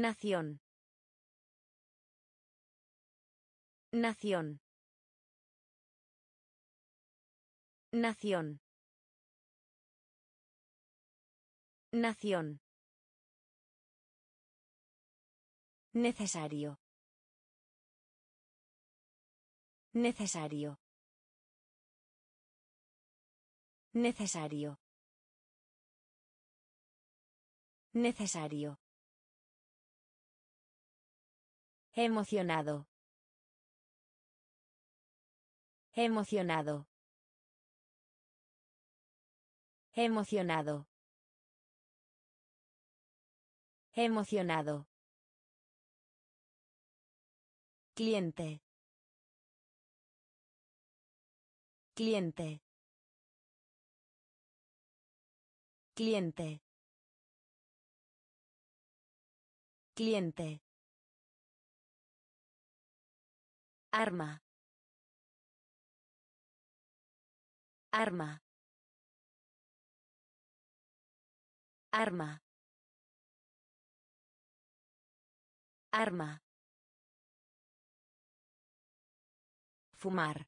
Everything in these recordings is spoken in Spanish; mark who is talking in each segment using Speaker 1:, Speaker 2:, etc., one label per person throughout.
Speaker 1: Nación. Nación. Nación. Nación. Necesario. Necesario. Necesario. Necesario. Emocionado. Emocionado. Emocionado. Emocionado. Cliente. Cliente. Cliente. Cliente. Arma. Arma. Arma. Arma. Fumar.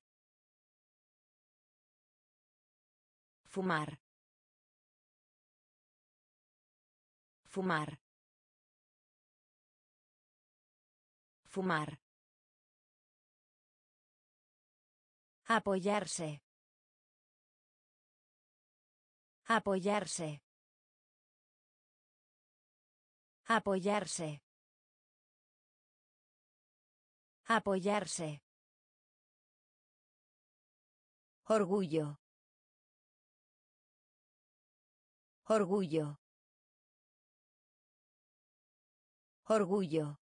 Speaker 1: Fumar. Fumar. Fumar. Apoyarse. Apoyarse. Apoyarse. Apoyarse. Orgullo. Orgullo. Orgullo.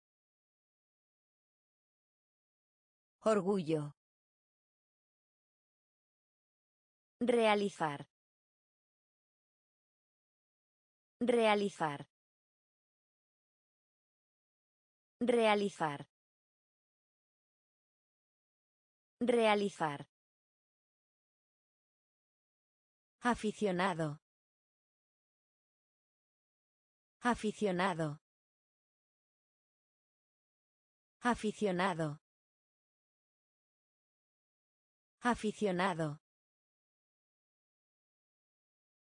Speaker 1: Orgullo. Realizar. Realizar. Realizar. Realizar. Aficionado. Aficionado. Aficionado. Aficionado.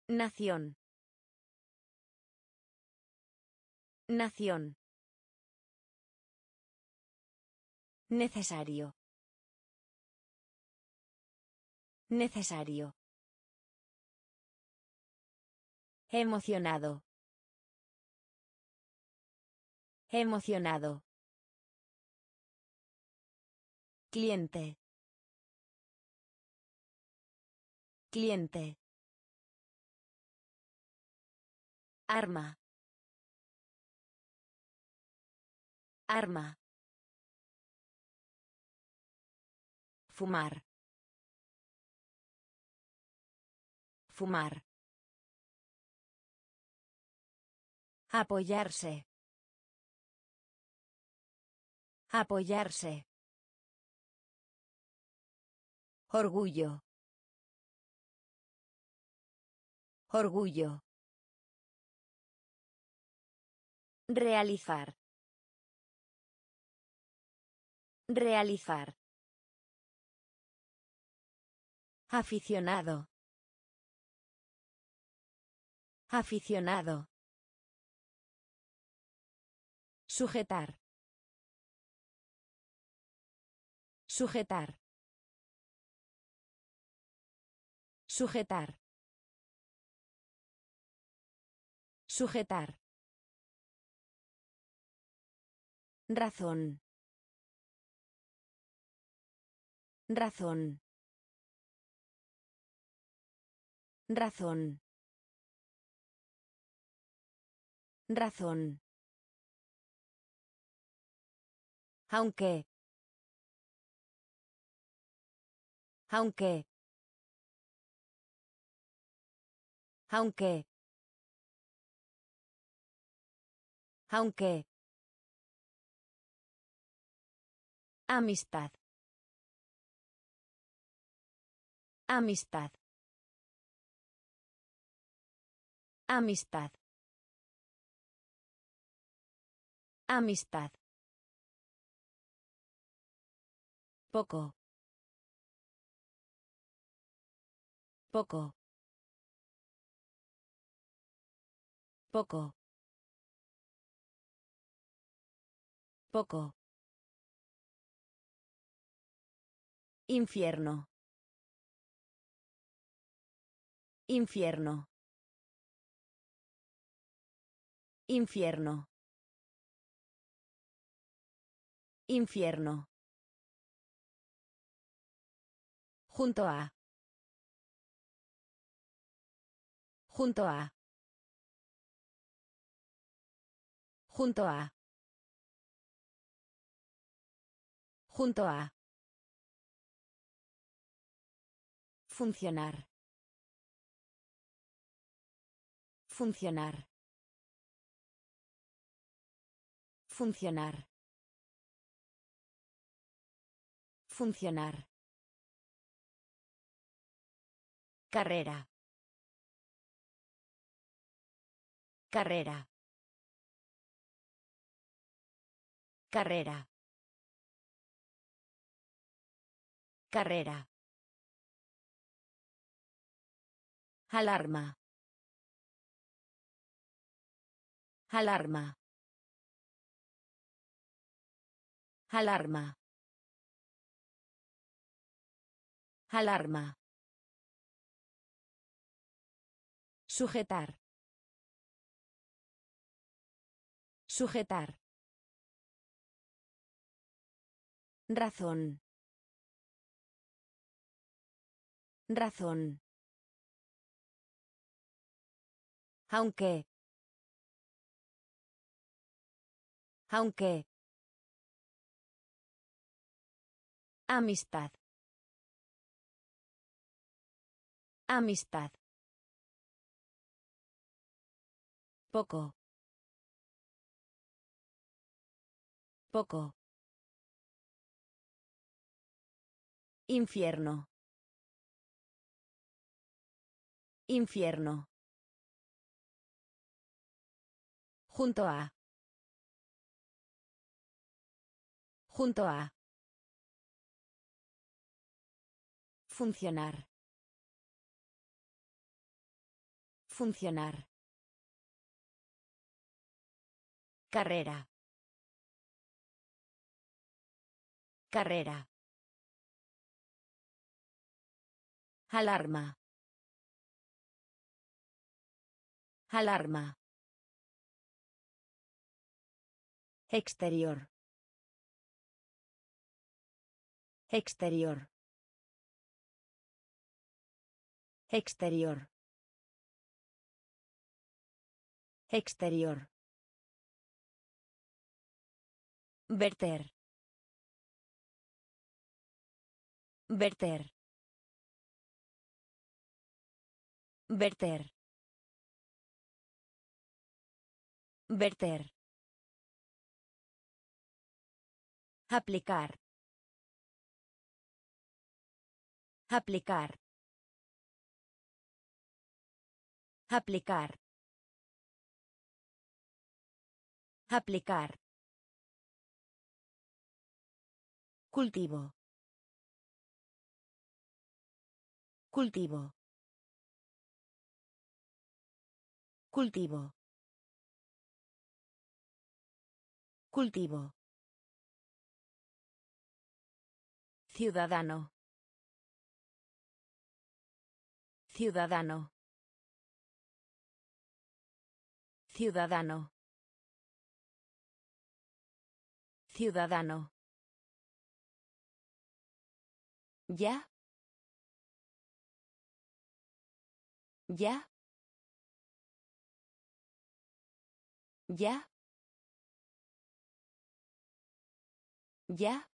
Speaker 1: Nación. Nación. Necesario. Necesario. Emocionado. Emocionado. Cliente. Cliente. Arma. Arma. Fumar. Fumar. Apoyarse. Apoyarse. Orgullo. Orgullo. Realizar. Realizar. Aficionado. Aficionado. Sujetar. Sujetar. Sujetar. Sujetar. Razón. Razón. Razón. Razón. Aunque. Aunque. Aunque. Aunque. Amistad. Amistad. Amistad. Amistad. Poco. Poco. Poco. Poco. Infierno. Infierno. Infierno. Infierno. Junto a. Junto a. Junto a. Junto a. Funcionar. Funcionar. Funcionar. Funcionar. Carrera. Carrera. Carrera. Carrera. Alarma. Alarma. Alarma. Alarma. Sujetar. Sujetar. Razón. Razón. Aunque. Aunque. Amistad. Amistad. Poco. Poco. Infierno. Infierno. Junto a. Junto a. Funcionar. Funcionar. Carrera. Carrera. Alarma. Alarma. Exterior. Exterior. Exterior. Exterior. Verter. Verter. Verter. Verter. Aplicar. Aplicar. Aplicar. Aplicar. Cultivo. Cultivo. Cultivo. Cultivo. Ciudadano. Ciudadano. Ciudadano. Ciudadano. Ya. Ya. Ya. Ya.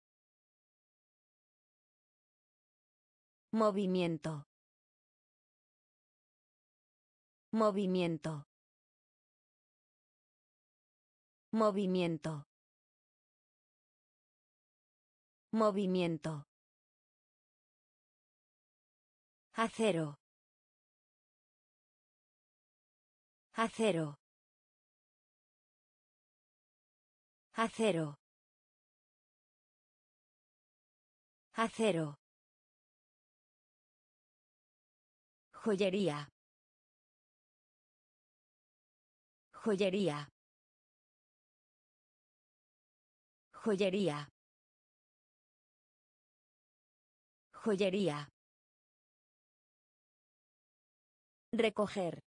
Speaker 1: Movimiento. Movimiento. Movimiento. Movimiento. Acero. Acero. Acero. Acero. Joyería. Joyería. Joyería. Joyería. Recoger.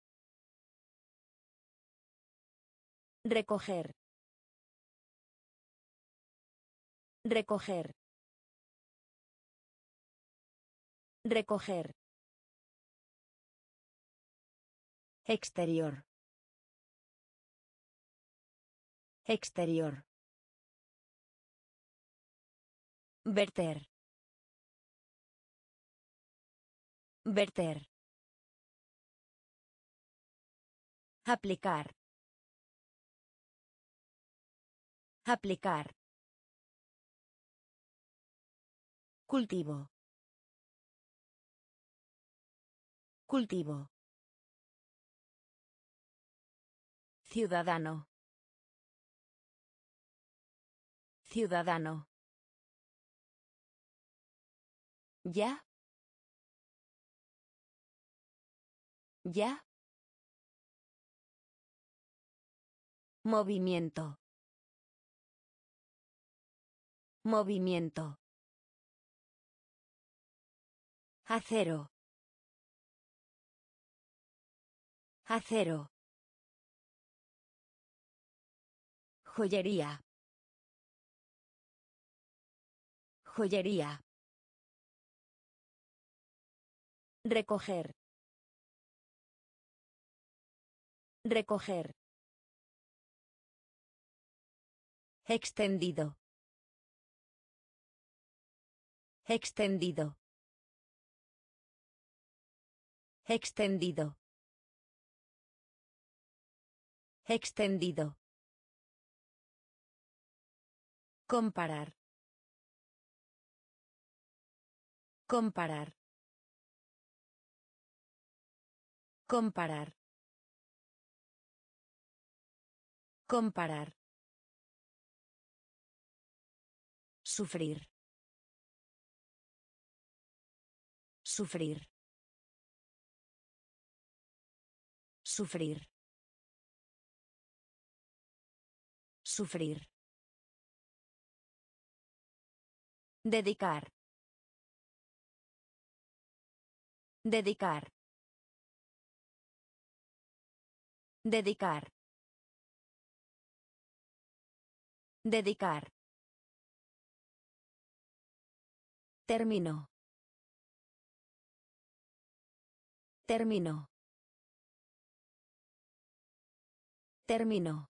Speaker 1: Recoger. Recoger. Recoger. Exterior. Exterior. Verter. Verter. Aplicar. Aplicar. Cultivo. Cultivo. Ciudadano. Ciudadano. Ya. Ya. Movimiento. Movimiento. Acero. Acero. Joyería. Joyería. Recoger. Recoger. Extendido. Extendido. Extendido. Extendido. Comparar. Comparar. Comparar. Comparar. Sufrir. Sufrir. Sufrir. Sufrir. Dedicar. Dedicar. Dedicar. Dedicar. Termino. Termino. Termino.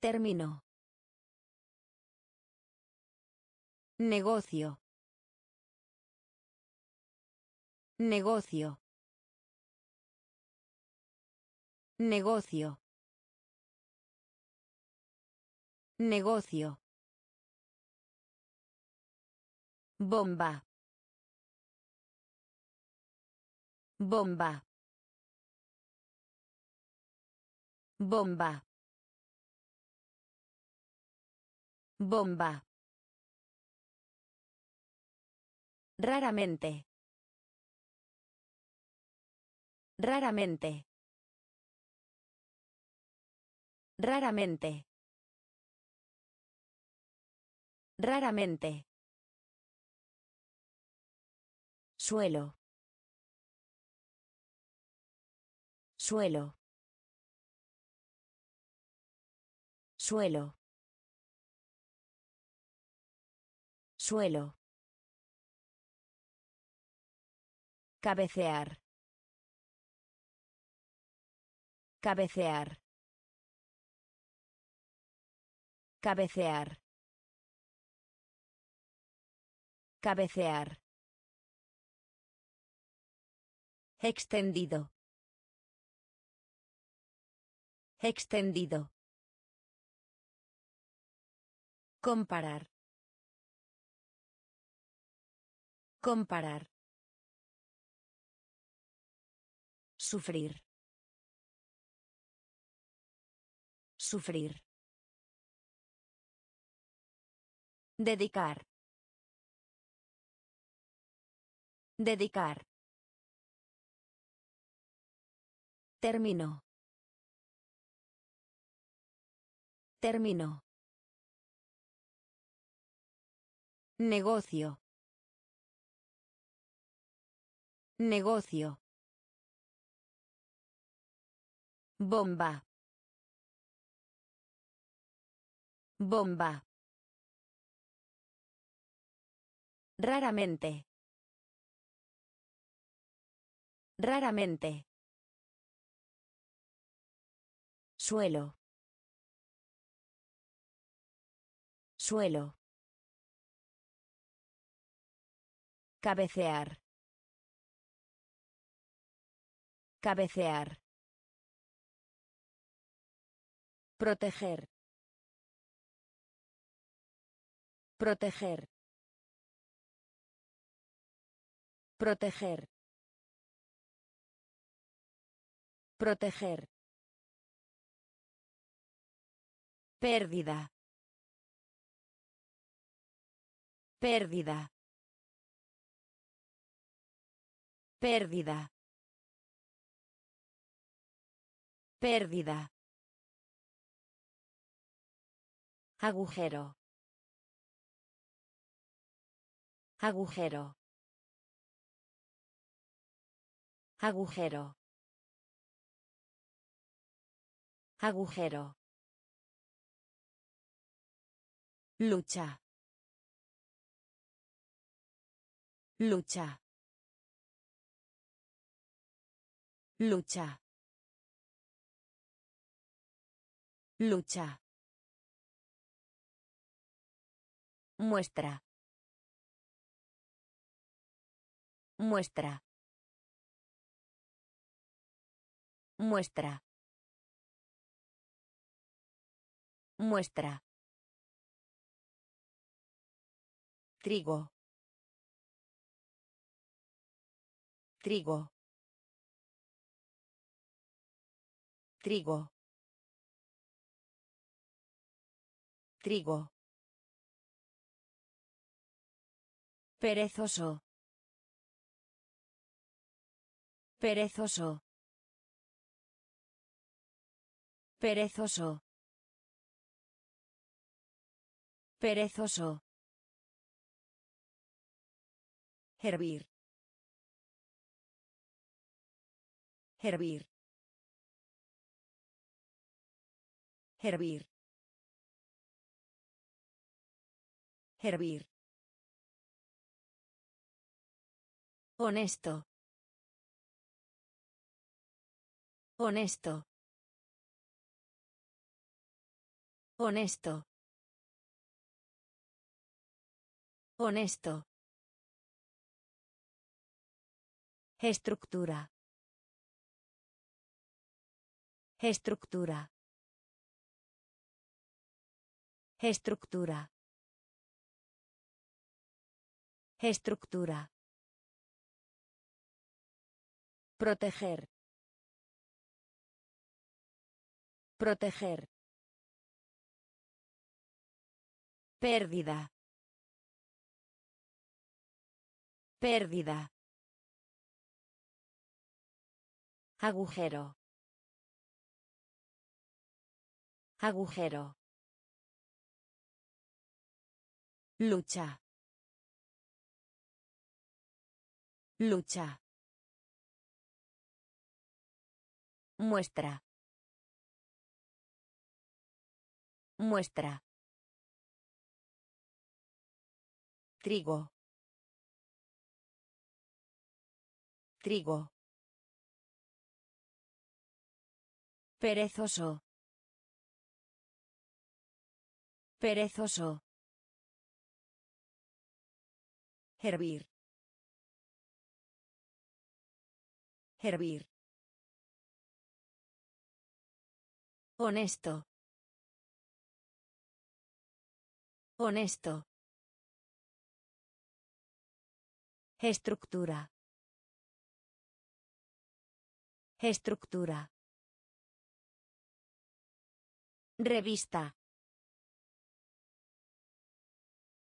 Speaker 1: Termino. Negocio. Negocio. Negocio. Negocio. Bomba. Bomba. Bomba. Bomba. Raramente. Raramente. Raramente. Raramente. Suelo. Suelo. Suelo. Suelo. Cabecear. Cabecear. Cabecear. Cabecear. Extendido. Extendido. Comparar. Comparar. Sufrir. Sufrir. Dedicar. Dedicar. Término. Término. Negocio. Negocio. Bomba. Bomba. Raramente. Raramente. Suelo. Suelo. Cabecear. Cabecear. Proteger. Proteger. Proteger. Proteger. Pérdida. Pérdida. Pérdida. Pérdida. Agujero. Agujero. Agujero. Agujero. Lucha. Lucha. Lucha. Lucha. Muestra. Muestra. Muestra. Muestra. Trigo. Trigo. Trigo. Trigo. Perezoso. Perezoso. Perezoso. Perezoso. Hervir. Hervir. Hervir. Hervir. Honesto. Honesto. Honesto. Honesto. Estructura. Estructura. Estructura. Estructura. Proteger. Proteger. Pérdida. Pérdida. Agujero. Agujero. Lucha. Lucha. Muestra. Muestra. Trigo. Trigo. Perezoso. Perezoso. Hervir. Hervir. Honesto. Honesto. Estructura. Estructura. Revista.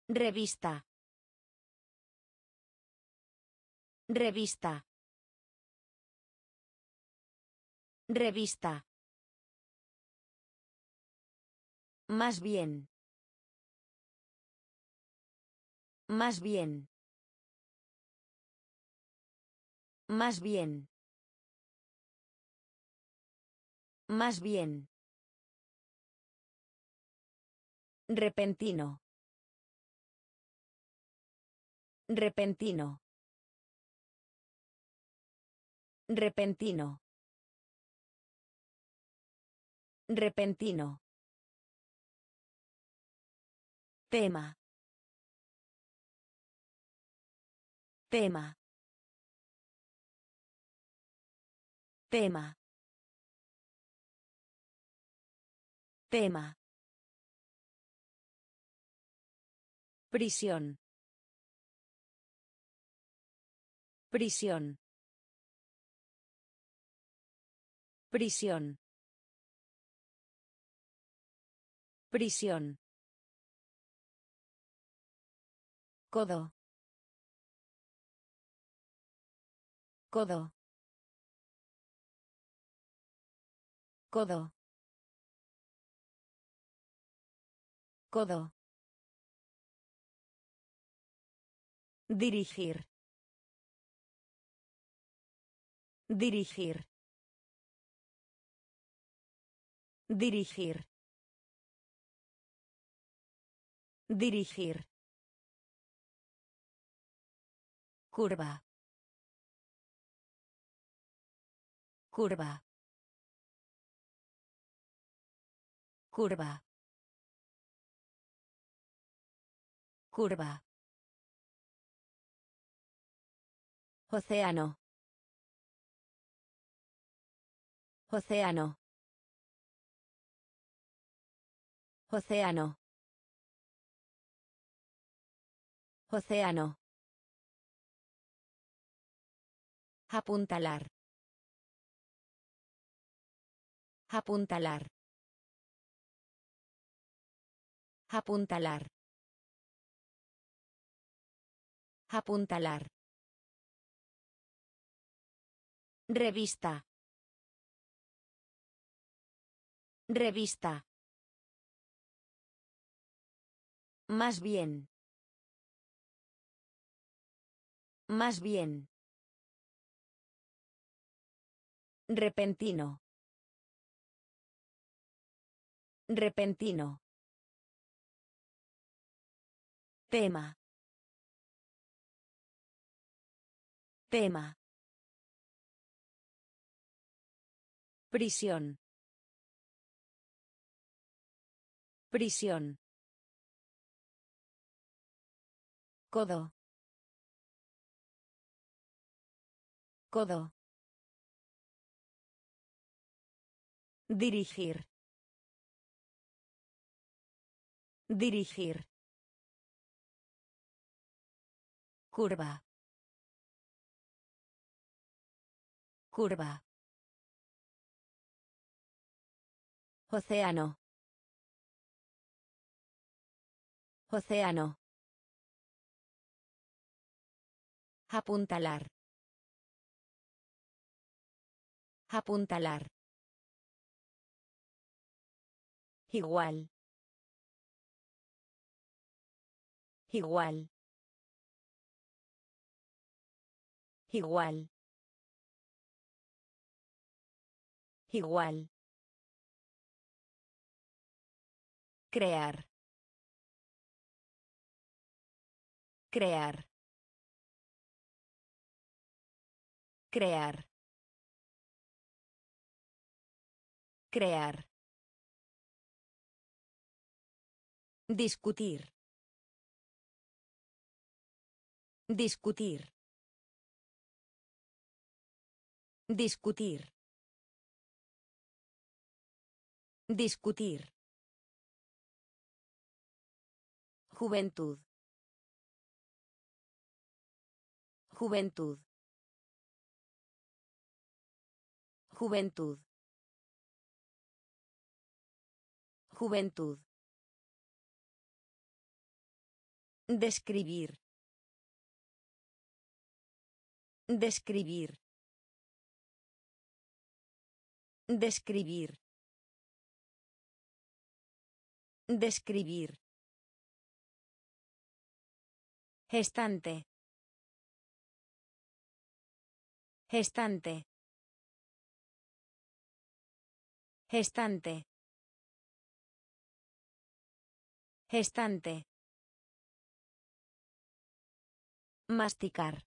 Speaker 1: Revista. Revista. Revista. Más bien. Más bien. Más bien. Más bien. Repentino. Repentino. Repentino. Repentino. Tema. Tema. Tema. Tema. Prisión. Prisión. Prisión. Prisión. Codo. Codo. Codo. Codo. Dirigir. Dirigir. Dirigir. Dirigir. Curva. Curva. Curva. Curva. Océano. Océano. Océano. Océano. Apuntalar. Apuntalar. Apuntalar. Apuntalar. Revista. Revista. Más bien. Más bien. Repentino. Repentino. Tema. Tema. Prisión. Prisión. Codo. Codo. Dirigir. Dirigir. Curva. Curva. Océano. Océano. Apuntalar. Apuntalar. Igual. Igual. Igual. Igual. Crear. Crear. Crear. Crear. Discutir. Discutir. Discutir. Discutir. Juventud. Juventud. Juventud. Juventud. Describir. Describir. Describir. Describir. Gestante. Gestante. Gestante. Gestante. Masticar.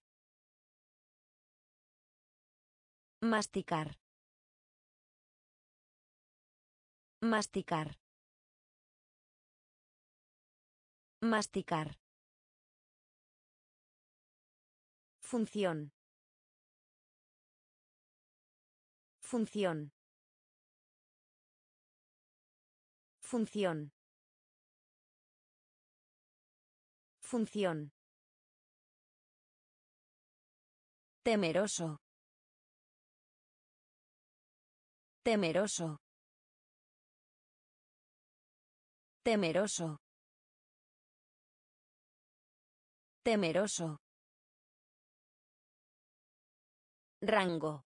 Speaker 1: Masticar. Masticar. Masticar. Función. Función. Función. Función. Temeroso. Temeroso. Temeroso. Temeroso. Rango.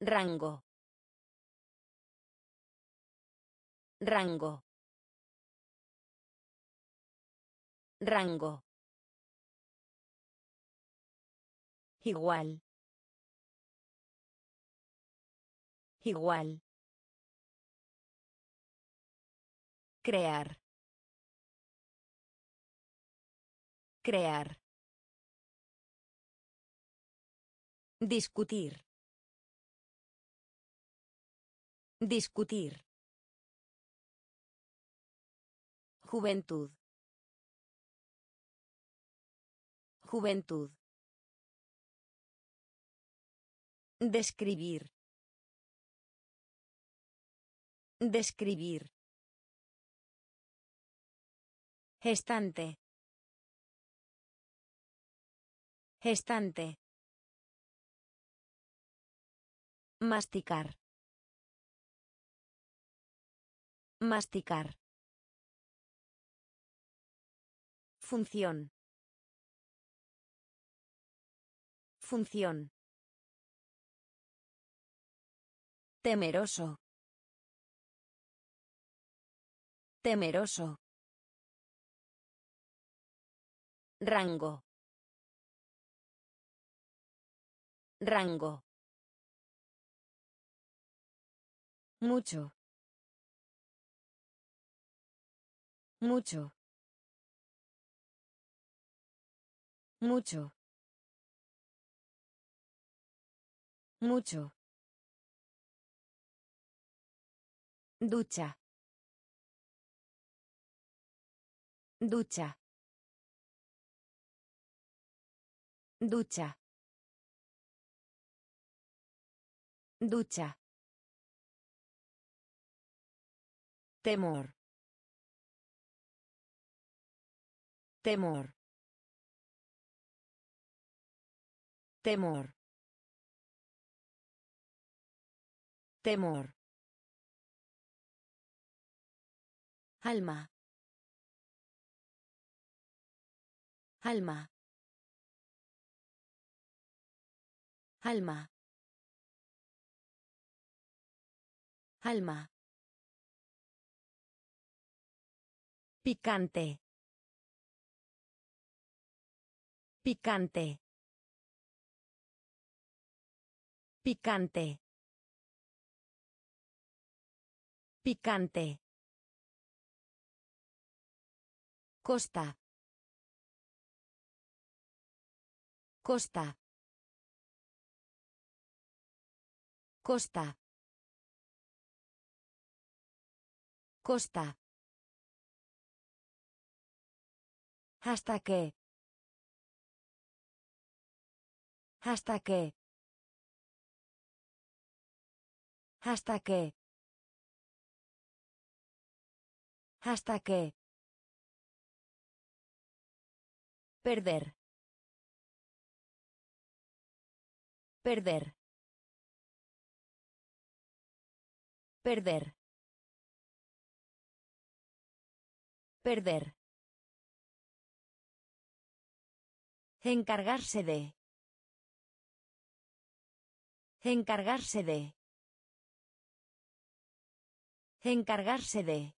Speaker 1: Rango. Rango. Rango. Igual. Igual. Crear. Crear. Discutir. Discutir. Juventud. Juventud. Describir. Describir. Gestante. Gestante. Masticar. Masticar. Función. Función. Temeroso. Temeroso. Rango. Rango. Mucho. Mucho. Mucho. Mucho. Ducha. Ducha. Ducha. Ducha. Temor. Temor. Temor. Temor. Alma. Alma. Alma. Alma. Picante. Picante. Picante. Picante. Costa. Costa. Costa. Costa. Hasta que. Hasta que. Hasta que. Hasta que. Perder. Perder. Perder. Perder. Encargarse de. Encargarse de. Encargarse de.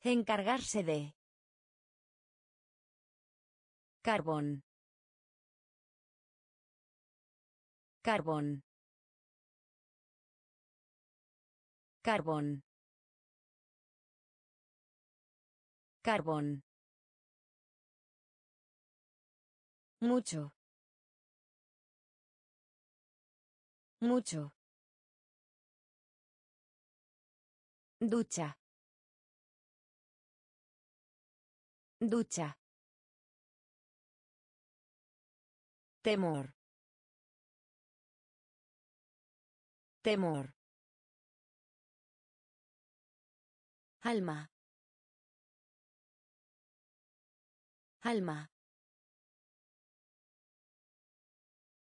Speaker 1: Encargarse de. Carbón. Carbón. Carbón. Carbón. Mucho. Mucho. Ducha. Ducha. Temor. Temor. Alma. Alma.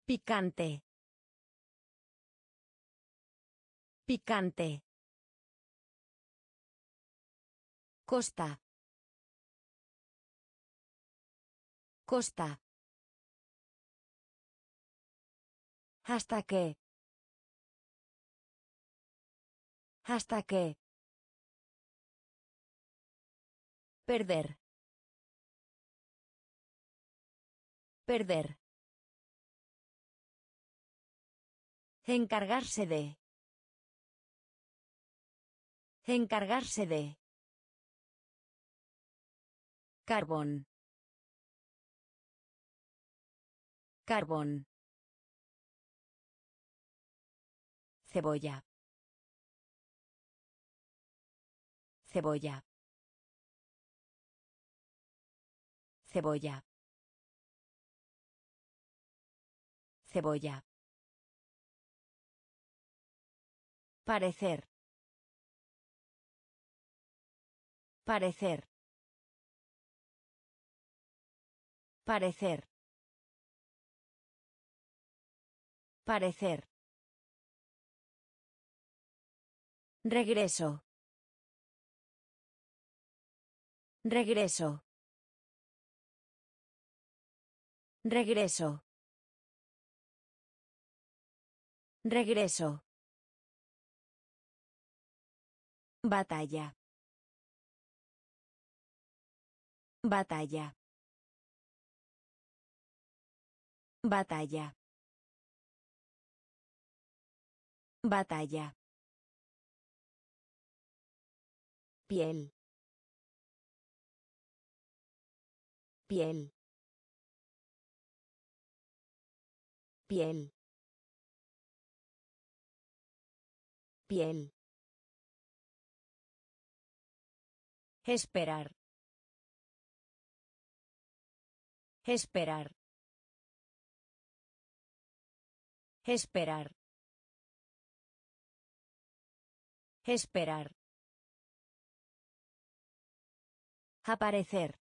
Speaker 1: Picante. Picante. Costa. Costa. Hasta que. Hasta que. Perder. Perder. Encargarse de. Encargarse de. Carbón. Carbón. Cebolla. Cebolla. Cebolla. Cebolla. Parecer. Parecer. Parecer. Parecer. Regreso. Regreso. Regreso. Regreso. Batalla. Batalla. Batalla. Batalla. Piel. Piel. Piel. Piel. Esperar. Esperar. Esperar. Esperar. Aparecer.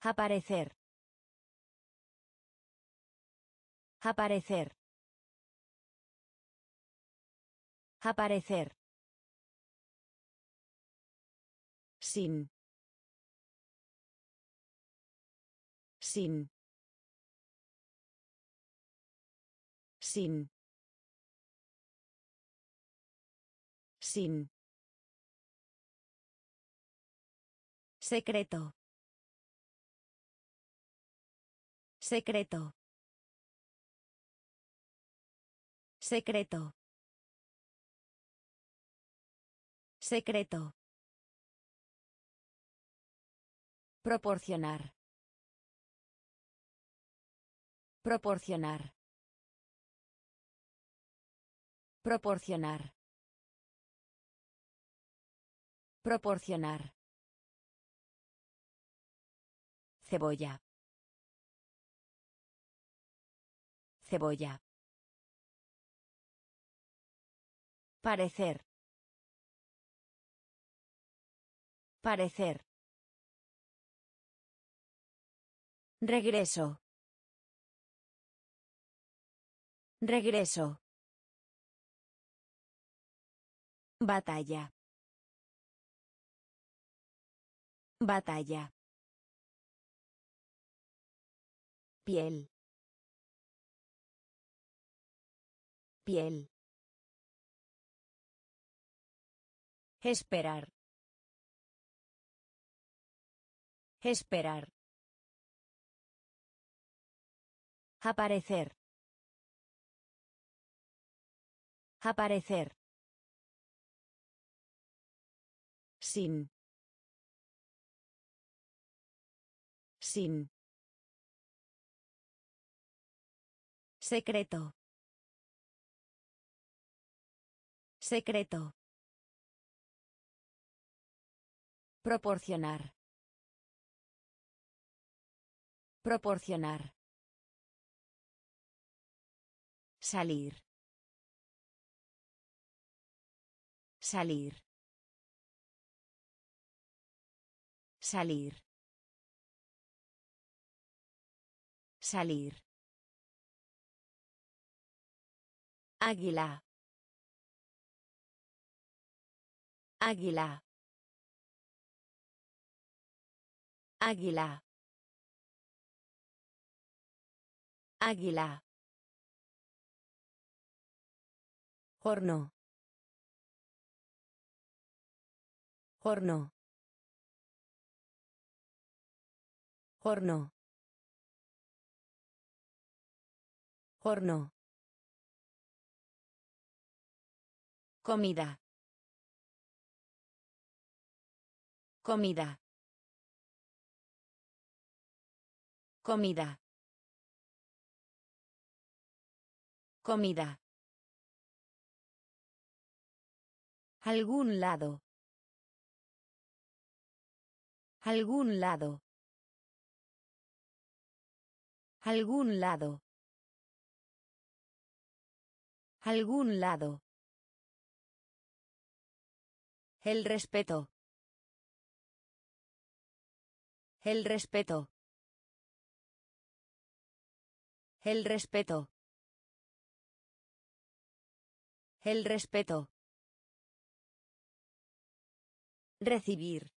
Speaker 1: Aparecer. Aparecer. Aparecer. Sin. Sin. Sin. Sin. Secreto. Secreto. Secreto. Secreto. Proporcionar. Proporcionar. Proporcionar. Proporcionar. Cebolla. Cebolla. Parecer. Parecer. Regreso. Regreso. Batalla. Batalla. Piel. Piel. Esperar. Esperar. Aparecer. Aparecer. Sin. Sin. Secreto. Secreto. Proporcionar. Proporcionar. Salir. Salir. Salir. Salir. Águila. Águila. Águila. Águila. Horno. Horno. Horno. Horno. Comida. Comida. Comida. Comida. Algún lado. Algún lado. Algún lado. Algún lado. El respeto. El respeto. El respeto. El respeto. Recibir.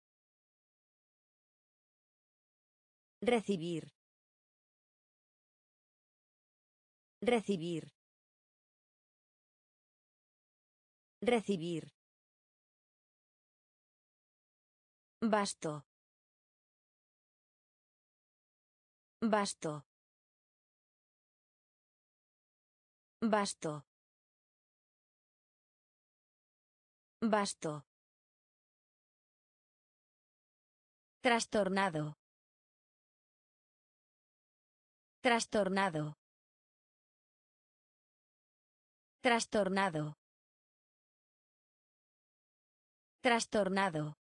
Speaker 1: Recibir. Recibir. Recibir. Basto. Basto. Basto. Basto. Trastornado. Trastornado. Trastornado. Trastornado.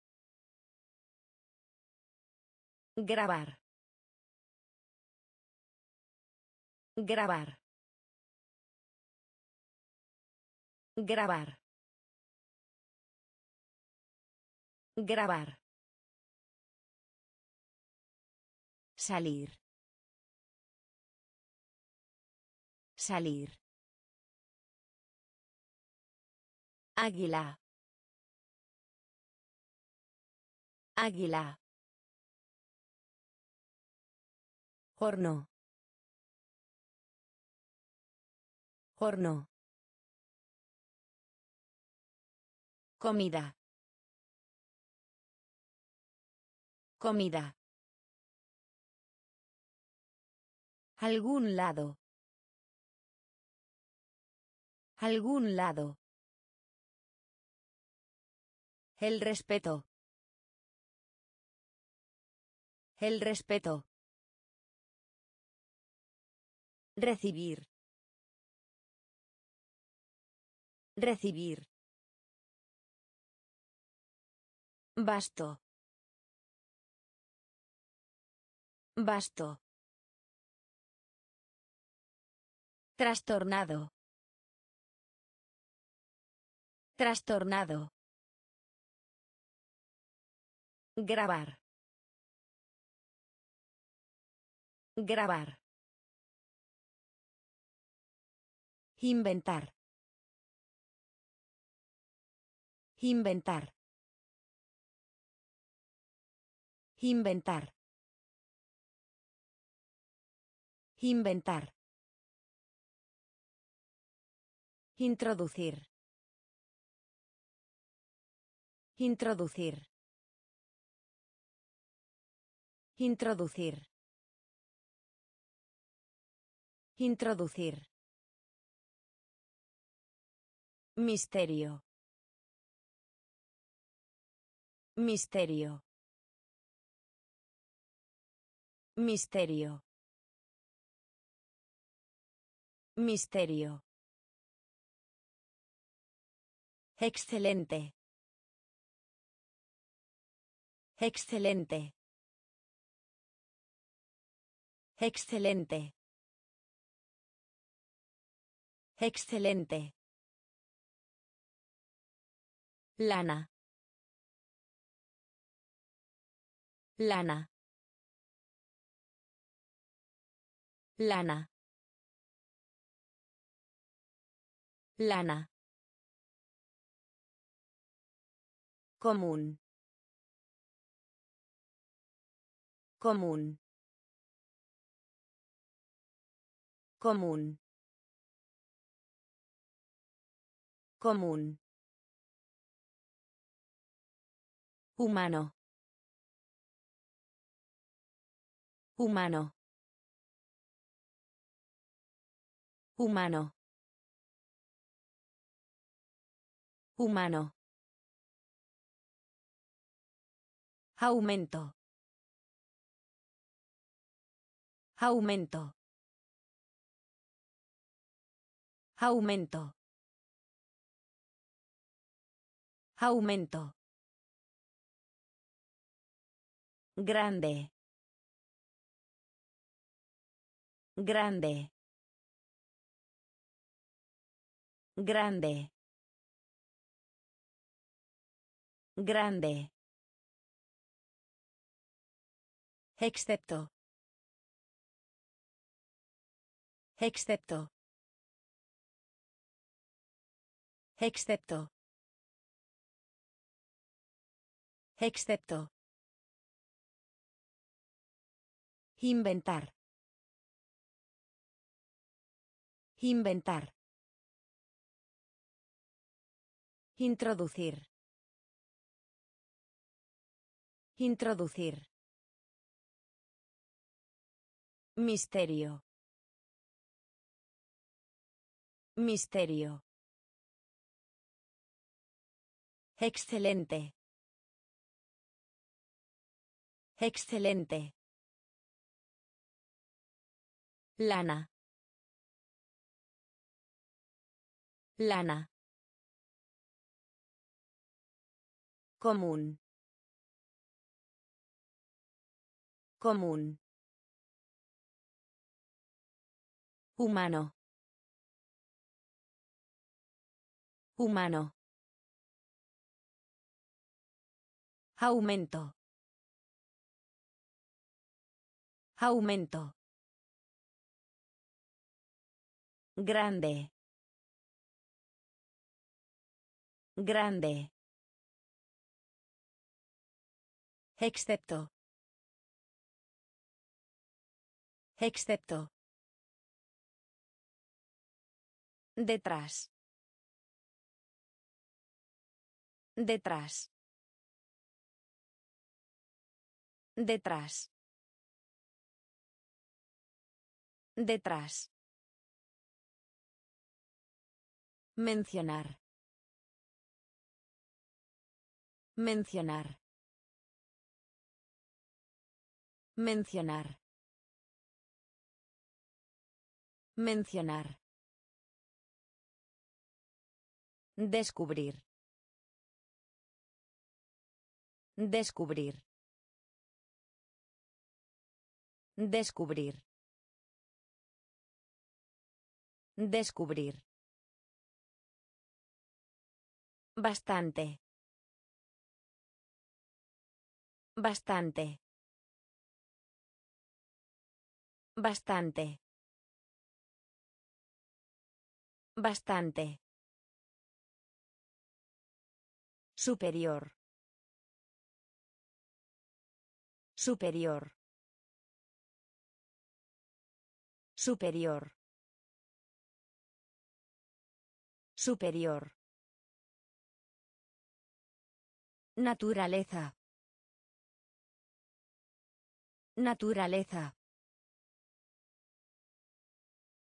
Speaker 1: Grabar. Grabar. Grabar. Grabar. Salir. Salir. Águila. Águila. Horno. Horno. Comida. Comida. Algún lado. Algún lado. El respeto. El respeto. Recibir. Recibir. Basto. Basto. Trastornado. Trastornado. Grabar. Grabar. Inventar. Inventar. Inventar. Inventar. Introducir. Introducir. Introducir. Introducir. Misterio. Misterio. Misterio. Misterio. Excelente. Excelente. Excelente. Excelente. Lana. Lana. Lana. Lana. Común. Común. Común. Común. Humano. Humano. Humano. Humano. Aumento. Aumento. Aumento. Aumento. Grande. Grande. Grande. Grande. Excepto. Excepto. Excepto. Excepto. Inventar. Inventar. Introducir. Introducir. Misterio. Misterio. Excelente. Excelente. Lana. Lana. Común. Común. Humano. Humano. Aumento. Aumento. Grande. Grande. Excepto. Excepto. Detrás. Detrás. Detrás. Detrás. Mencionar. Mencionar. Mencionar. Mencionar. Descubrir. Descubrir. Descubrir. Descubrir. Bastante. Bastante. Bastante. Bastante. Superior. Superior. Superior. Superior. Naturaleza. Naturaleza.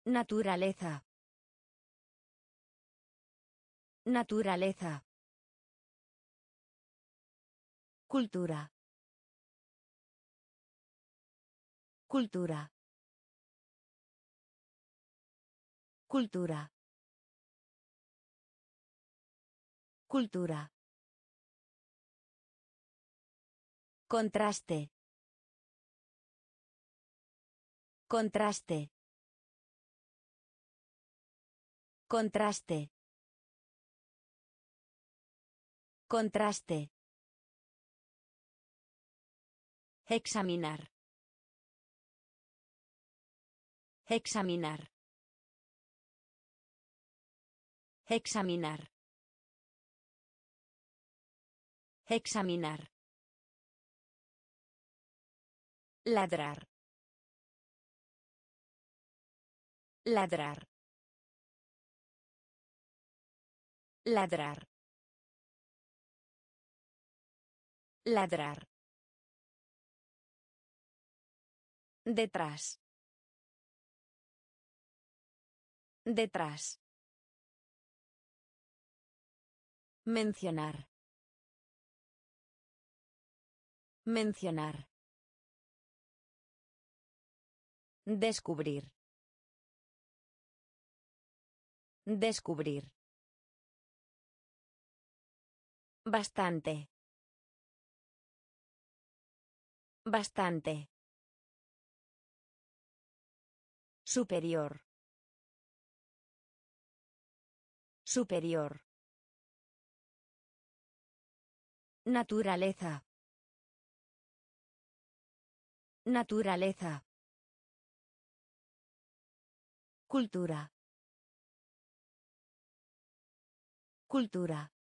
Speaker 1: Naturaleza. Naturaleza. Cultura. Cultura. Cultura. Cultura. Contraste. Contraste. Contraste. Contraste. Examinar. Examinar. Examinar. Examinar. Ladrar. Ladrar. Ladrar. Ladrar. Detrás. Detrás. Mencionar. Mencionar. Descubrir. Descubrir. Bastante. Bastante. Superior. Superior. Naturaleza. Naturaleza. Cultura. Cultura.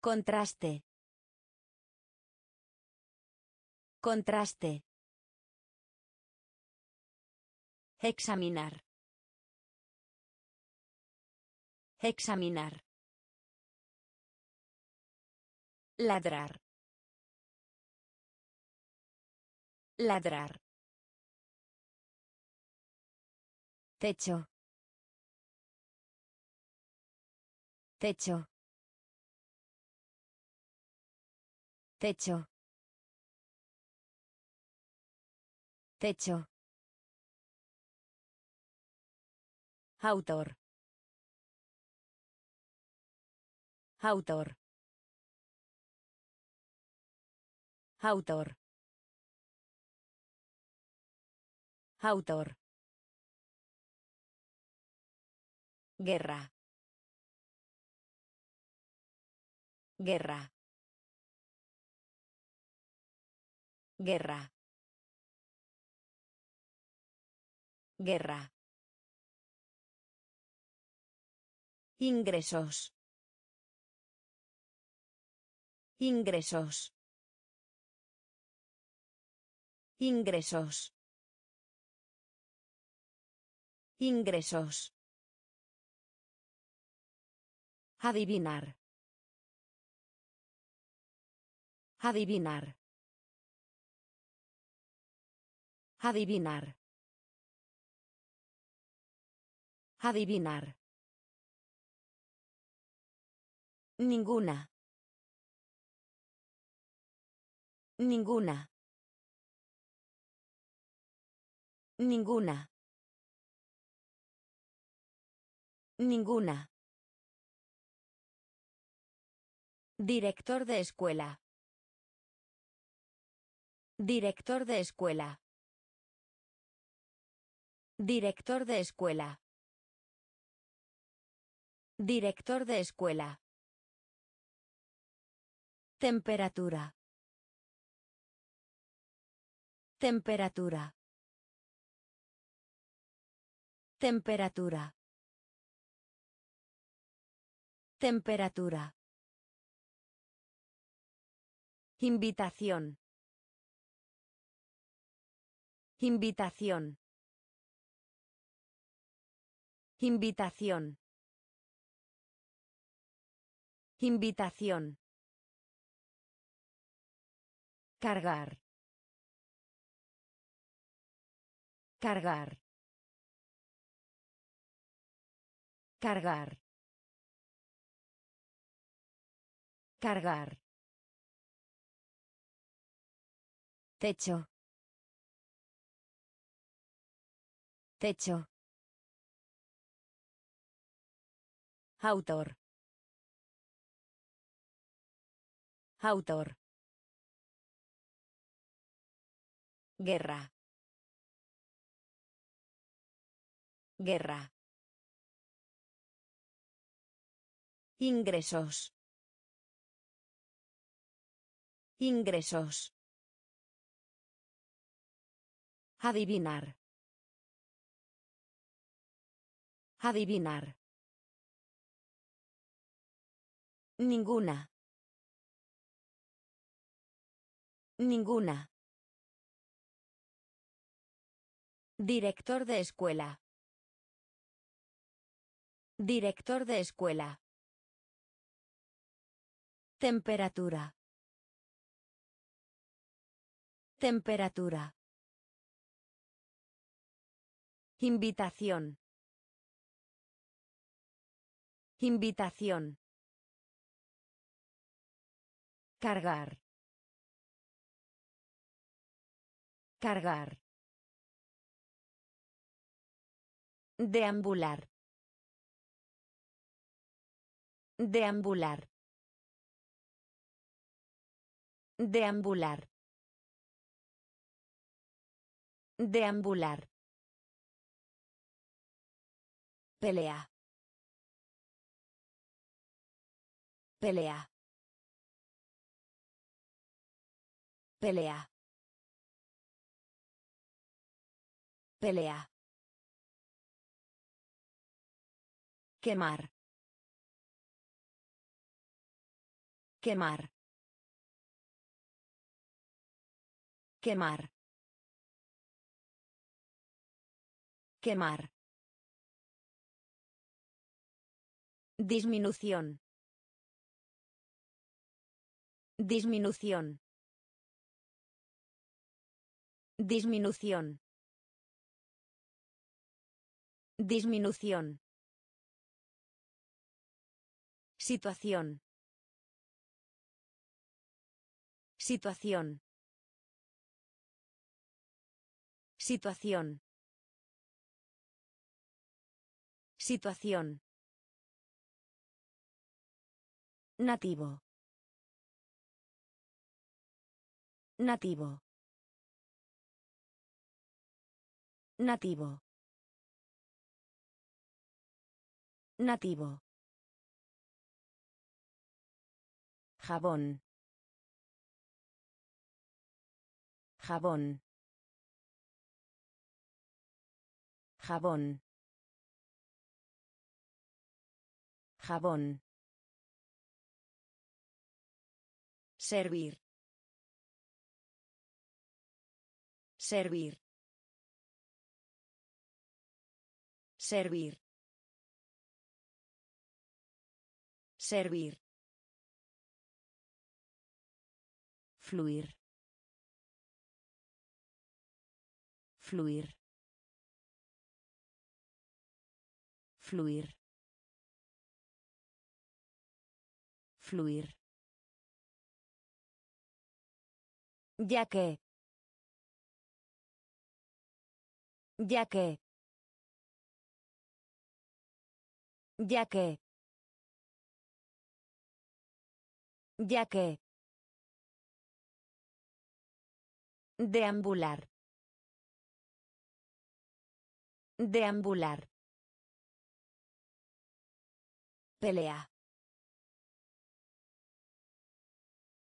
Speaker 1: Contraste. Contraste. Examinar. Examinar. Ladrar. Ladrar. Techo. Techo. Techo. Techo. Autor. Autor. Autor. Autor. Guerra. Guerra. Guerra. Guerra. Ingresos. Ingresos. Ingresos. Ingresos. Adivinar. Adivinar. Adivinar. Adivinar. Ninguna. Ninguna. Ninguna. Ninguna. Director de escuela. Director de escuela. Director de escuela. Director de escuela. Temperatura. Temperatura. Temperatura. Temperatura. Invitación. Invitación. Invitación. Invitación. Cargar. Cargar. Cargar. Cargar. Techo. Techo. Autor. Autor. Guerra. Guerra. Ingresos. Ingresos. Adivinar. Adivinar. Ninguna. Ninguna. Director de escuela. Director de escuela. Temperatura. Temperatura. Invitación. Invitación. Cargar. Cargar. Deambular. Deambular. Deambular. Deambular. Pelea. Pelea. Pelea. Pelea. Quemar. Quemar. Quemar. Quemar. Disminución. Disminución. Disminución. Disminución. Situación. Situación. Situación. Situación. Nativo. Nativo. Nativo. Nativo. Jabón. Jabón. Jabón. Jabón. Servir. Servir. Servir. Servir. Fluir. Fluir. Fluir. Fluir. Ya que. Ya que. Ya que. Ya que. Deambular. Deambular. Pelea.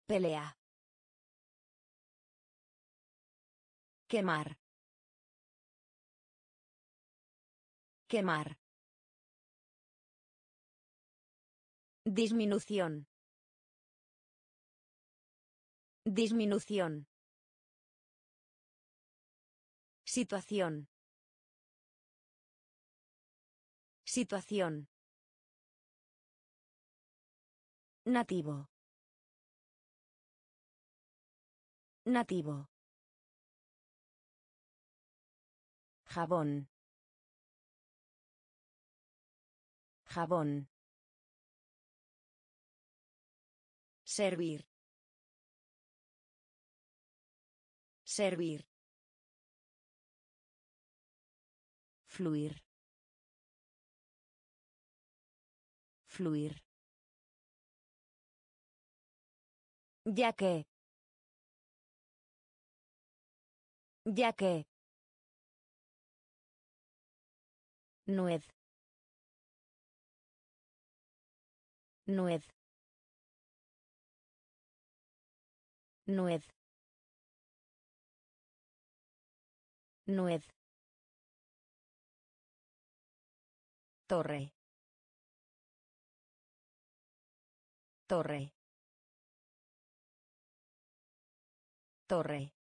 Speaker 1: Pelea. Quemar. Quemar. Disminución. Disminución. Situación. Situación. Nativo. Nativo. Jabón. Jabón. Servir. Servir. Fluir. Fluir. Ya que. Ya que. Nuez. Nuez. Nuez. Nuez. Torre. Torre. Torre.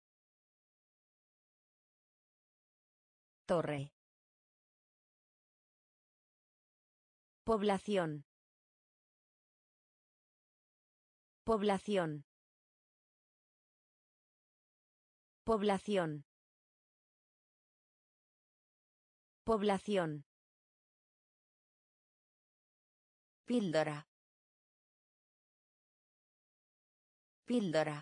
Speaker 1: Torre. Población. Población. Población. Población. Píldora. Píldora.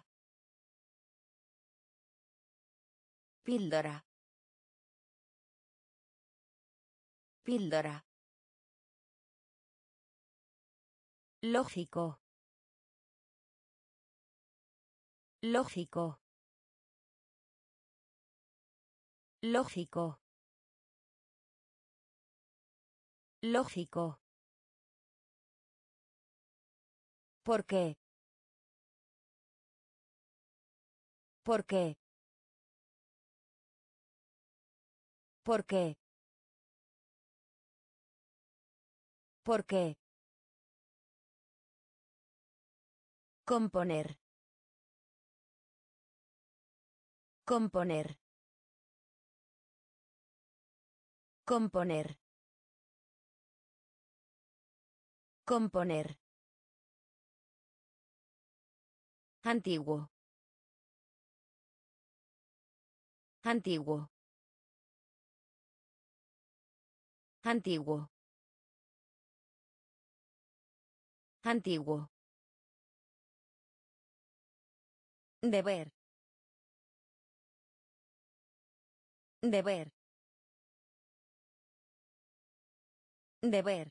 Speaker 1: Píldora. Píldora. Lógico. Lógico. Lógico. Lógico. ¿Por qué? ¿Por qué? ¿Por qué? ¿Por qué? Componer. Componer. Componer. Componer. Antiguo. Antiguo. Antiguo. Antiguo. Deber. Deber. Deber.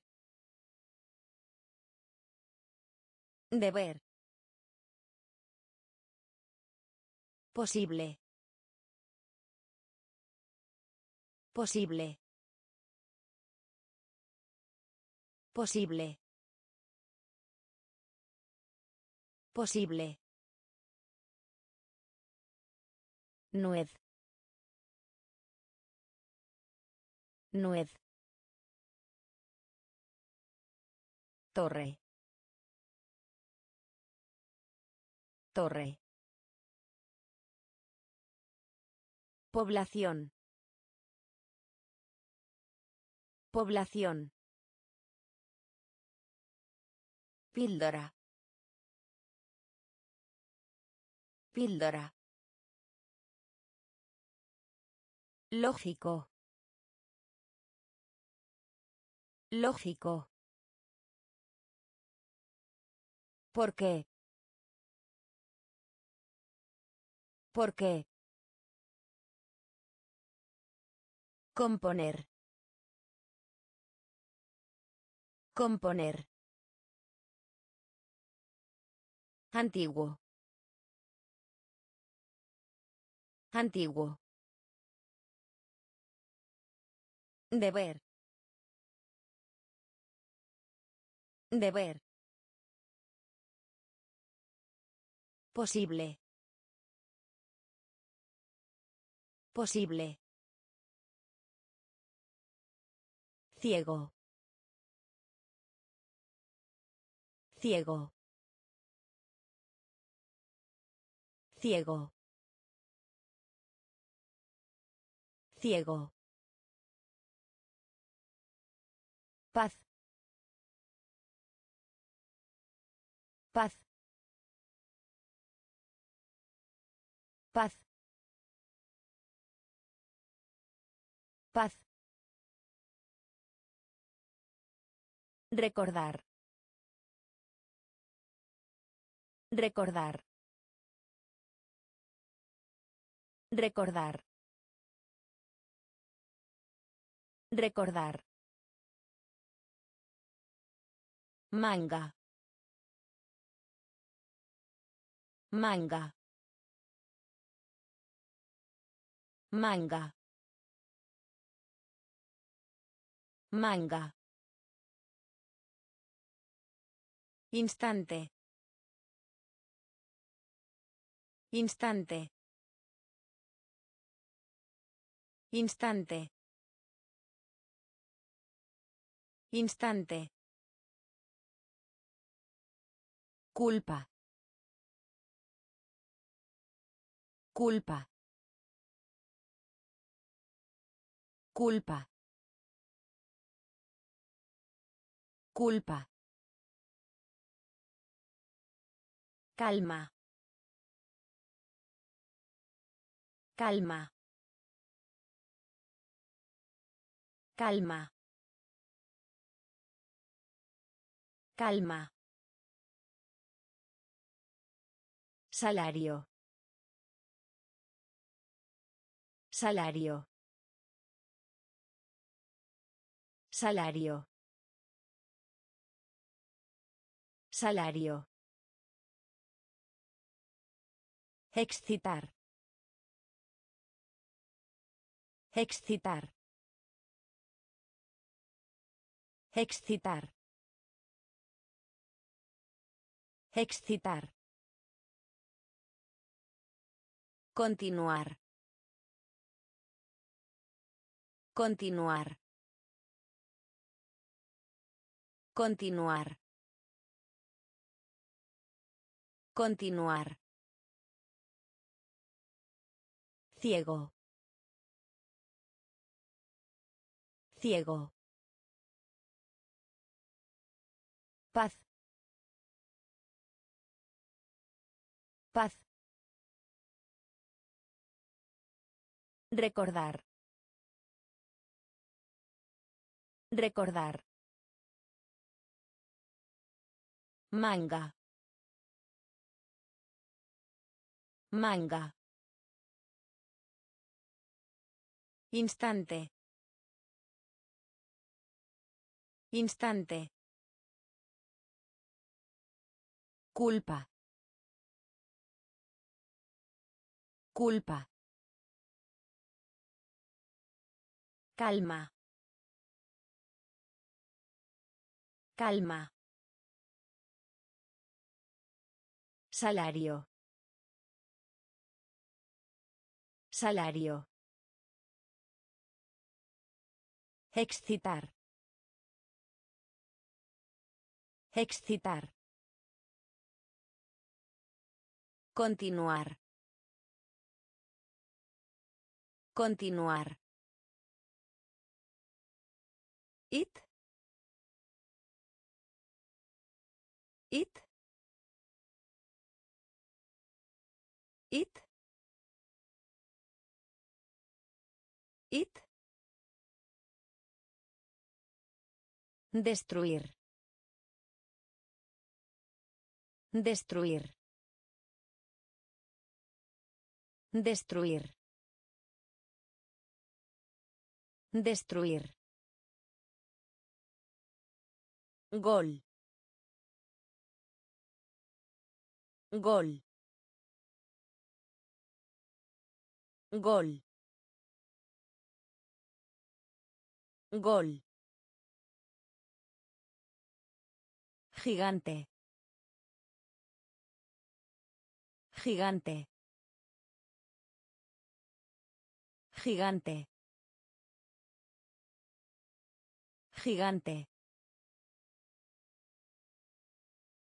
Speaker 1: Deber. Posible. Posible. Posible. Posible. Nuez. Nuez. Torre. Torre. Población. Población. Píldora. Píldora. Lógico. Lógico. ¿Por qué? ¿Por qué? Componer. Componer. Antiguo. Antiguo. Deber. Deber. Posible. Posible. Ciego. Ciego. Ciego. Ciego. Paz. Paz. Paz. Paz. Recordar. Recordar. Recordar. Recordar. Manga. Manga. Manga. Manga. Instante. Instante. Instante. Instante. Culpa. Culpa. Culpa. Culpa. Calma. Calma. Calma. Calma. Salario. Salario. Salario. Salario. Excitar. Excitar. Excitar. Excitar. Continuar. Continuar. Continuar. Continuar. Ciego. Ciego. Paz. Paz. Recordar. Recordar. Manga. Manga. Instante. Instante. Culpa. Culpa. Calma. Calma. Salario. Salario. Excitar. Excitar. Continuar. Continuar. It. It. It. It. Destruir. Destruir. Destruir. Destruir. Gol. Gol. Gol. Gol. Gigante. Gigante. Gigante. Gigante.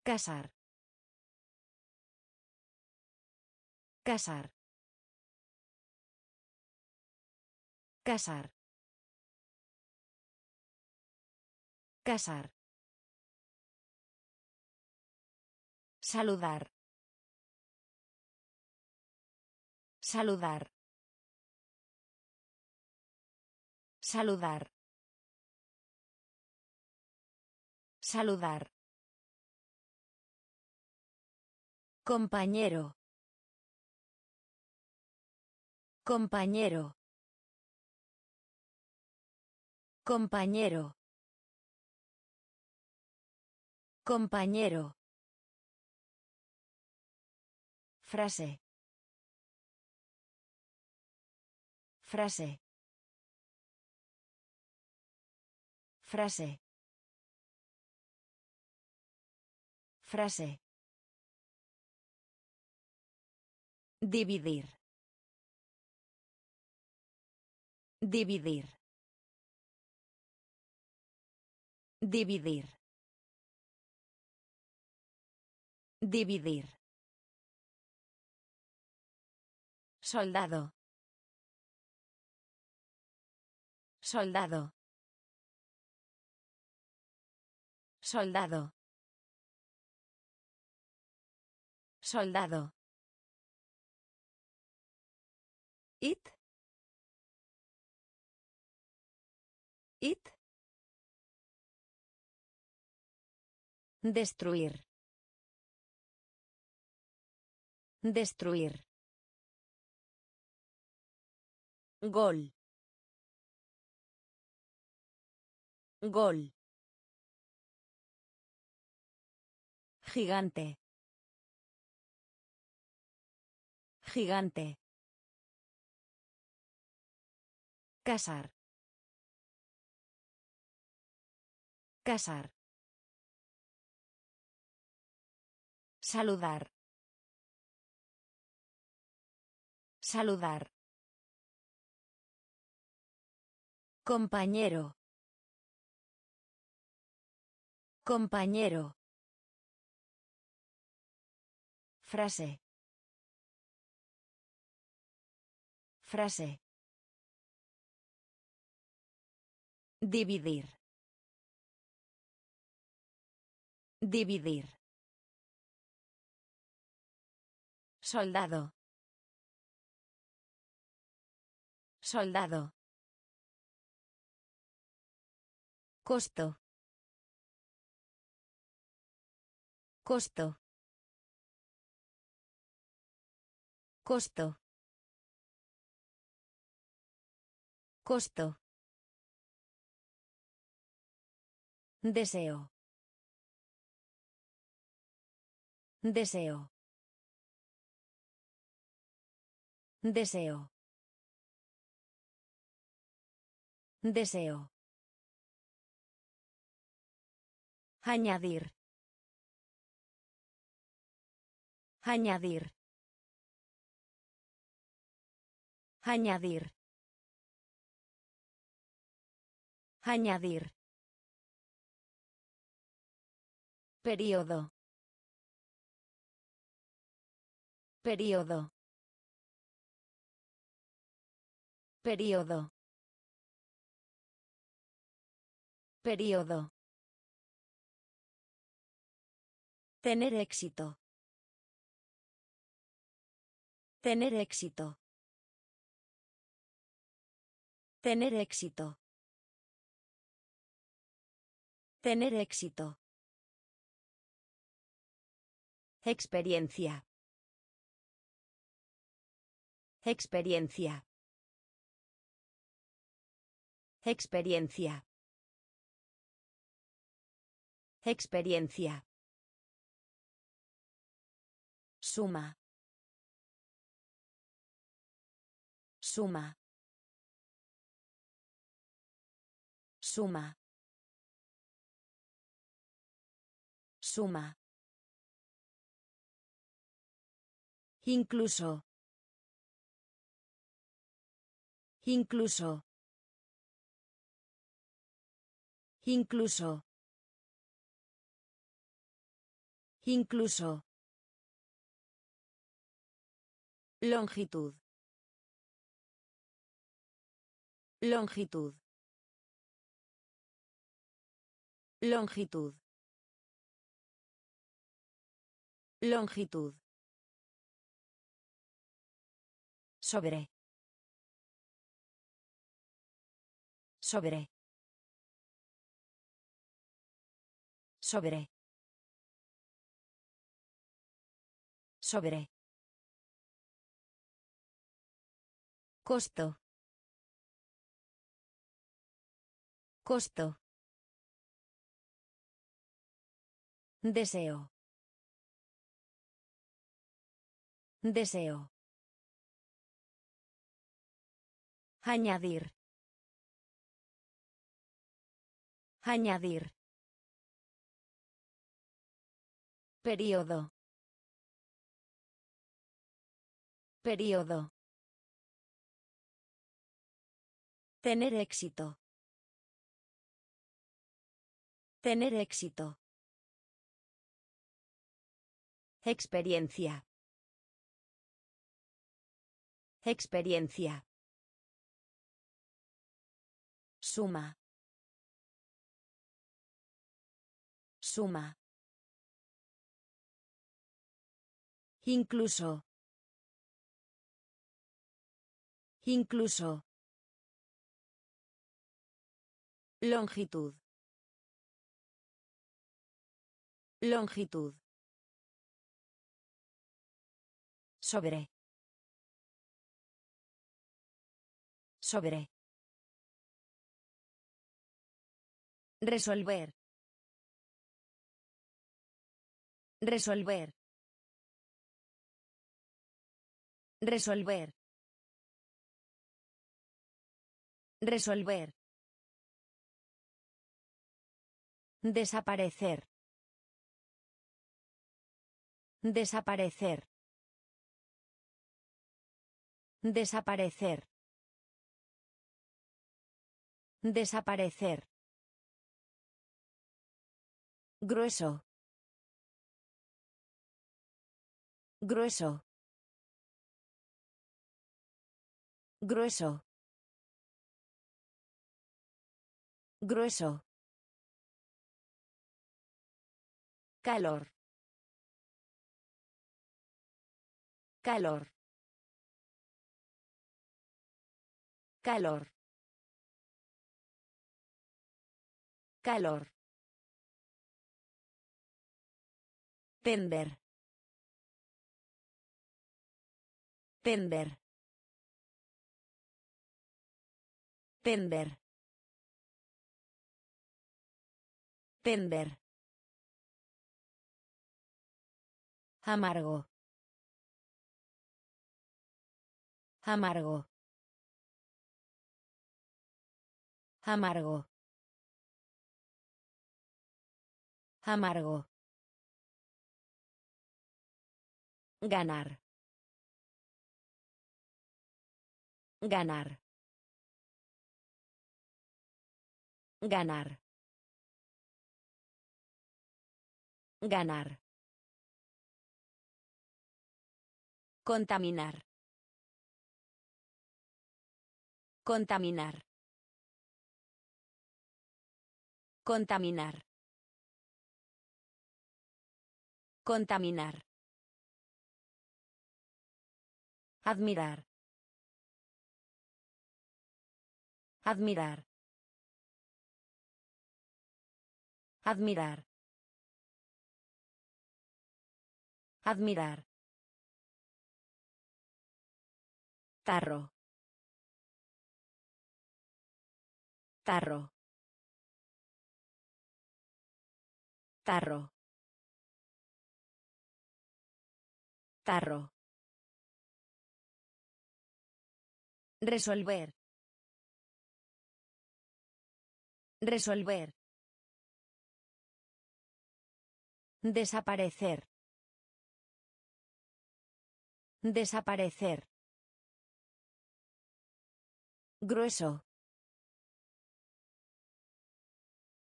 Speaker 1: Casar. Casar. Casar. Casar. Saludar. Saludar. Saludar. Saludar. Compañero. Compañero. Compañero. Compañero. Frase. Frase. Frase. Frase. Dividir. Dividir. Dividir. Dividir. Soldado. Soldado. Soldado. Soldado. It. It. Destruir. Destruir. Gol. Gol. Gigante. Gigante. Casar. Casar. Saludar. Saludar. Compañero. Compañero. Frase. Frase. Dividir. Dividir. Soldado. Soldado. Costo. Costo. Costo. Costo. Deseo. Deseo. Deseo. Deseo. Añadir. Añadir. Añadir. Añadir. Período. Período. Período. Período. Tener éxito. Tener éxito. Tener éxito. Tener éxito. Experiencia. Experiencia. Experiencia. Experiencia. Suma. Suma. Suma. Suma. Incluso. Incluso. Incluso. Incluso. Longitud. Longitud. Longitud. Longitud. Sobre. Sobre. Sobre. Sobre. Costo. Costo. Deseo. Deseo. Añadir. Añadir. Periodo. Periodo. Tener éxito. Tener éxito. Experiencia. Experiencia. Suma. Suma. Incluso. Incluso. Longitud. Longitud. Sobre. Sobre. Resolver. Resolver. Resolver. Resolver. Desaparecer. Desaparecer. Desaparecer. Desaparecer. Grueso. Grueso. Grueso. Grueso. Calor. Calor. Calor. Calor. Tender. Tender. Tender. Tender. Amargo. Amargo. Amargo. Amargo. Ganar. Ganar. Ganar. Ganar. Contaminar. Contaminar. Contaminar. Contaminar. Admirar. Admirar. Admirar. Admirar. Tarro. Tarro. Tarro. Tarro. Resolver. Resolver. Desaparecer. Desaparecer. Grueso.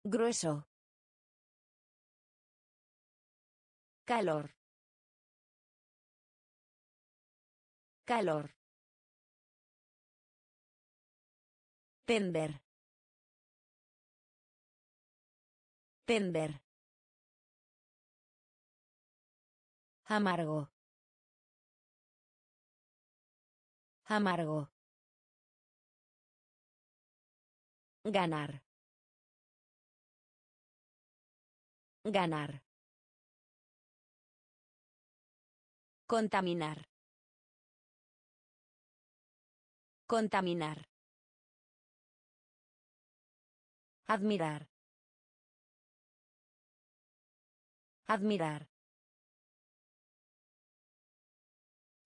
Speaker 1: Grueso. Calor. Calor. Pender. Pender. Amargo. Amargo. Ganar. Ganar. Contaminar. Contaminar. Admirar. Admirar.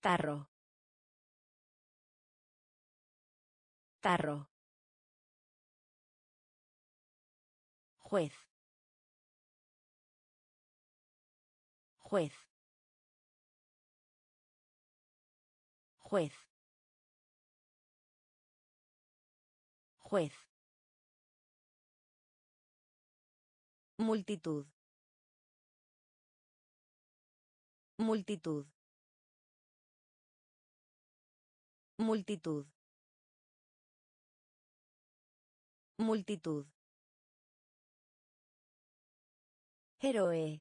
Speaker 1: Tarro. Tarro. Juez. Juez. Juez. Juez. Multitud. Multitud. Multitud. Multitud. Héroe.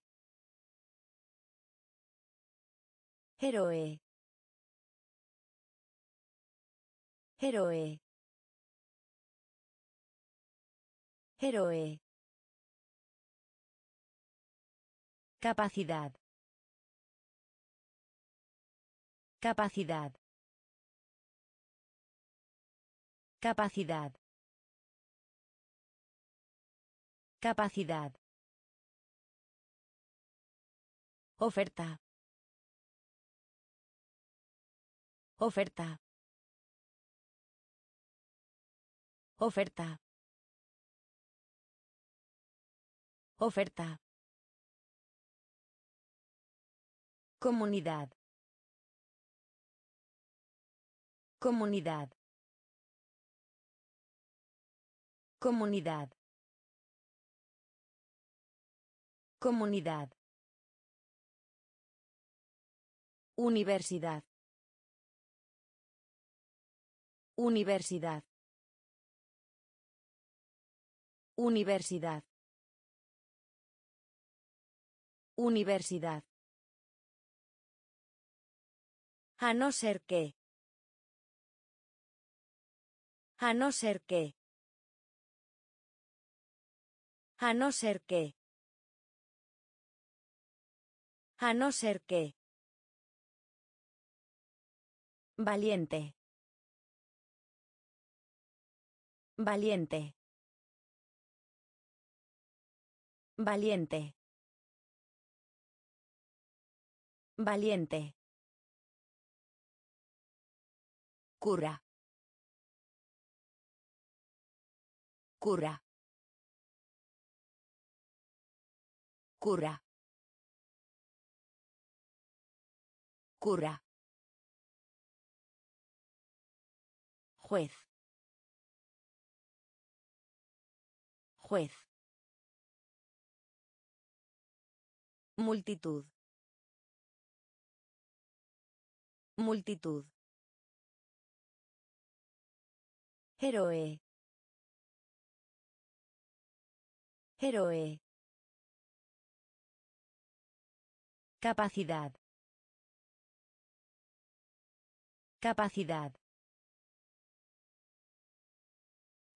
Speaker 1: Héroe. Héroe. Héroe. Capacidad. Capacidad. Capacidad. Capacidad. Oferta. Oferta. Oferta. Oferta. Comunidad. Comunidad. Comunidad. Comunidad. Universidad. Universidad. Universidad. Universidad. A no ser que. A no ser que. A no ser que. A no ser que. Valiente. Valiente. Valiente. Valiente. Cura. Cura. Cura. Cura. Juez. Juez. Multitud. Multitud. Héroe. Héroe. Capacidad. Capacidad.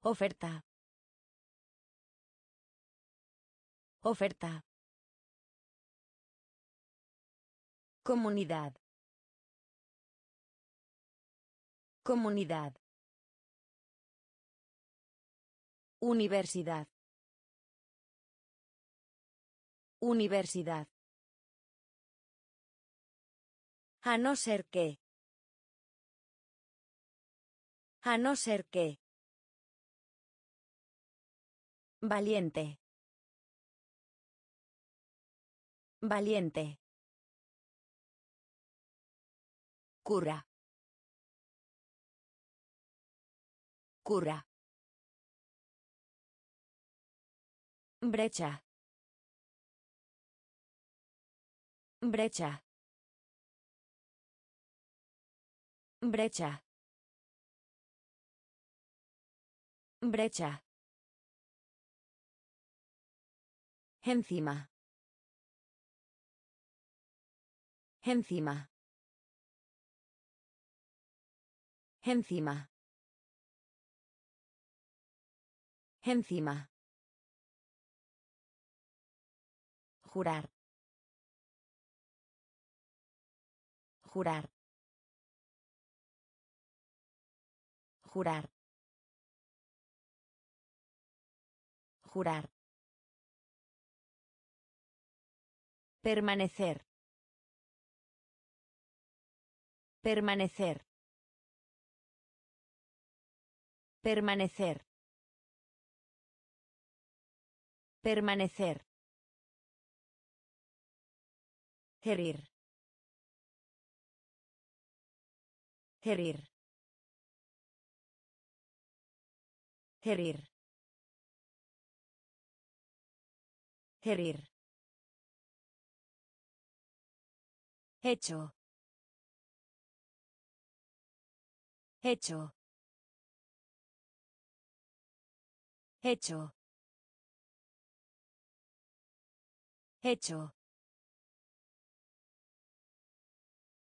Speaker 1: Oferta. Oferta. Comunidad. Comunidad. Universidad. Universidad. A no ser que. A no ser que. Valiente. Valiente. Cura. Cura. Brecha. Brecha. Brecha. Brecha. Encima. Encima. Encima. Encima. Jurar. Jurar. Jurar. Jurar. Permanecer. Permanecer. Permanecer. Permanecer. Herir. Herir. Herir. Herir. Hecho. Hecho. Hecho. Hecho.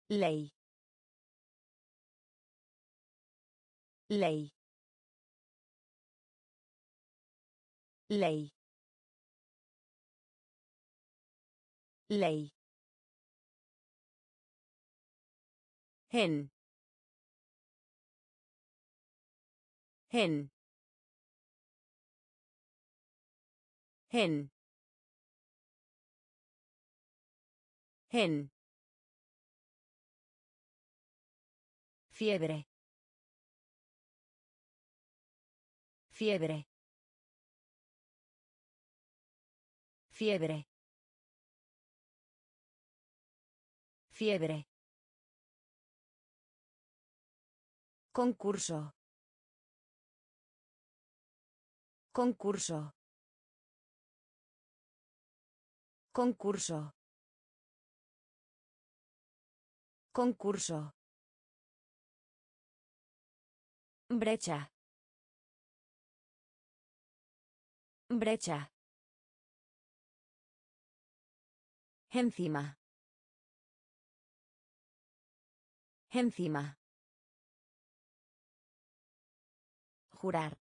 Speaker 1: Ley. Ley. Ley. Ley. Gen. Gen. Gen. Gen. Fiebre. Fiebre. Fiebre. Fiebre. Concurso. Concurso. Concurso. Concurso. Brecha. Brecha. Encima. Encima. Jurar.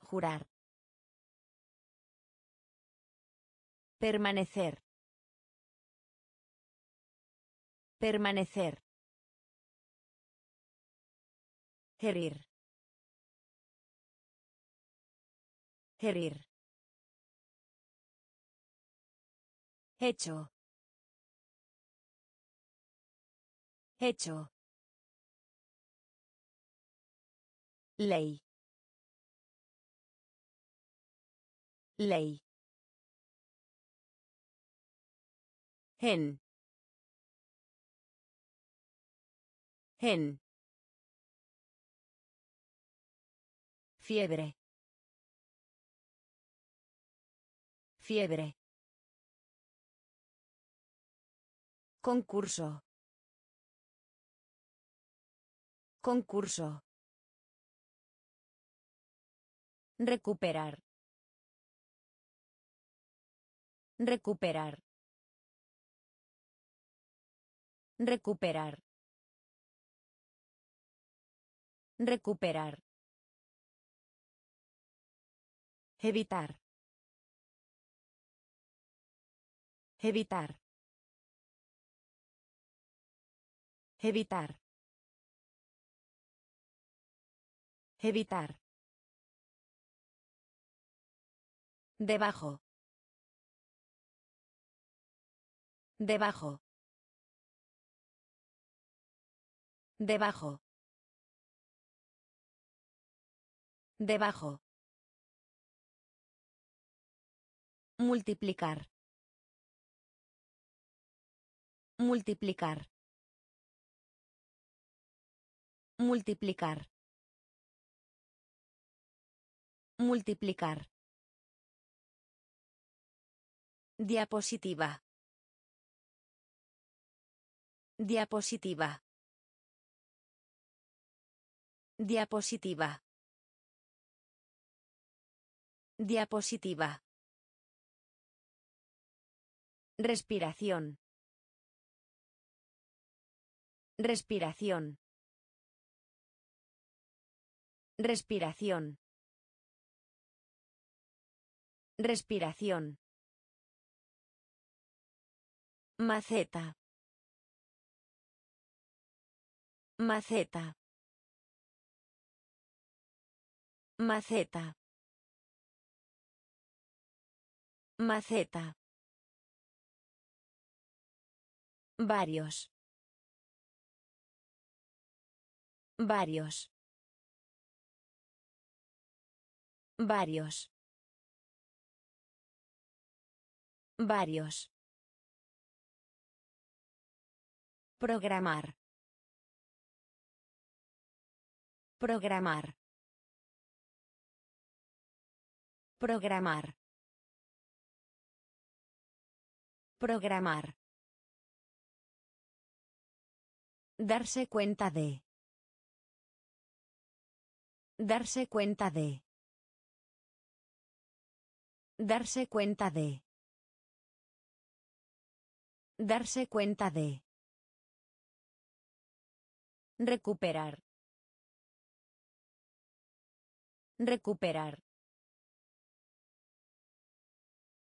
Speaker 1: Jurar. Permanecer. Permanecer. Herir. Herir. Hecho. Hecho. Ley. Ley. Gen. Gen. Fiebre. Fiebre. Concurso. Concurso. Recuperar. Recuperar. Recuperar. Recuperar. Evitar. Evitar. Evitar. Evitar. Debajo. Debajo. Debajo. Debajo. Multiplicar. Multiplicar. Multiplicar. Multiplicar. Diapositiva. Diapositiva. Diapositiva. Diapositiva. Respiración. Respiración. Respiración. Respiración. Maceta. Maceta. Maceta. Maceta. Varios. Varios. Varios. Varios. Programar. Programar. Programar. Programar. Darse cuenta de. Darse cuenta de. Darse cuenta de. Darse cuenta de. Recuperar. Recuperar.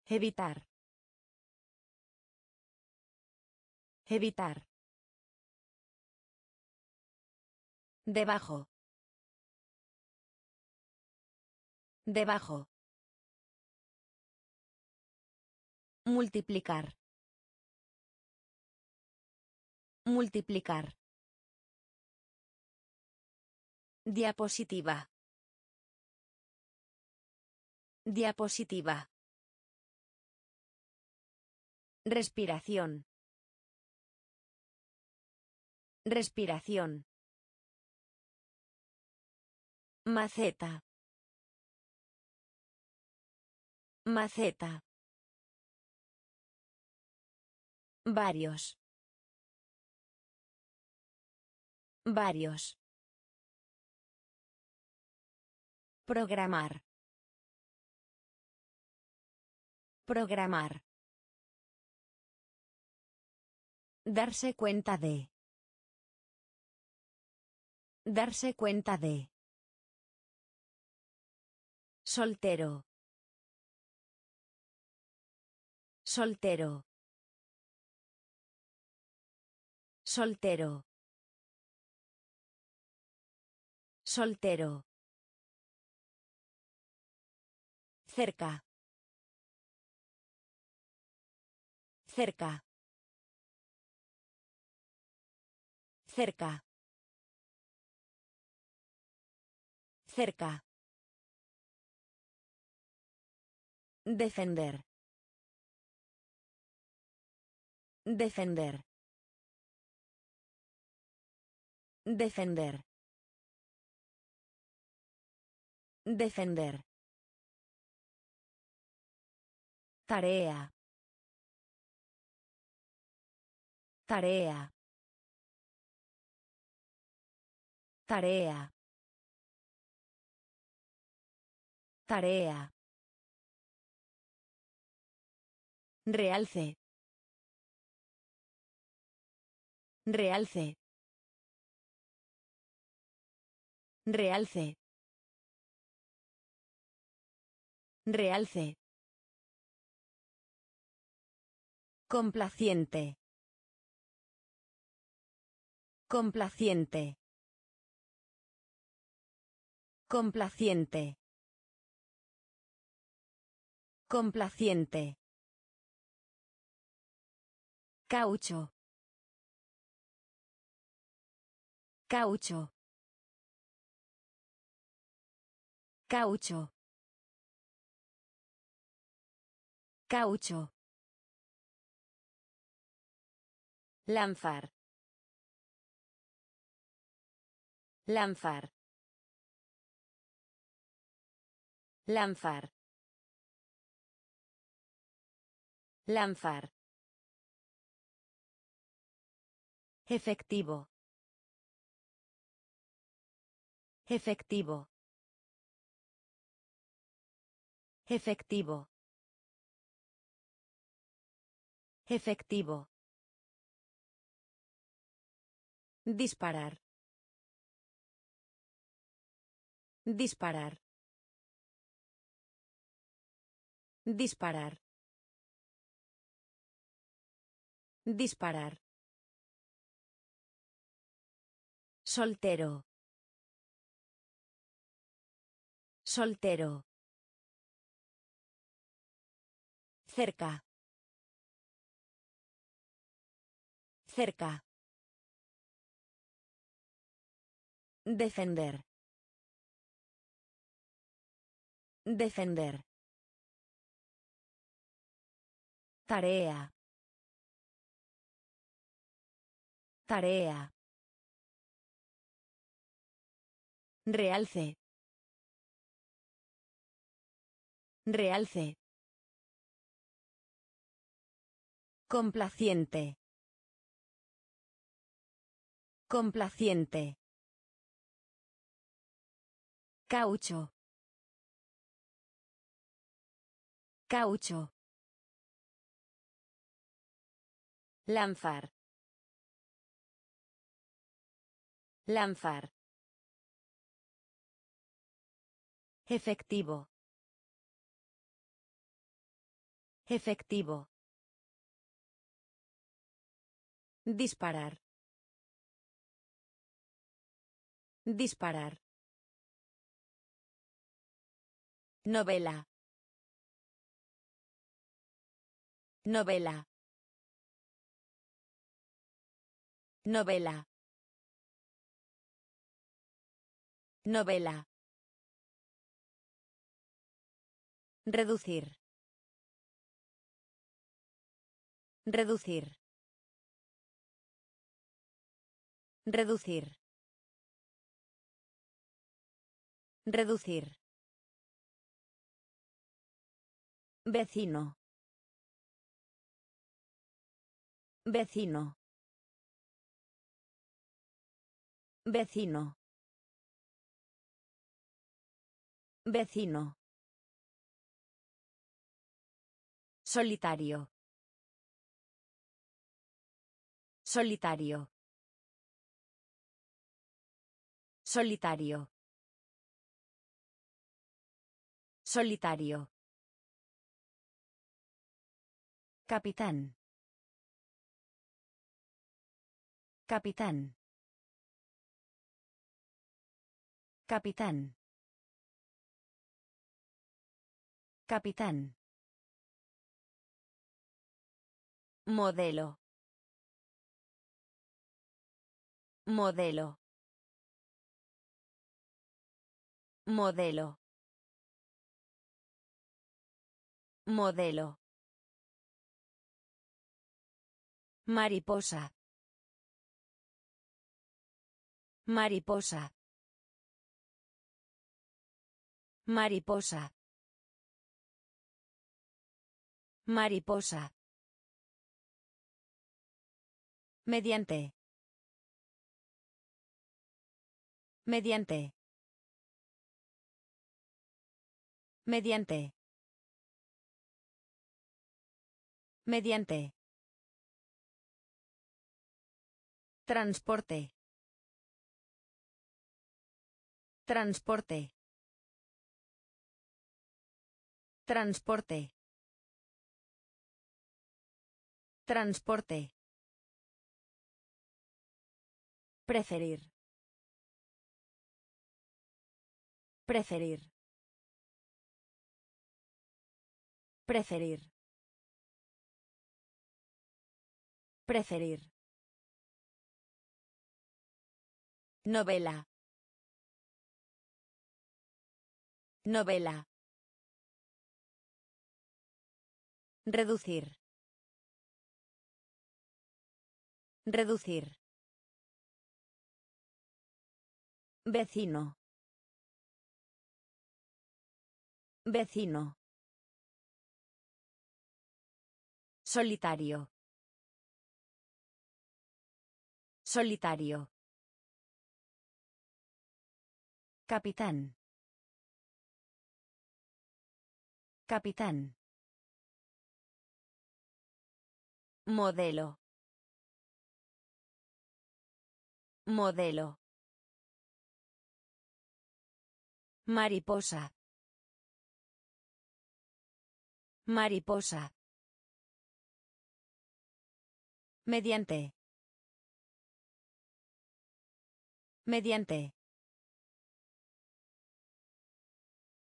Speaker 1: Evitar. Evitar. Debajo. Debajo. Multiplicar. Multiplicar. Diapositiva. Diapositiva. Respiración. Respiración. Maceta. Maceta. Varios. Varios. Programar. Programar. Darse cuenta de. Darse cuenta de. Soltero. Soltero. Soltero. Soltero. Cerca. Cerca. Cerca. Cerca. Defender. Defender. Defender. Defender. Tarea. Tarea. Tarea. Tarea. Realce. Realce. Realce. Realce. Complaciente. Complaciente. Complaciente. Complaciente. Caucho. Caucho. Caucho. Caucho. Lanzar. Lanzar. Lanzar. Lanzar. Efectivo. Efectivo. Efectivo. Efectivo. Disparar. Disparar. Disparar. Disparar. Soltero. Soltero. Cerca. Cerca. Defender. Defender. Tarea. Tarea. Realce. Realce. Complaciente. Complaciente. Caucho. Caucho. Lanzar. Lanzar. Efectivo. Efectivo. Disparar. Disparar. Novela. Novela. Novela. Novela. Reducir. Reducir. Reducir. Reducir. Vecino. Vecino. Vecino. Vecino. Solitario. Solitario. Solitario. Solitario. Capitán. Capitán. Capitán. Capitán. Modelo. Modelo. Modelo. Modelo. Mariposa. Mariposa. Mariposa. Mariposa. Mediante. Mediante. Mediante. Mediante. Transporte. Transporte. Transporte. Transporte. Preferir. Preferir. Preferir. Preferir. Novela. Novela. Reducir. Reducir. Vecino. Vecino. Solitario. Solitario. Capitán. Capitán. Modelo. Modelo. Mariposa. Mariposa. Mediante. Mediante.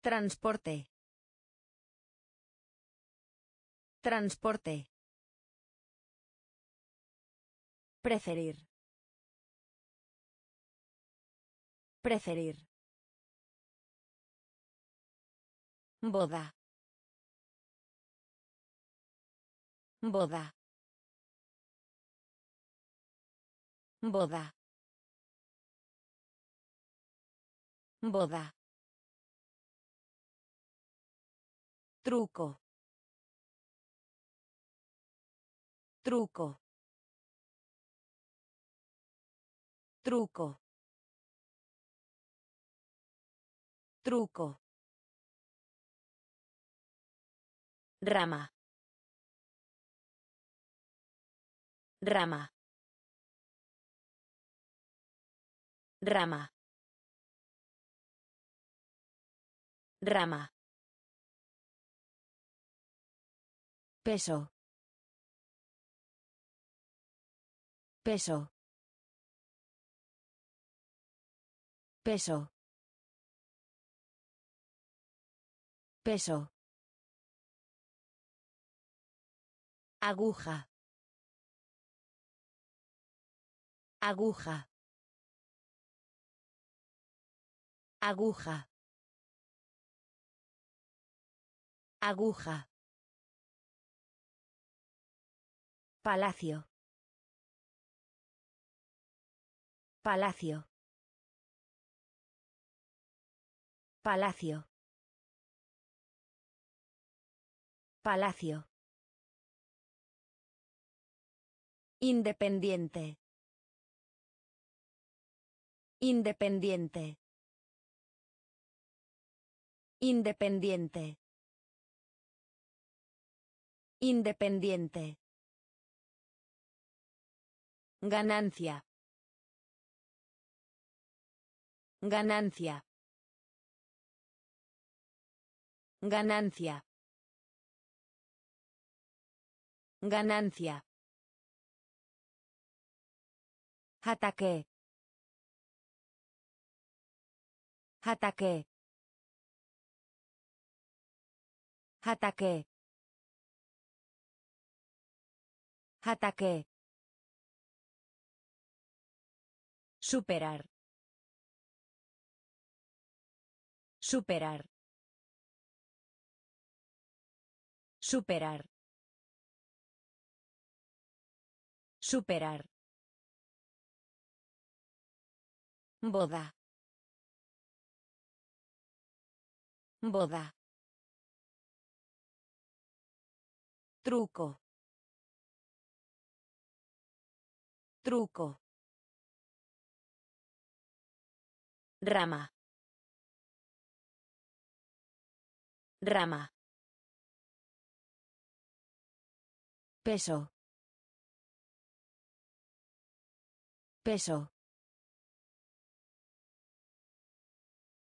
Speaker 1: Transporte. Transporte. Preferir. Preferir. Boda. Boda. Boda. Boda. Truco. Truco. Truco. Truco. Rama. Rama. Rama. Rama. Peso. Peso. Peso. Peso. Aguja. Aguja. Aguja. Aguja. Palacio. Palacio. Palacio. Palacio. Independiente. Independiente. Independiente. Independiente. Ganancia. Ganancia. Ganancia. Ganancia. Ataque. Ataque. Ataque. Ataque. Superar. Superar. Superar. Superar. Boda. Boda. Truco. Truco. Rama. Rama. Peso. Peso.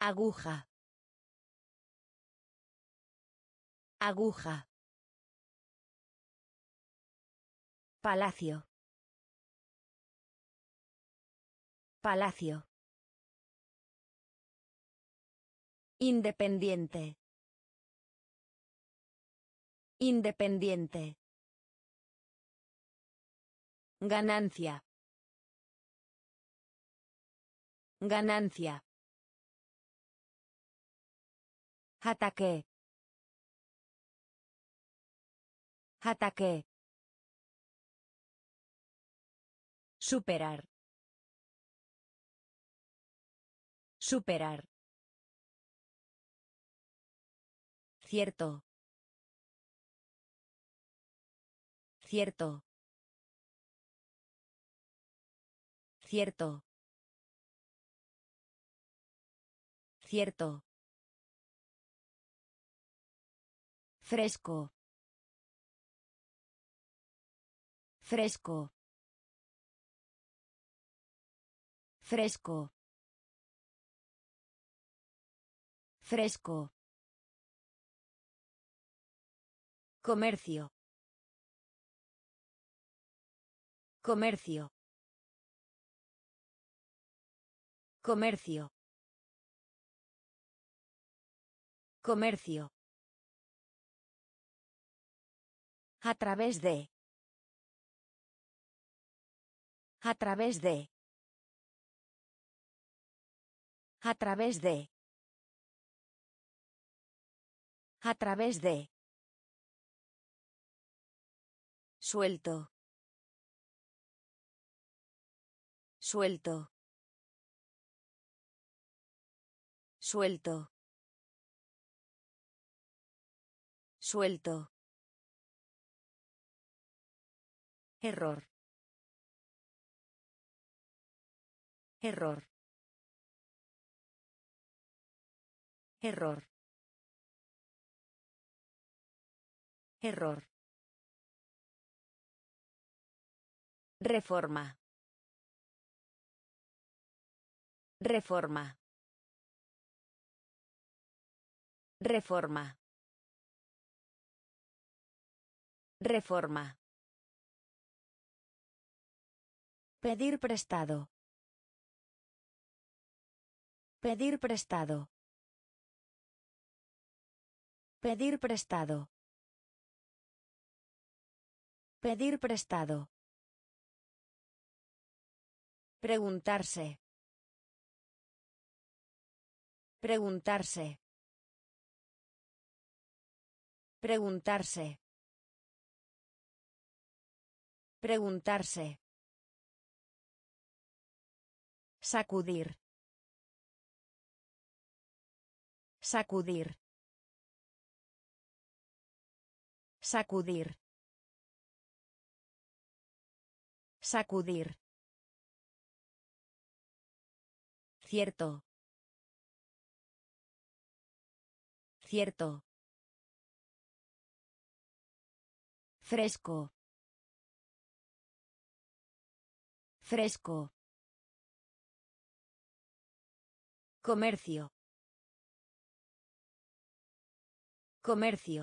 Speaker 1: Aguja. Aguja. Palacio. Palacio. Independiente. Independiente. Ganancia. Ganancia. Ataque. Ataque. Superar. Superar. Cierto. Cierto. Cierto. Cierto. Fresco. Fresco. Fresco. Fresco. Comercio. Comercio. Comercio. Comercio. A través de. A través de. A través de. A través de. Suelto. Suelto. Suelto. Suelto. Error. Error. Error. Error. Reforma. Reforma. Reforma. Reforma. Pedir prestado. Pedir prestado. Pedir prestado. Pedir prestado. Preguntarse. Preguntarse. Preguntarse. Preguntarse. Sacudir. Sacudir. Sacudir. Sacudir. Cierto. Cierto. Fresco. Fresco. Comercio. Comercio.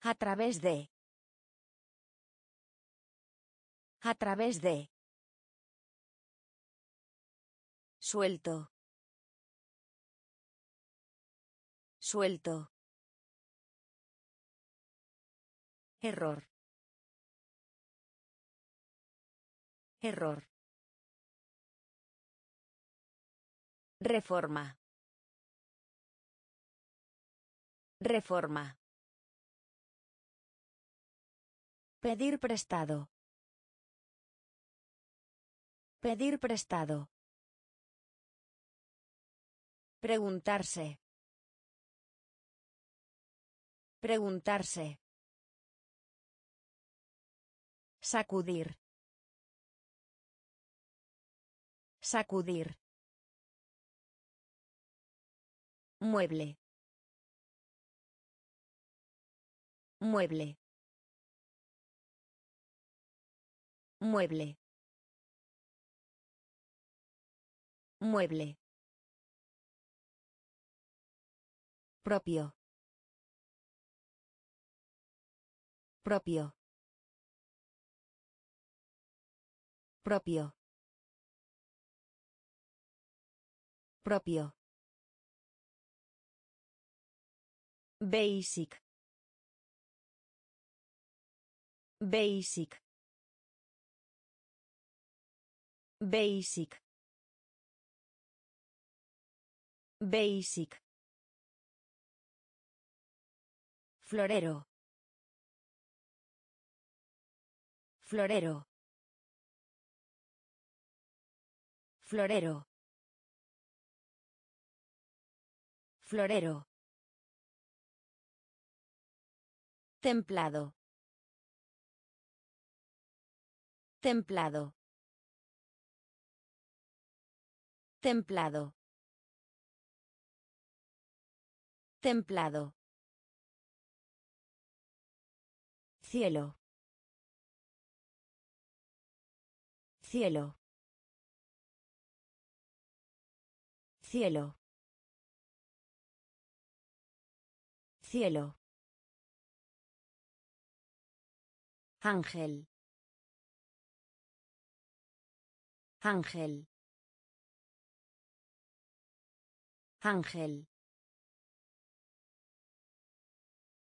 Speaker 1: A través de. A través de. Suelto. Suelto. Error. Error. Reforma. Reforma. Pedir prestado. Pedir prestado. Preguntarse. Preguntarse. Sacudir. Sacudir. Mueble. Mueble. Mueble. Mueble. Propio. Propio. Propio. Propio. Basic. Basic. Basic. Basic. Florero. Florero. Florero. Florero. Templado. Templado. Templado. Templado. Cielo. Cielo. Cielo. Cielo. Ángel. Ángel. Ángel.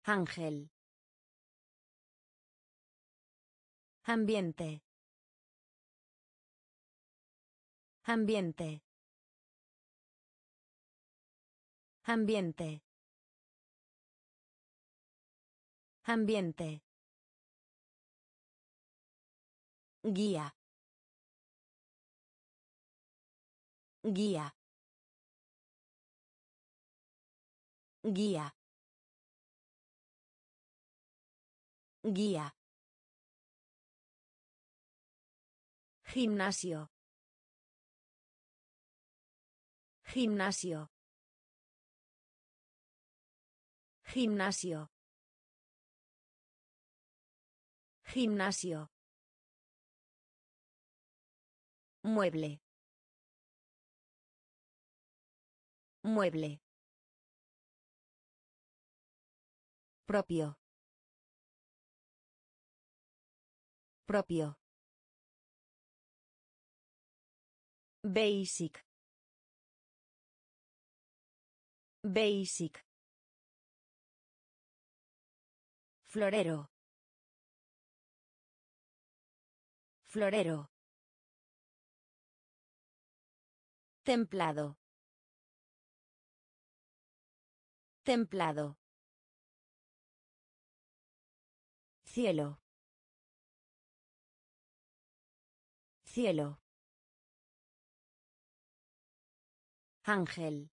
Speaker 1: Ángel. Ambiente. Ambiente. Ambiente. Ambiente. Guía. Guía. Guía. Guía. Gimnasio. Gimnasio. Gimnasio. Gimnasio. Mueble. Mueble. Propio. Propio. Basic. Basic. Florero. Florero. Templado. Templado. Cielo. Cielo. Ángel.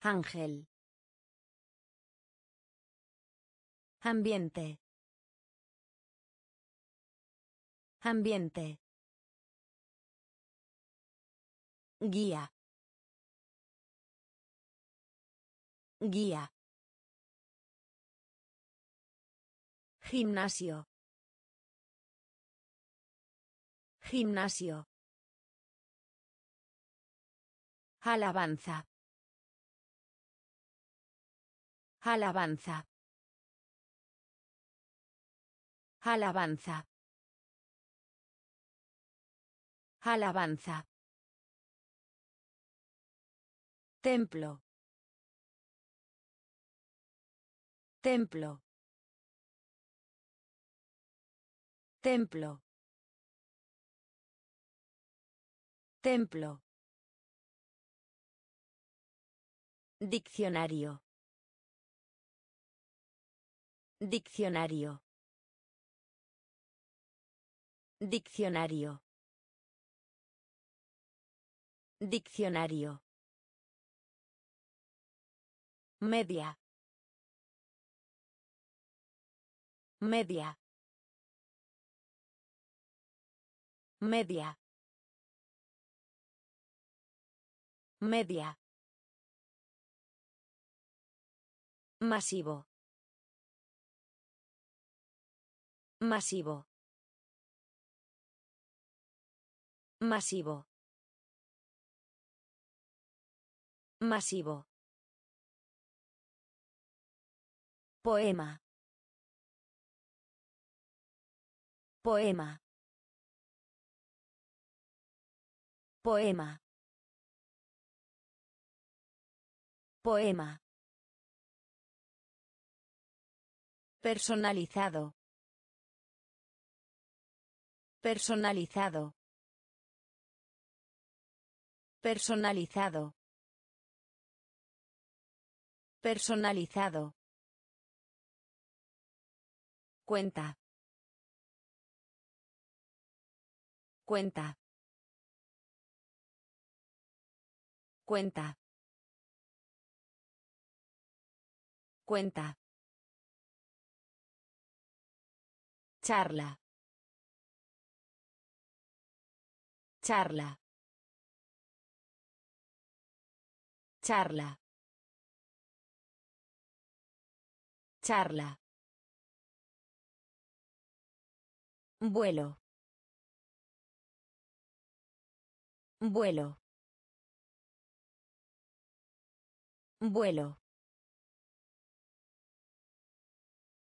Speaker 1: Ángel. Ambiente. Ambiente. Guía. Guía. Gimnasio. Gimnasio. Alabanza. Alabanza. Alabanza. Alabanza. Templo. Templo. Templo. Templo. Diccionario. Diccionario. Diccionario. Diccionario. Media. Media. Media. Media. Masivo. Masivo. Masivo. Masivo. Poema. Poema. Poema. Poema. Personalizado. Personalizado. Personalizado. Personalizado. Cuenta. Cuenta. Cuenta. Cuenta. Charla. Charla. Charla. Charla. Vuelo. Vuelo. Vuelo.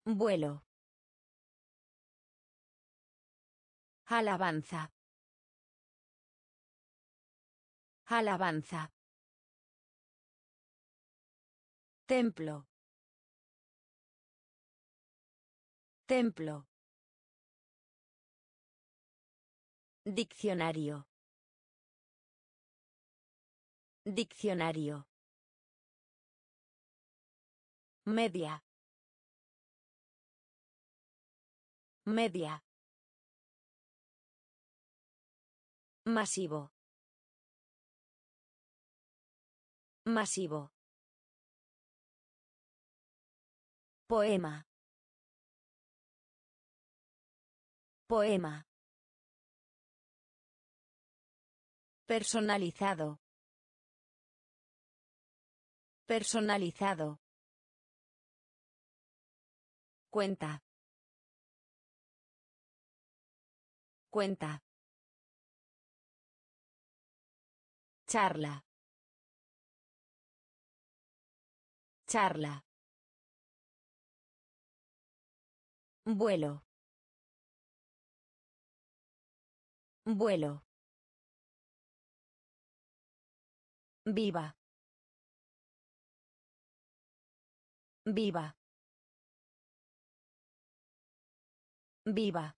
Speaker 1: Vuelo. Alabanza. Alabanza. Templo. Templo. Diccionario. Diccionario. Media. Media. Masivo. Masivo. Poema. Poema. Personalizado. Personalizado. Cuenta. Cuenta. Charla. Charla. Vuelo. Vuelo. Viva. Viva. Viva.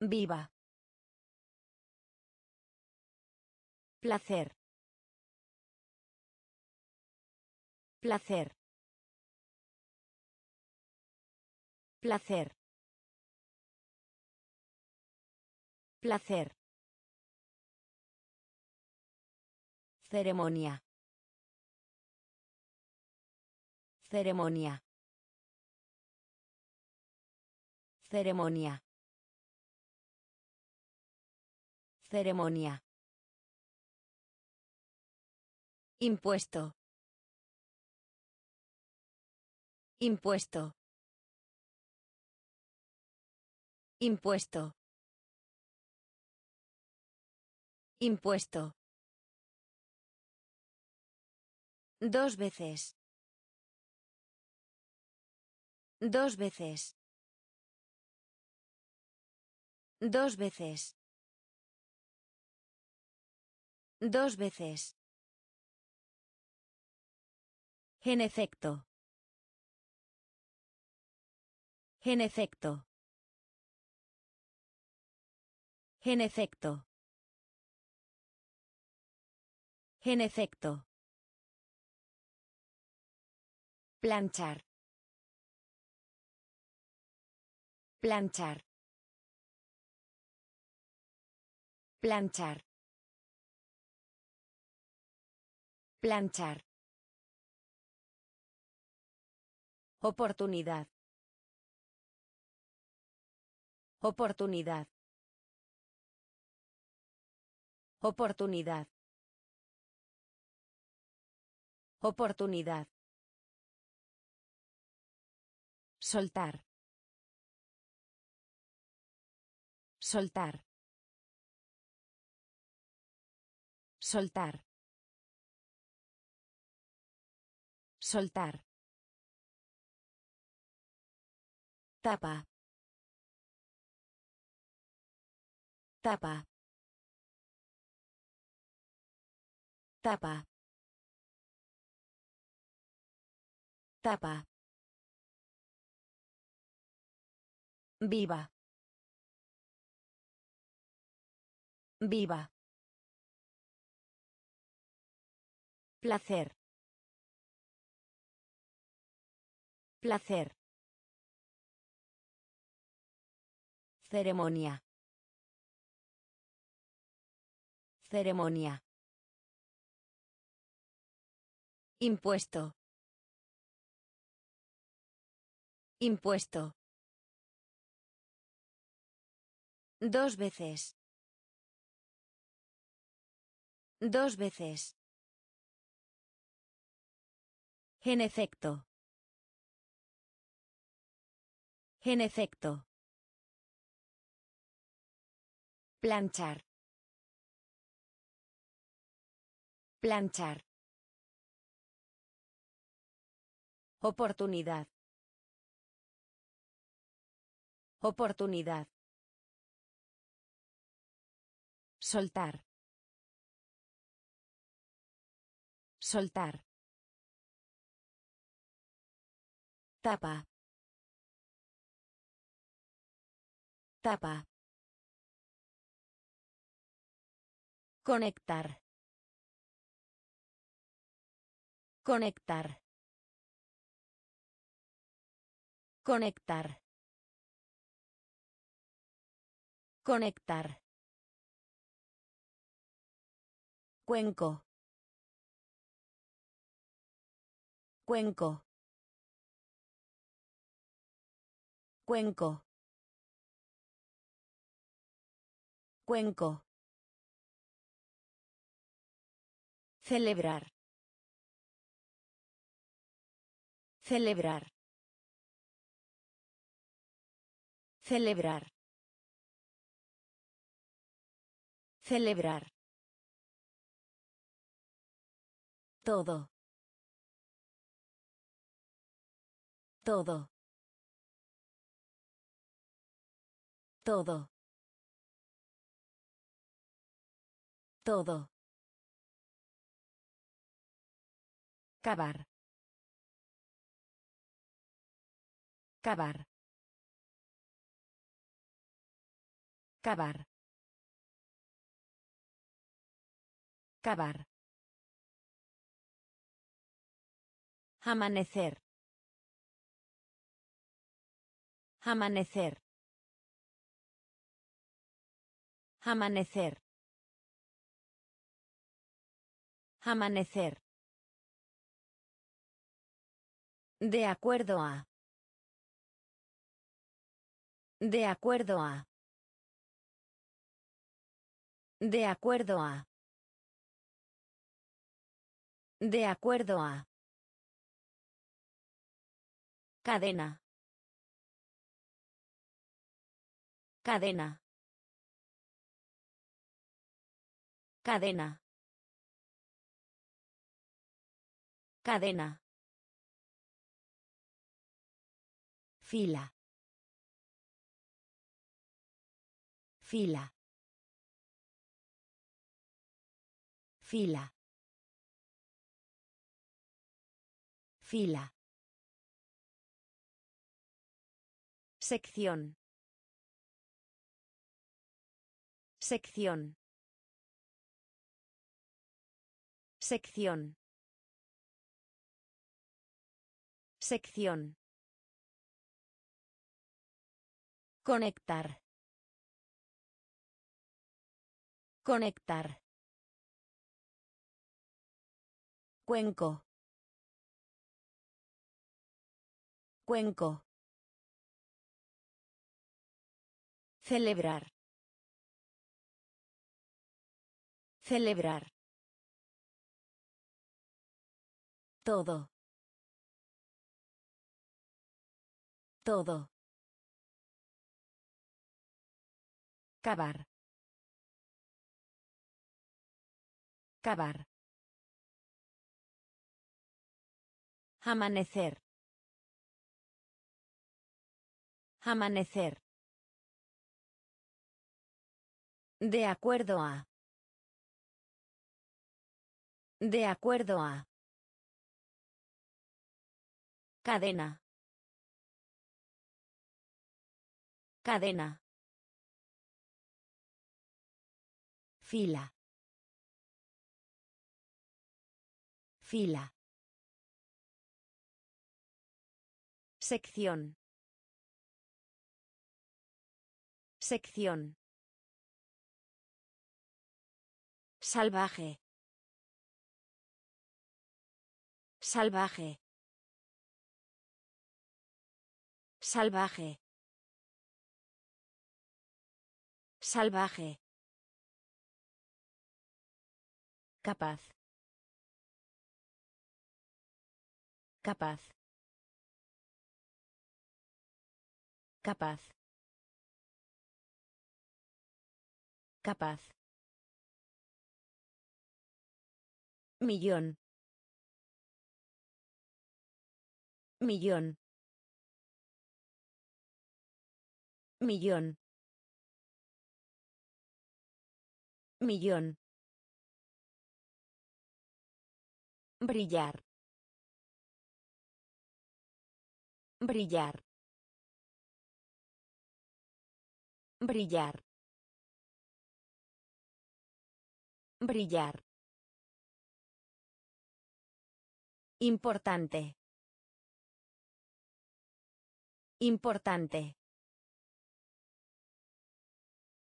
Speaker 1: Viva. Placer. Placer. Placer. Placer. Ceremonia. Ceremonia. Ceremonia. Ceremonia. Impuesto. Impuesto. Impuesto. Impuesto. Dos veces. Dos veces. Dos veces. Dos veces. En efecto. En efecto. En efecto. En efecto. Planchar. Planchar. Planchar. Planchar. Oportunidad. Oportunidad. Oportunidad. Oportunidad. Soltar. Soltar. Soltar. Soltar. Tapa. Tapa. Tapa. Tapa. Viva. Viva. Placer. Placer. Ceremonia. Ceremonia. Impuesto. Impuesto. Dos veces. Dos veces. En efecto. En efecto. Planchar. Planchar. Oportunidad. Oportunidad. Soltar. Soltar. Tapa. Tapa. Conectar. Conectar. Conectar. Conectar. Cuenco. Cuenco. Cuenco. Cuenco. Celebrar. Celebrar. Celebrar. Celebrar. Todo. Todo. Todo. Todo. Cavar. Cavar. Cavar. Cavar. Amanecer. Amanecer. Amanecer. Amanecer. De acuerdo a. De acuerdo a. De acuerdo a. De acuerdo a. Cadena. Cadena. Cadena. Cadena. Fila. Fila. Fila. Fila. Sección. Sección. Sección. Sección. Conectar. Conectar. Cuenco. Cuenco. Celebrar. Celebrar. Todo. Todo. Cavar. Cavar. Amanecer. Amanecer. De acuerdo a. De acuerdo a. Cadena. Cadena. Fila. Fila. Sección. Sección. Salvaje. Salvaje. Salvaje. Salvaje. Capaz. Capaz. Capaz. Capaz. Millón. Millón. Millón. Millón. Brillar. Brillar. Brillar. Brillar. Importante. Importante.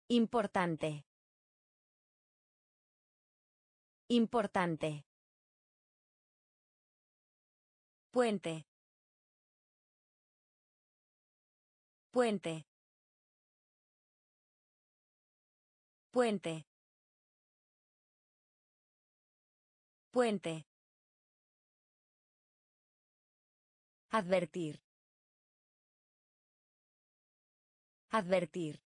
Speaker 1: Importante. Importante. Puente. Puente. Puente. Puente. Advertir. Advertir.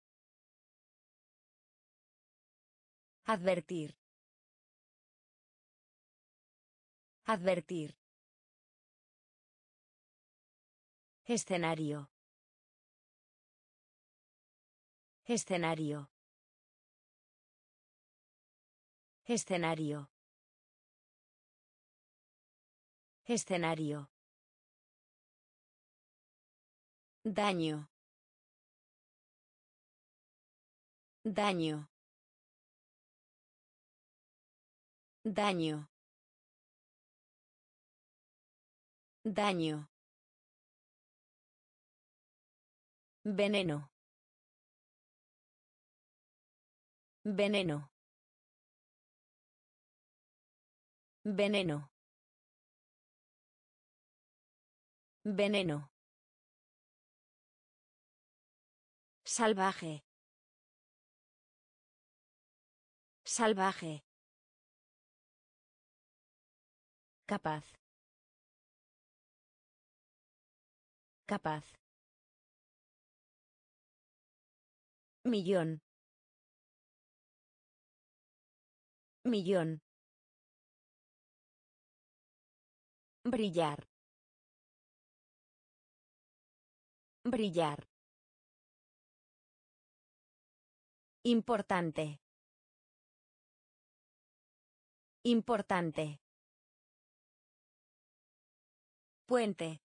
Speaker 1: Advertir. Advertir. Escenario. Escenario. Escenario. Escenario. Daño. Daño. Daño. Daño. Veneno. Veneno. Veneno. Veneno. Salvaje. Salvaje. Capaz. Capaz. Millón. Millón. Brillar. Brillar. Importante. Importante. Puente.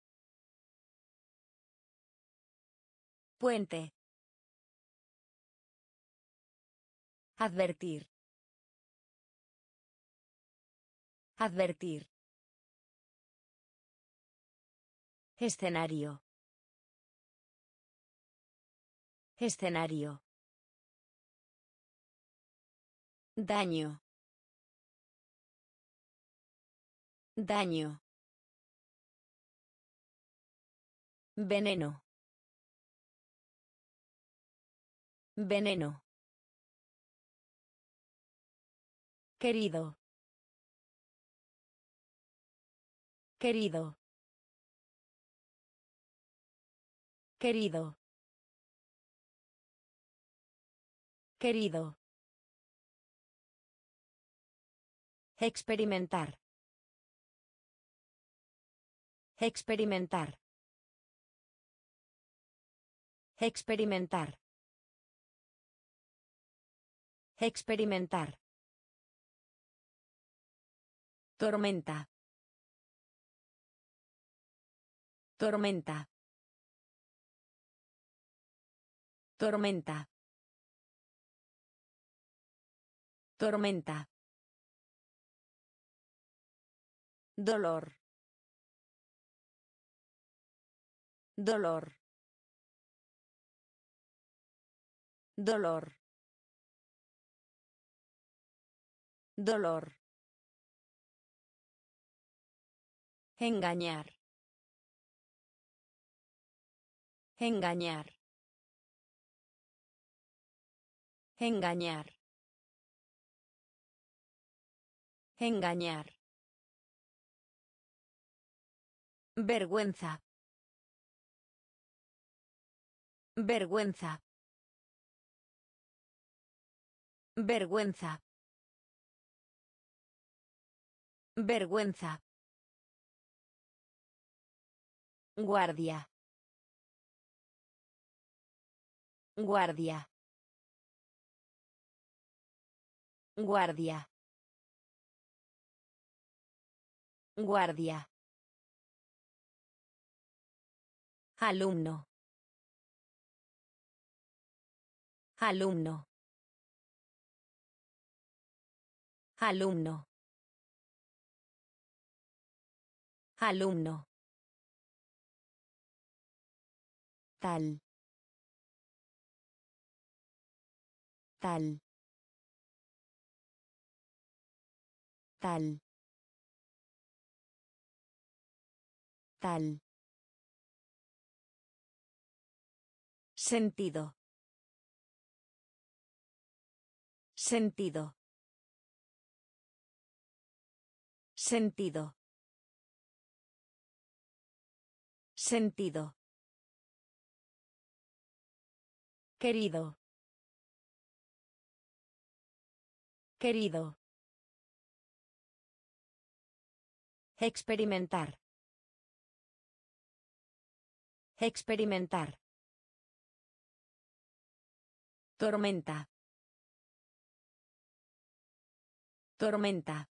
Speaker 1: Puente. Advertir. Advertir. Escenario. Escenario. Daño. Daño. Veneno. Veneno. Querido. Querido. Querido. Querido. Experimentar. Experimentar. Experimentar. Experimentar. Tormenta. Tormenta. Tormenta. Tormenta. Dolor. Dolor. Dolor. Dolor. Engañar. Engañar. Engañar. Engañar. Vergüenza. Vergüenza. Vergüenza. Vergüenza. Guardia. Guardia. Guardia. Guardia. Alumno. Alumno. Alumno. Alumno. Tal. Tal. Tal. Tal. Sentido. Sentido. Sentido. Sentido. Querido. Querido. Experimentar. Experimentar. Tormenta. Tormenta.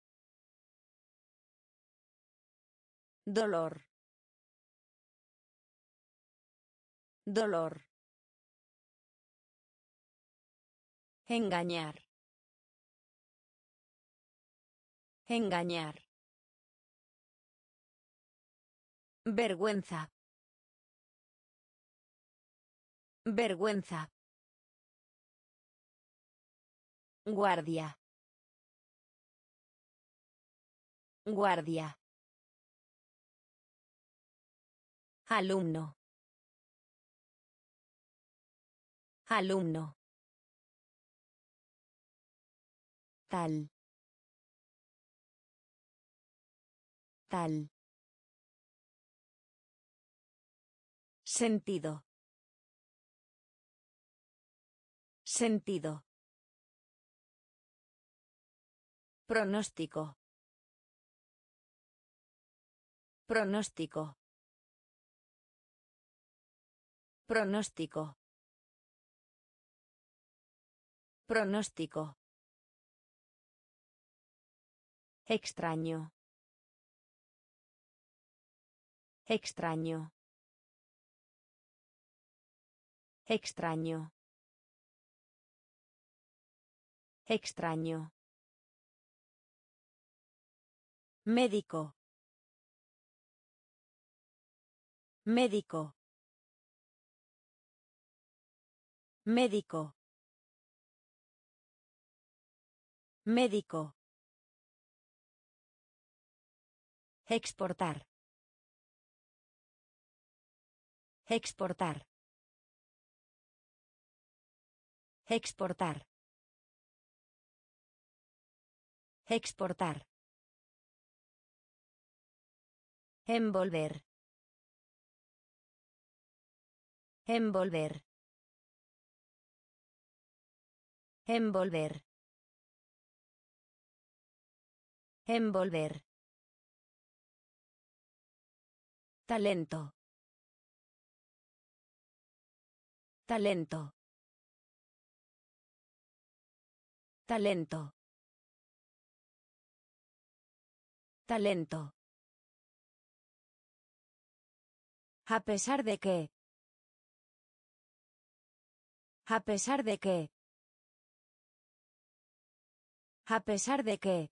Speaker 1: Dolor. Dolor. Engañar. Engañar. Vergüenza. Vergüenza. Guardia. Guardia. Alumno. Alumno. Tal. Tal. Sentido. Sentido. Pronóstico. Pronóstico. Pronóstico. Pronóstico. Extraño. Extraño. Extraño. Extraño. Médico. Médico. Médico. Médico. Exportar. Exportar. Exportar. Exportar. Envolver. Envolver. Envolver. Envolver. Talento. Talento. Talento. Talento. A pesar de que. A pesar de que. A pesar de que.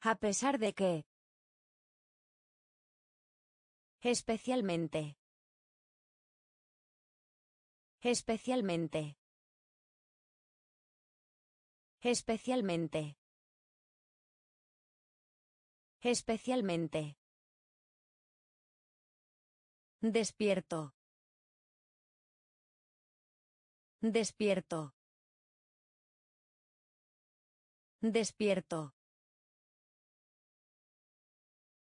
Speaker 1: A pesar de que. Especialmente. Especialmente. Especialmente. Especialmente. Despierto. Despierto. Despierto.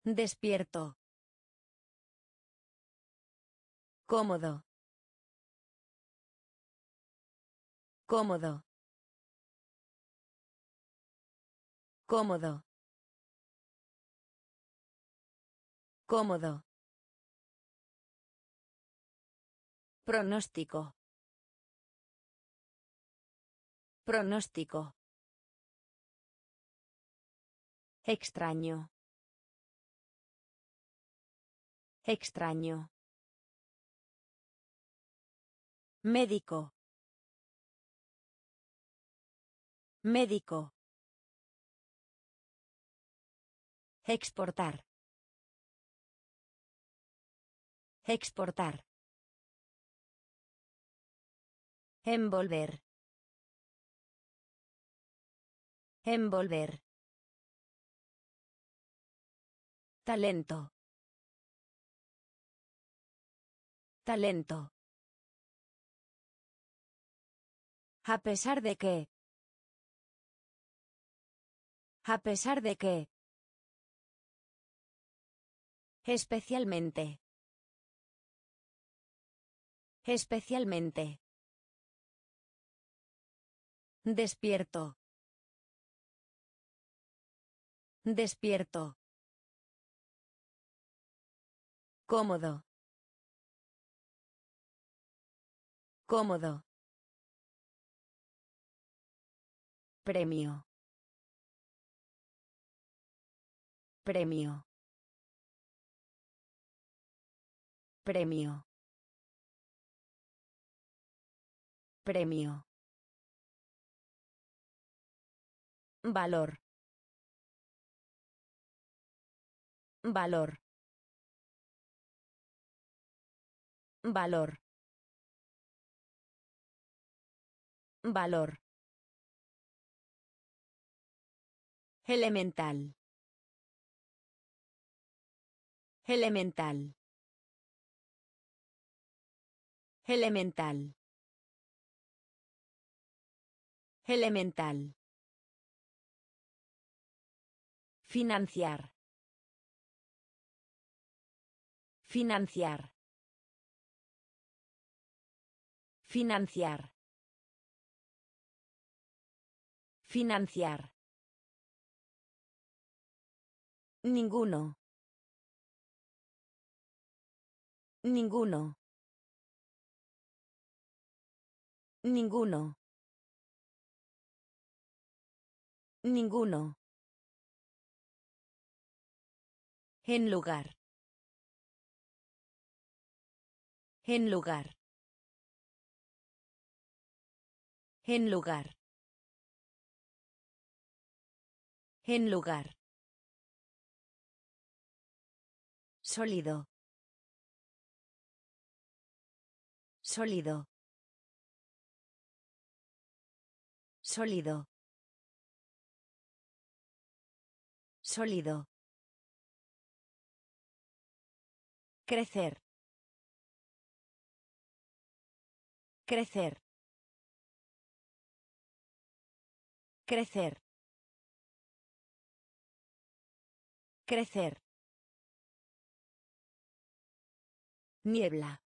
Speaker 1: Despierto. Cómodo. Cómodo. Cómodo. Cómodo. Pronóstico. Pronóstico. Extraño. Extraño. Médico. Médico. Exportar. Exportar. Envolver. Envolver. Talento. Talento. A pesar de que. A pesar de que. Especialmente. Especialmente. Despierto. Despierto. Cómodo. Cómodo. Premio. Premio. Premio. Premio. Valor. Valor. Valor. Valor. Elemental. Elemental. Elemental. Elemental. Financiar. Financiar. Financiar. Financiar. Ninguno. Ninguno. Ninguno. Ninguno. En lugar. En lugar. En lugar. En lugar. Sólido. Sólido. Sólido. Sólido. Crecer. Crecer. Crecer. Crecer. Niebla.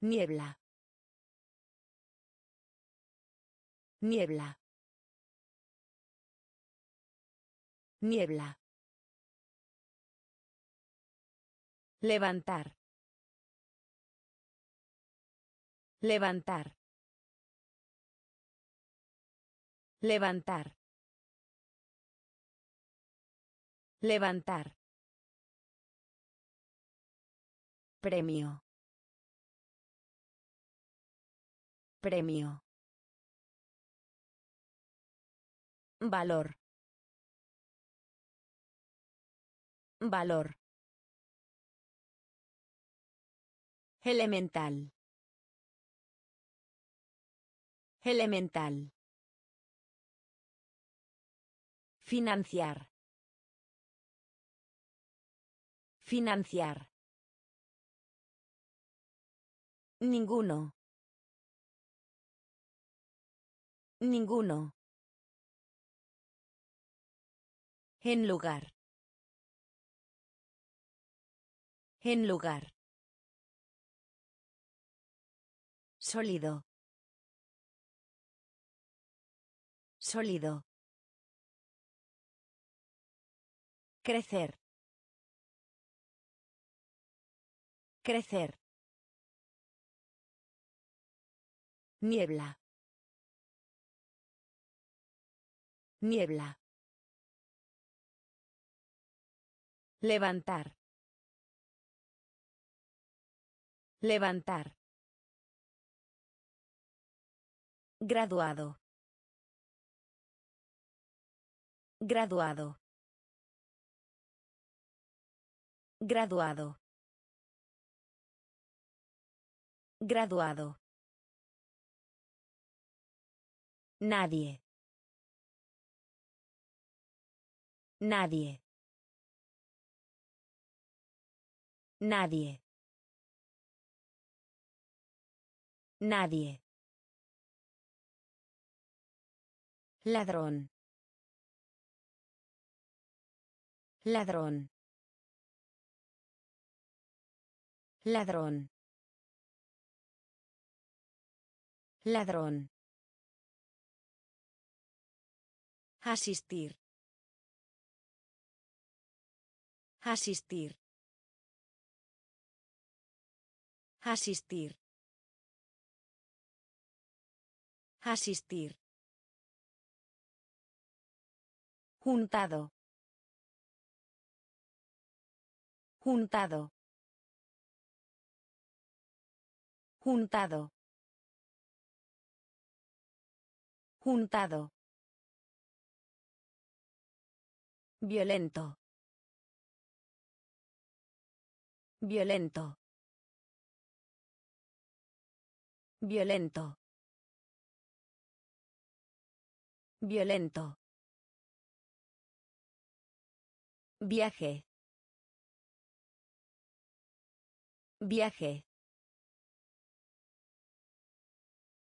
Speaker 1: Niebla. Niebla. Niebla. Levantar. Levantar. Levantar. Levantar. Premio. Premio. Valor. Valor. Elemental. Elemental. Financiar. Financiar. Ninguno. Ninguno. En lugar. En lugar. Sólido. Sólido. Crecer. Crecer. Niebla. Niebla. Levantar. Levantar. Graduado. Graduado. Graduado. Graduado. Nadie. Nadie. Nadie. Nadie. Ladrón. Ladrón. Ladrón. Ladrón. Asistir. Asistir. Asistir. Asistir. Juntado. Juntado. Juntado. Juntado. Violento. Violento. Violento. Violento. Viaje. Viaje.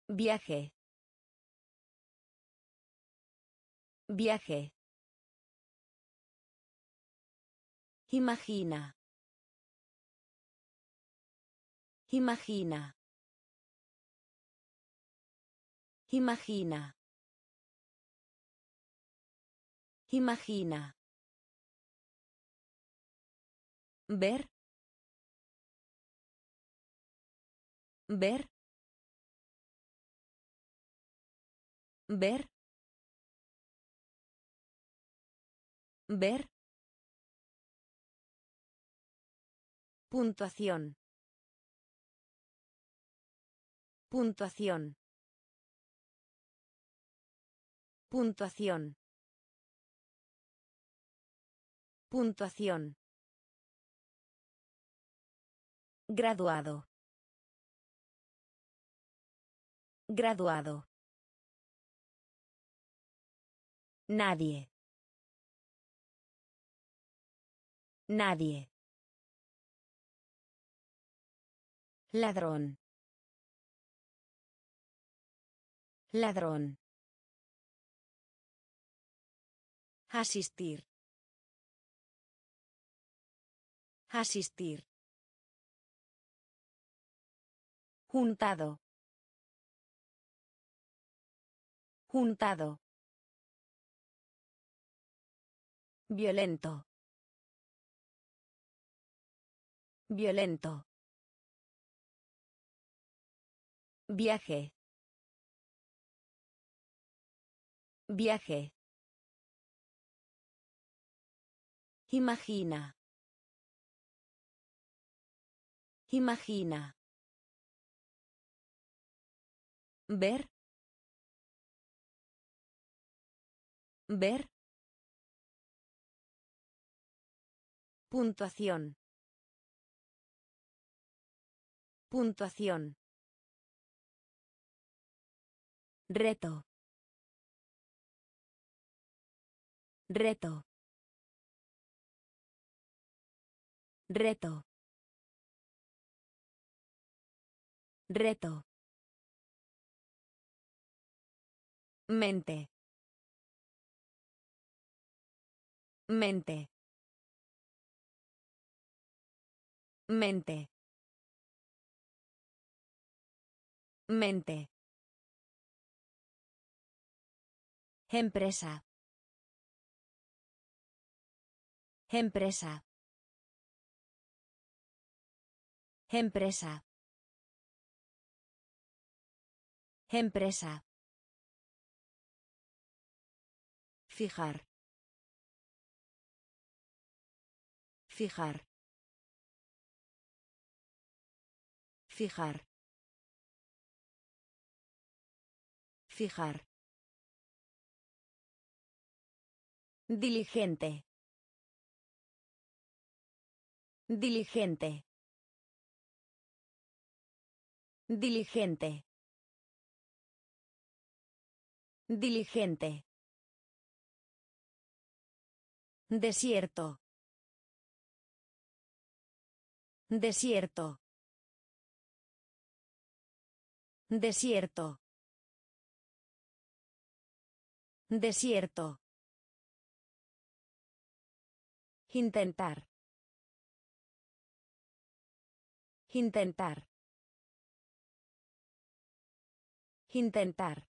Speaker 1: Viaje. Viaje. Imagina. Imagina. Imagina. Imagina. Ver. Ver. Ver. Ver. Puntuación. Puntuación. Puntuación. Puntuación. Graduado. Graduado. Nadie. Nadie. Ladrón. Ladrón. Asistir. Asistir. Juntado. Juntado. Violento. Violento. Viaje. Viaje. Imagina. Imagina. Ver. Ver. Puntuación. Puntuación. Reto. Reto. Reto. Reto. Mente. Mente. Mente. Mente. Empresa. Empresa. Empresa. Empresa. Fijar. Fijar. Fijar. Fijar. Diligente. Diligente. Diligente. Diligente. Desierto. Desierto. Desierto. Desierto. Intentar. Intentar. Intentar.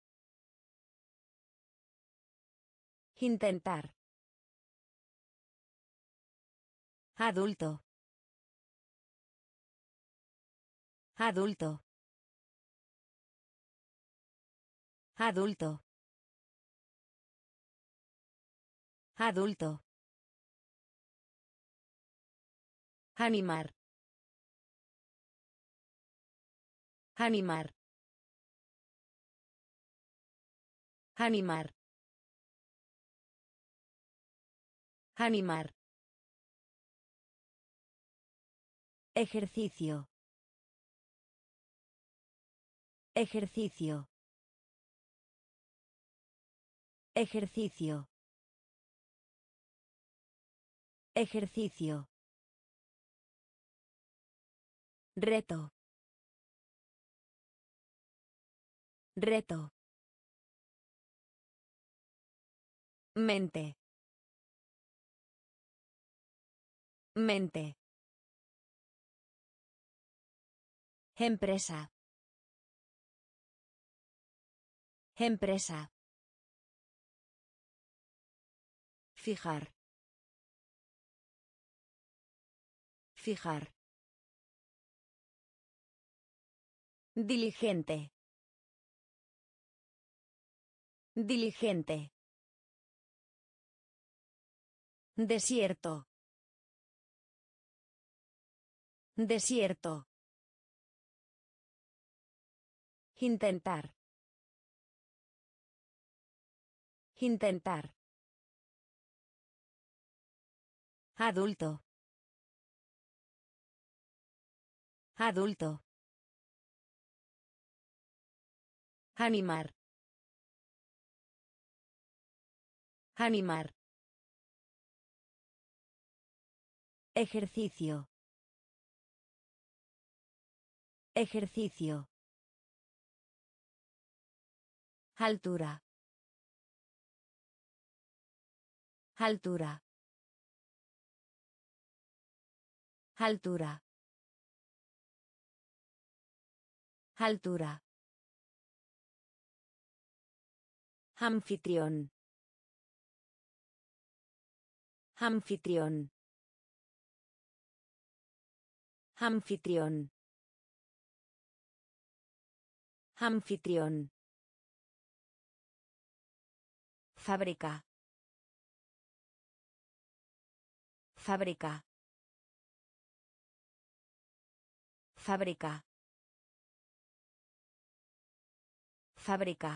Speaker 1: Intentar. Adulto. Adulto. Adulto. Adulto. Animar. Animar. Animar. Animar. Ejercicio. Ejercicio. Ejercicio. Ejercicio. Reto. Reto. Mente. Mente. Empresa. Empresa. Fijar. Fijar. Diligente. Diligente. Desierto. Desierto. Intentar. Intentar. Adulto. Adulto. Animar. Animar. Ejercicio. Ejercicio. Altura. Altura. Altura. Altura. Anfitrión. Anfitrión. Anfitrión. Anfitrión. Fábrica. Fábrica. Fábrica. Fábrica.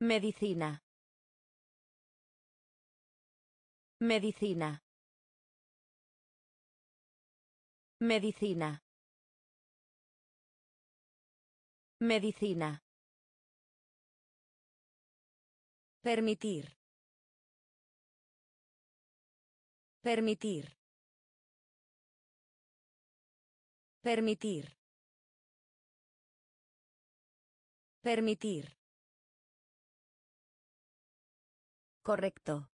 Speaker 1: Medicina. Medicina. Medicina. Medicina. Permitir. Permitir. Permitir. Permitir. Correcto.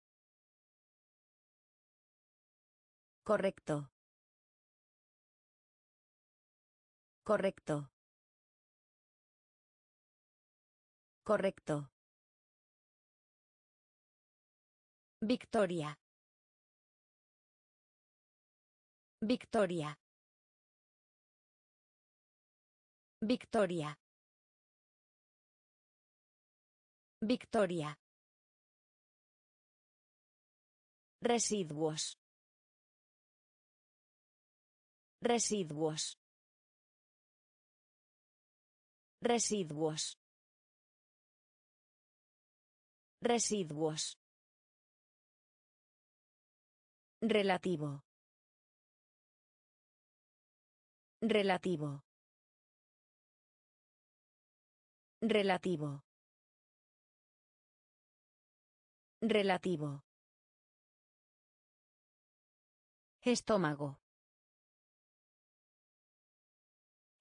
Speaker 1: Correcto. Correcto. Correcto. Victoria. Victoria. Victoria. Victoria. Residuos. Residuos. Residuos. Residuos. Relativo. Relativo. Relativo. Relativo. Estómago.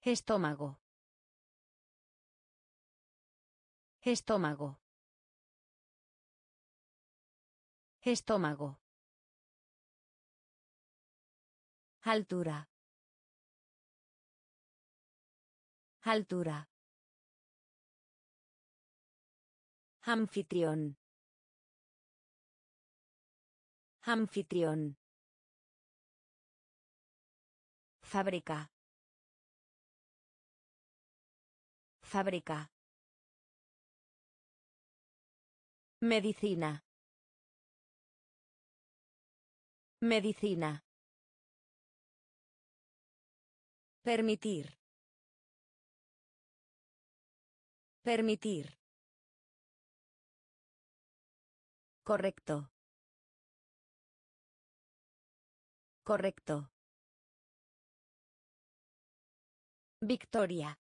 Speaker 1: Estómago. Estómago. Estómago. Altura. Altura. Anfitrión. Anfitrión. Fábrica. Fábrica. Medicina. Medicina. Permitir. Permitir. Correcto. Correcto. Victoria.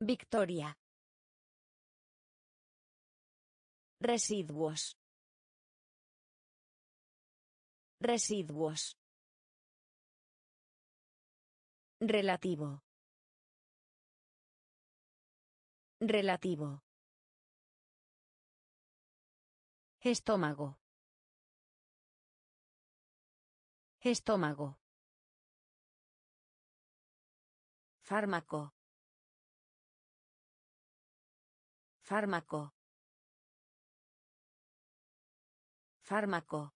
Speaker 1: Victoria. Residuos. Residuos. Relativo. Relativo. Estómago. Estómago. Fármaco. Fármaco. Fármaco.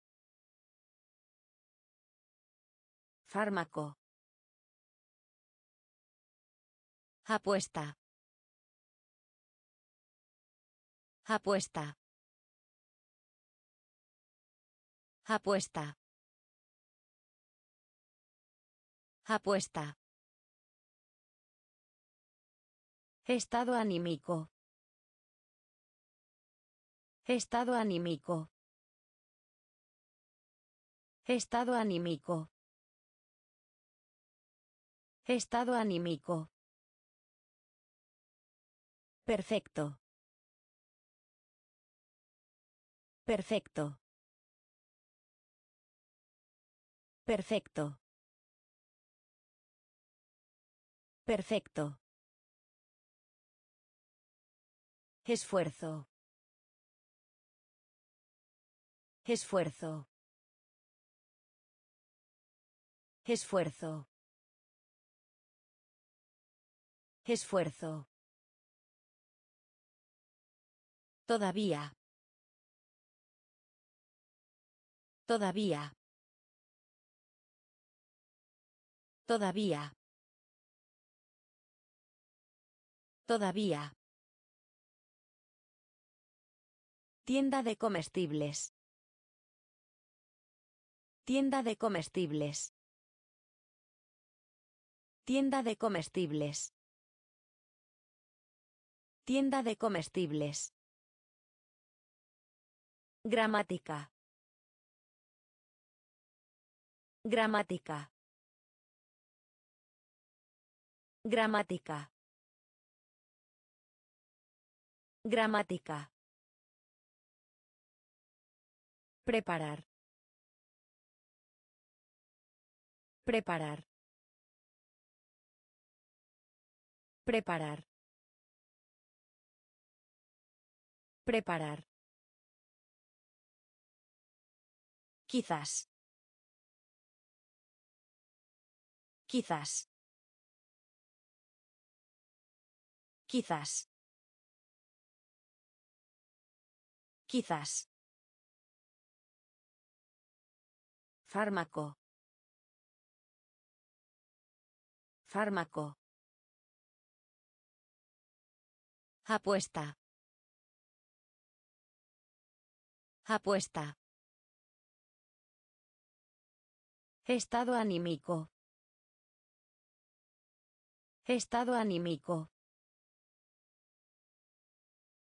Speaker 1: Fármaco. Apuesta. Apuesta. Apuesta. Apuesta. Estado anímico. Estado anímico. Estado anímico. Estado anímico. Perfecto. Perfecto. Perfecto. Perfecto. Esfuerzo. Esfuerzo. Esfuerzo. Esfuerzo. Todavía. Todavía. Todavía. Todavía. Tienda de comestibles. Tienda de comestibles. Tienda de comestibles. Tienda de comestibles. Gramática. Gramática. Gramática. Gramática. Preparar. Preparar. Preparar. Preparar. Quizás. Quizás. Quizás. Quizás. Fármaco. Fármaco. Apuesta. Apuesta. Estado anímico. Estado anímico.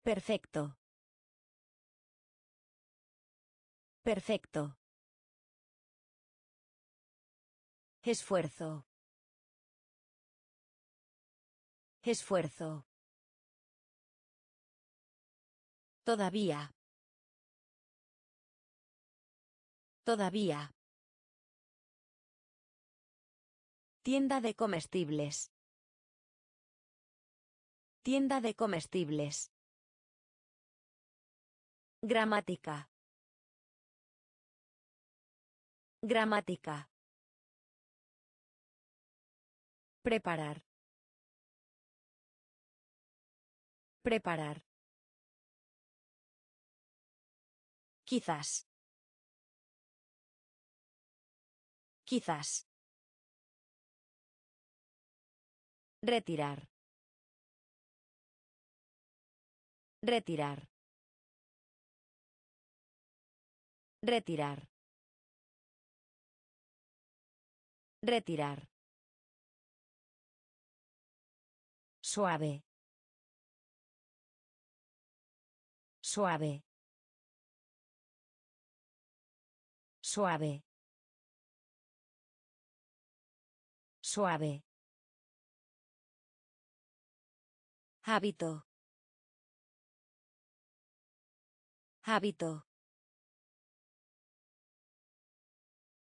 Speaker 1: Perfecto. Perfecto. Esfuerzo. Esfuerzo. Todavía. Todavía. Tienda de comestibles. Tienda de comestibles. Gramática. Gramática. Preparar. Preparar. Quizás. Quizás. Retirar. Retirar. Retirar. Retirar. Suave. Suave. Suave. Suave. Hábito. Hábito.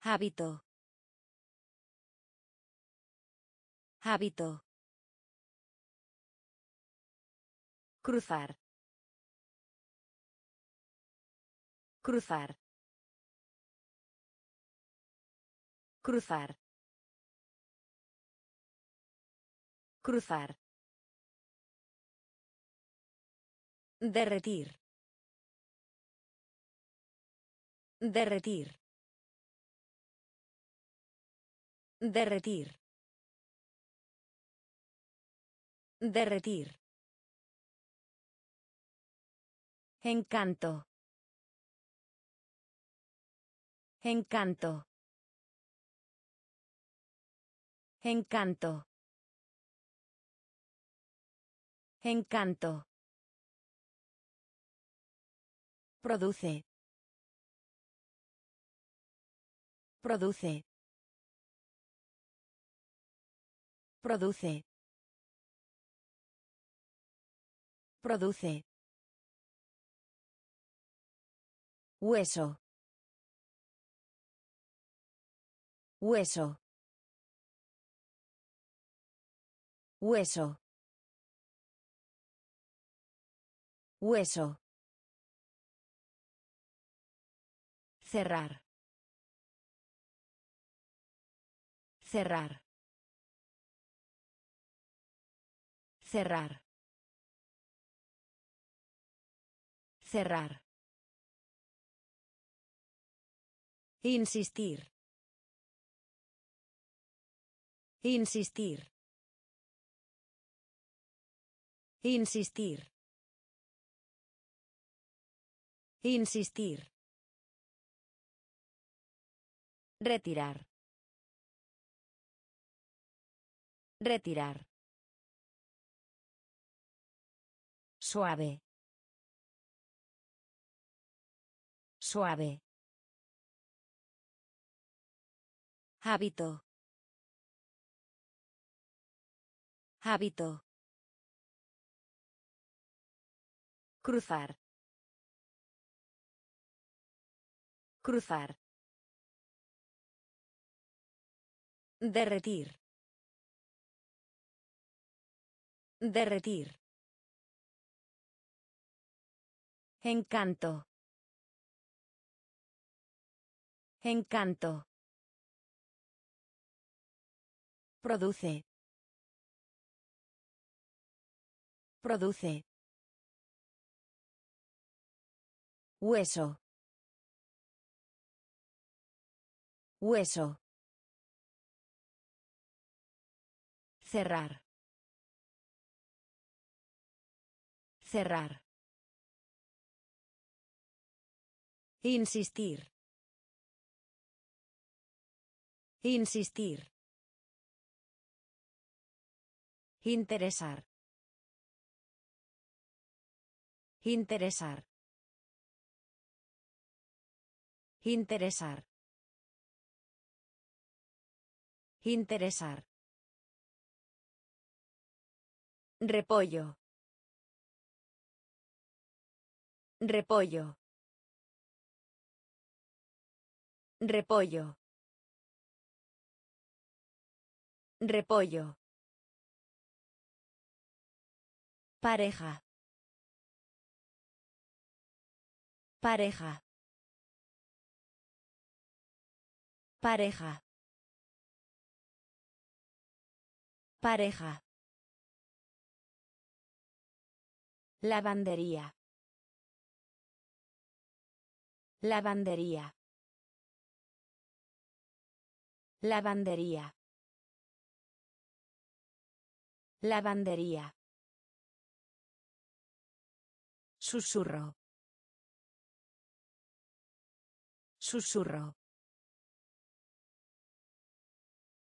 Speaker 1: Hábito. Hábito. Cruzar. Cruzar. Cruzar. Cruzar. Derretir. Derretir. Derretir. Derretir. Encanto. Encanto. Encanto. Encanto. Produce. Produce. Produce. Produce. Hueso. Hueso. Hueso. Hueso. Cerrar. Cerrar. Cerrar. Cerrar. Insistir. Insistir. Insistir. Insistir. Retirar. Retirar. Suave. Suave. Hábito. Hábito. Cruzar. Cruzar. Derretir. Derretir. Encanto. Encanto. Produce. Produce. Hueso. Hueso. Cerrar. Cerrar. Insistir. Insistir. Interesar. Interesar. Interesar. Interesar. Repollo. Repollo. Repollo. Repollo. Pareja. Pareja. Pareja. Pareja. Lavandería. Lavandería. Lavandería. Lavandería. Susurro. Susurro.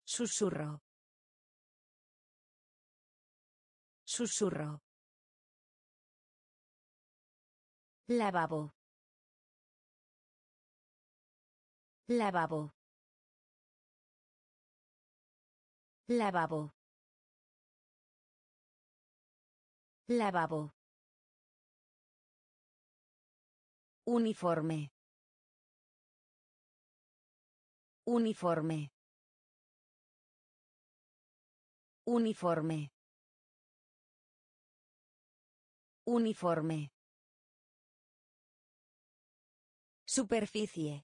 Speaker 1: Susurro. Susurro. Lavabo. Lavabo. Lavabo. Lavabo. Uniforme. Uniforme. Uniforme. Uniforme. Superficie.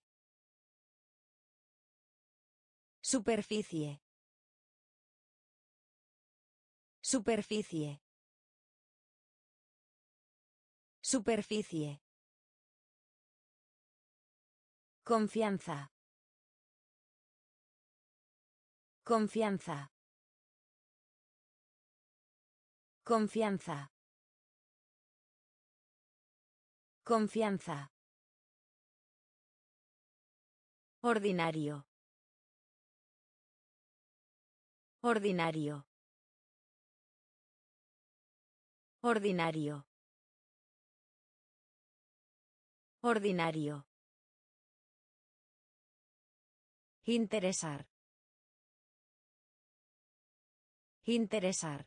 Speaker 1: Superficie. Superficie. Superficie. Confianza. Confianza. Confianza. Confianza. Ordinario. Ordinario. Ordinario. Ordinario. Interesar. Interesar.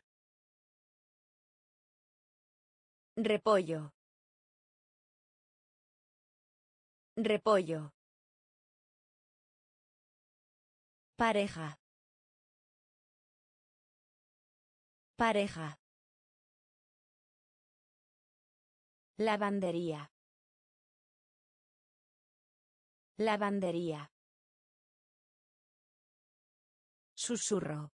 Speaker 1: Repollo. Repollo. Pareja. Pareja. Lavandería. Lavandería. Susurro.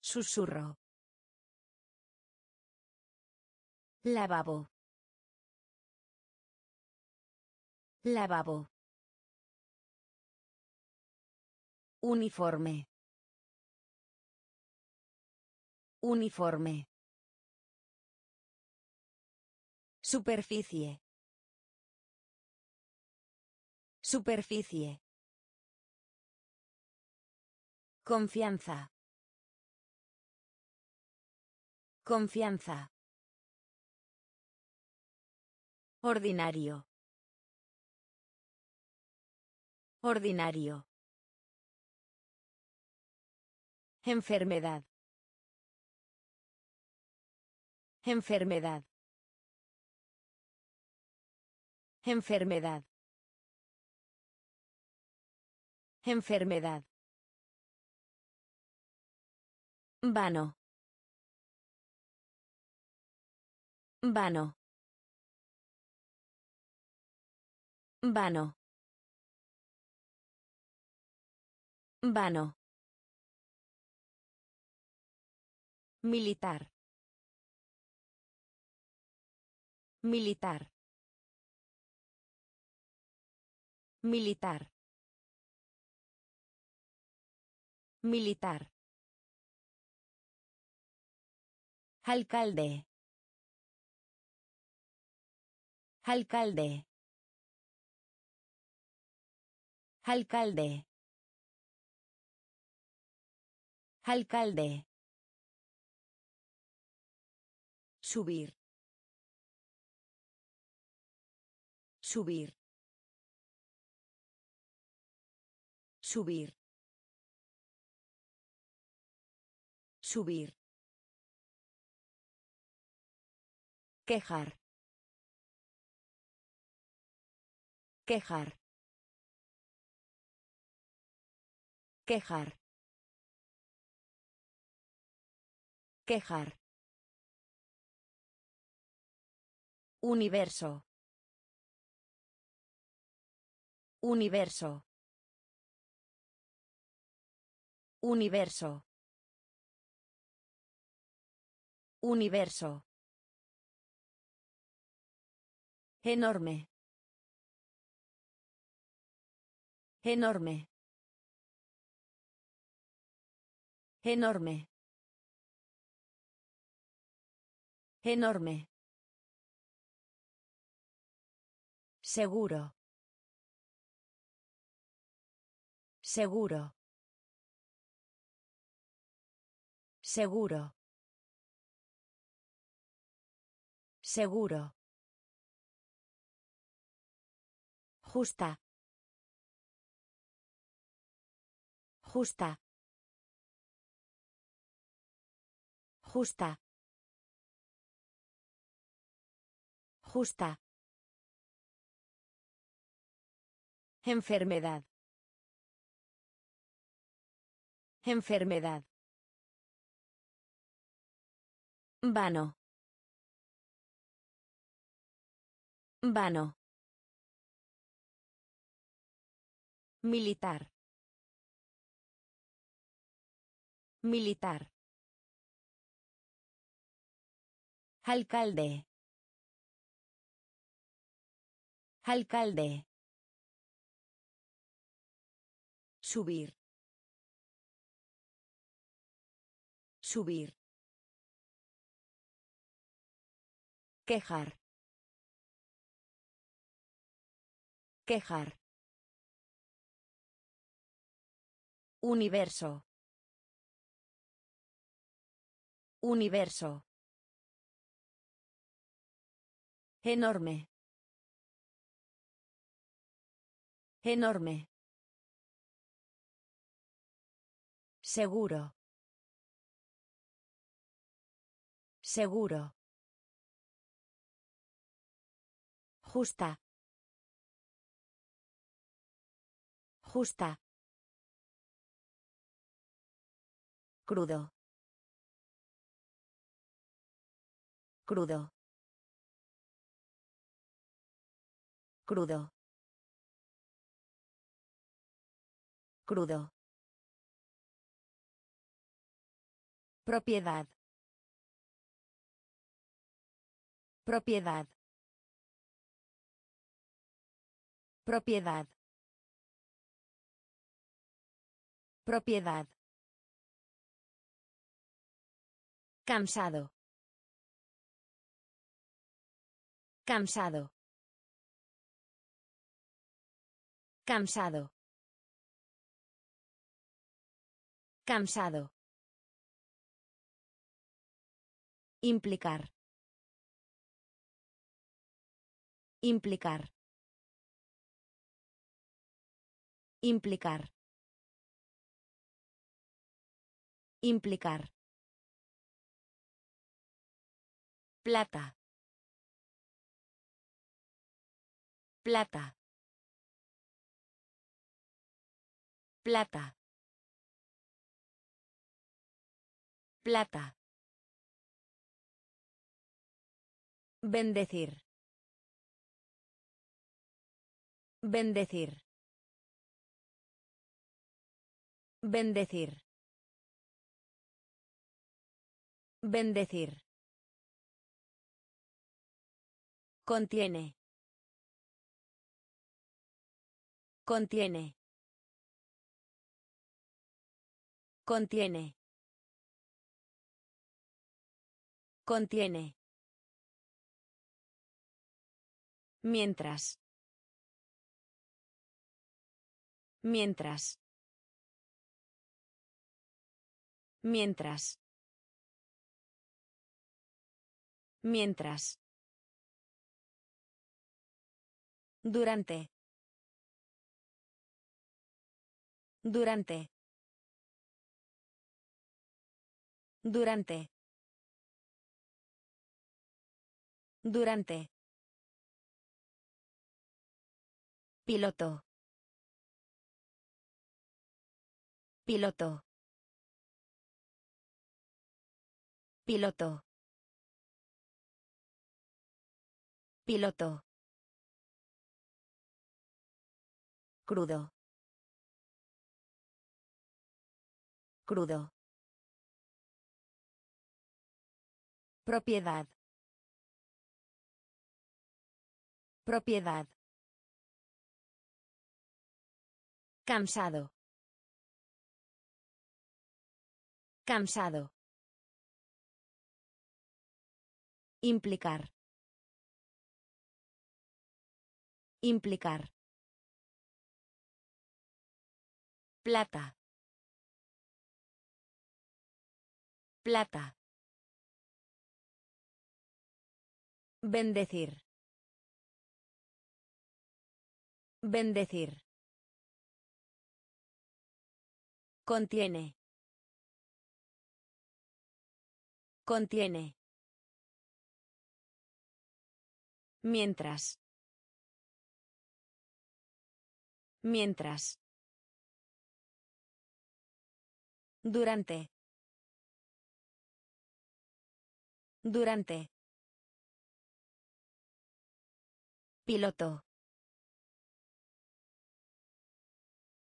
Speaker 1: Susurro. Lavabo. Lavabo. Uniforme. Uniforme. Superficie. Superficie. Confianza. Confianza. Ordinario. Ordinario. Enfermedad. Enfermedad. Enfermedad. Enfermedad. Vano. Vano. Vano. Vano. Militar. Militar. Militar. Militar. Alcalde. Alcalde. Alcalde. Alcalde. Subir. Subir. Subir. Subir. Quejar. Quejar. Quejar. Quejar. Universo. Universo. Universo. Universo. Enorme. Enorme. Enorme. Enorme. Seguro. Seguro. Seguro. Seguro. Justa. Justa. Justa. Justa. Enfermedad. Enfermedad. Vano. Vano. Militar. Militar. Alcalde. Alcalde. Subir. Subir. Quejar. Quejar. Universo. Universo. Enorme. Enorme. Seguro. Seguro. Justa. Justa. Crudo. Crudo. Crudo. Crudo. Propiedad. Propiedad. Propiedad. Propiedad. Cansado. Cansado. Cansado. Cansado. Implicar. Implicar. Implicar. Implicar. Plata. Plata. Plata. Plata. Bendecir. Bendecir. Bendecir. Bendecir. Contiene. Contiene. Contiene. Contiene. Mientras. Mientras. Mientras. Mientras. Durante. Durante. Durante. Durante. Piloto. Piloto. Piloto. Piloto. Crudo. Crudo. Propiedad. Propiedad. Cansado. Cansado. Implicar. Implicar. Plata. Plata. Bendecir. Bendecir. Contiene. Contiene. Mientras. Mientras. Durante. Durante. Piloto.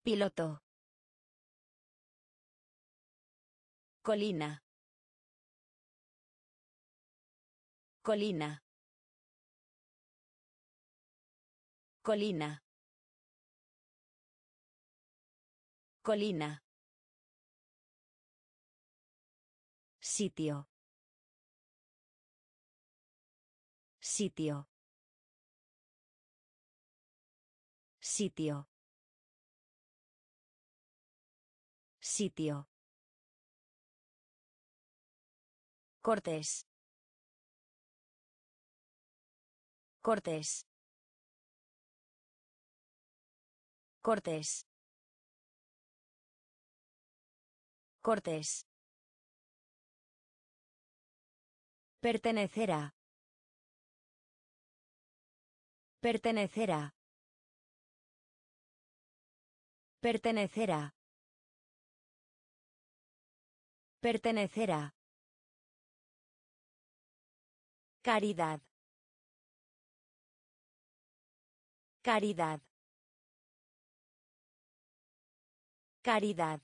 Speaker 1: Piloto. Colina. Colina. Colina. Colina. Sitio. Sitio. Sitio. Sitio. Cortés. Cortés. Cortés. Cortés. Pertenecerá. Pertenecerá. Pertenecerá. Pertenecerá. Caridad. Caridad. Caridad.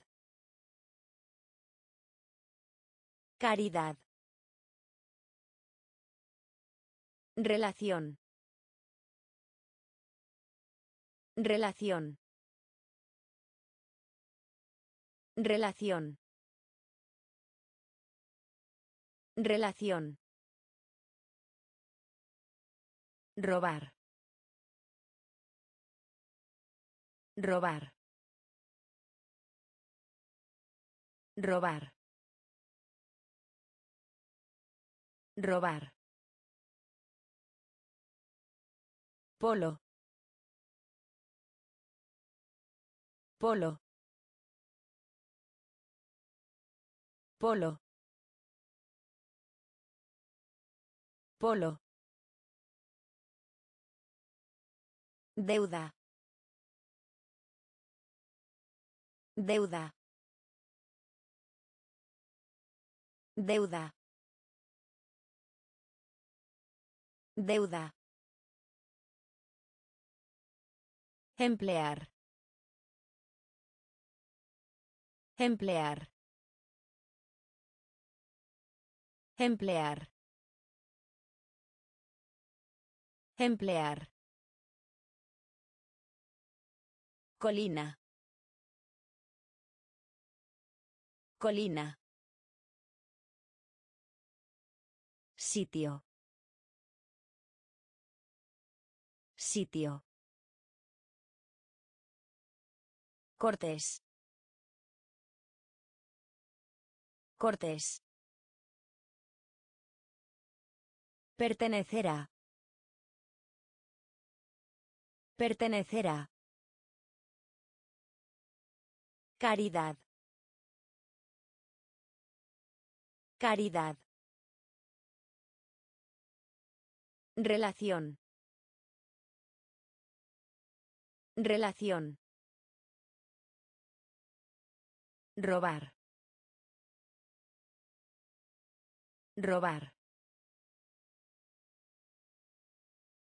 Speaker 1: Caridad. Relación. Relación. Relación. Relación. Robar. Robar. Robar. Robar. Polo. Polo. Polo. Polo. Deuda. Deuda. Deuda. Deuda. Emplear. Emplear. Emplear. Emplear. Colina. Colina. Sitio. Sitio. Cortés. Cortés. Pertenecerá. Pertenecerá. Caridad. Caridad. Relación. Relación. Robar. Robar.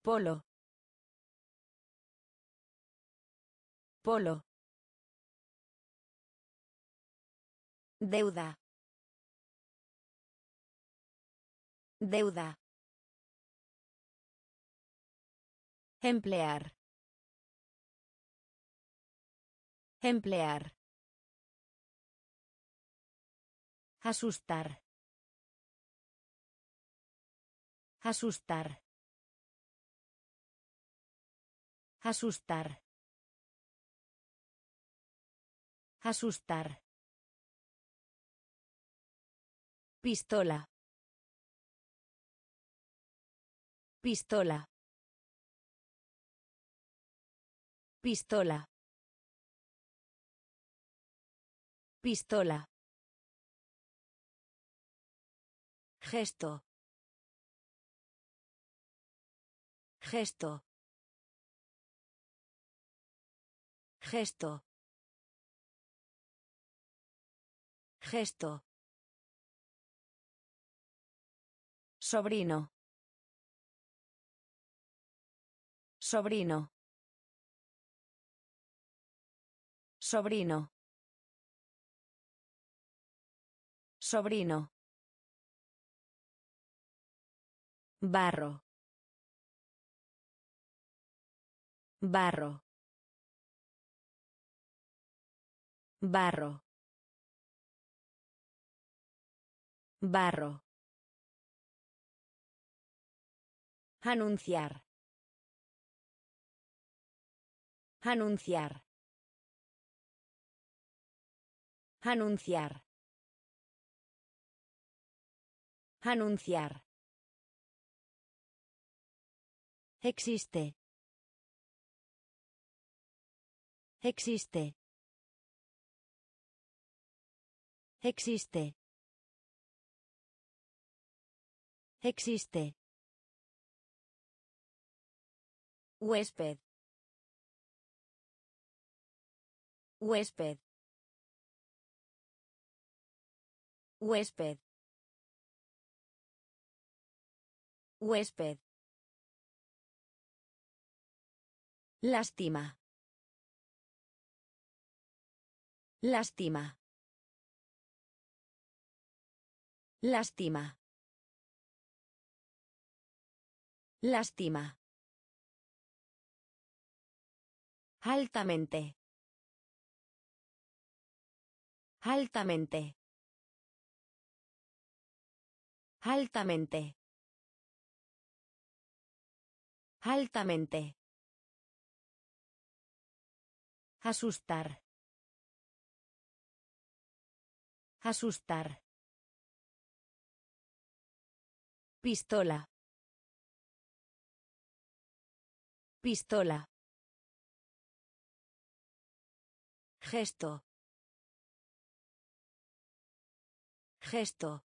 Speaker 1: Polo. Polo. Deuda. Deuda. Emplear. Emplear. Asustar. Asustar. Asustar. Asustar. Pistola. Pistola. Pistola. Pistola. Gesto. Gesto. Gesto. Gesto. Sobrino. Sobrino. Sobrino. Sobrino. Barro. Barro. Barro. Barro. Anunciar. Anunciar. Anunciar. Anunciar. Existe. Existe. Existe. Existe. Huésped. Huésped. Huésped. Huésped. Lástima. Lástima. Lástima. Lástima. Altamente. Altamente. Altamente. Altamente. Asustar. Asustar. Pistola. Pistola. Gesto. Gesto.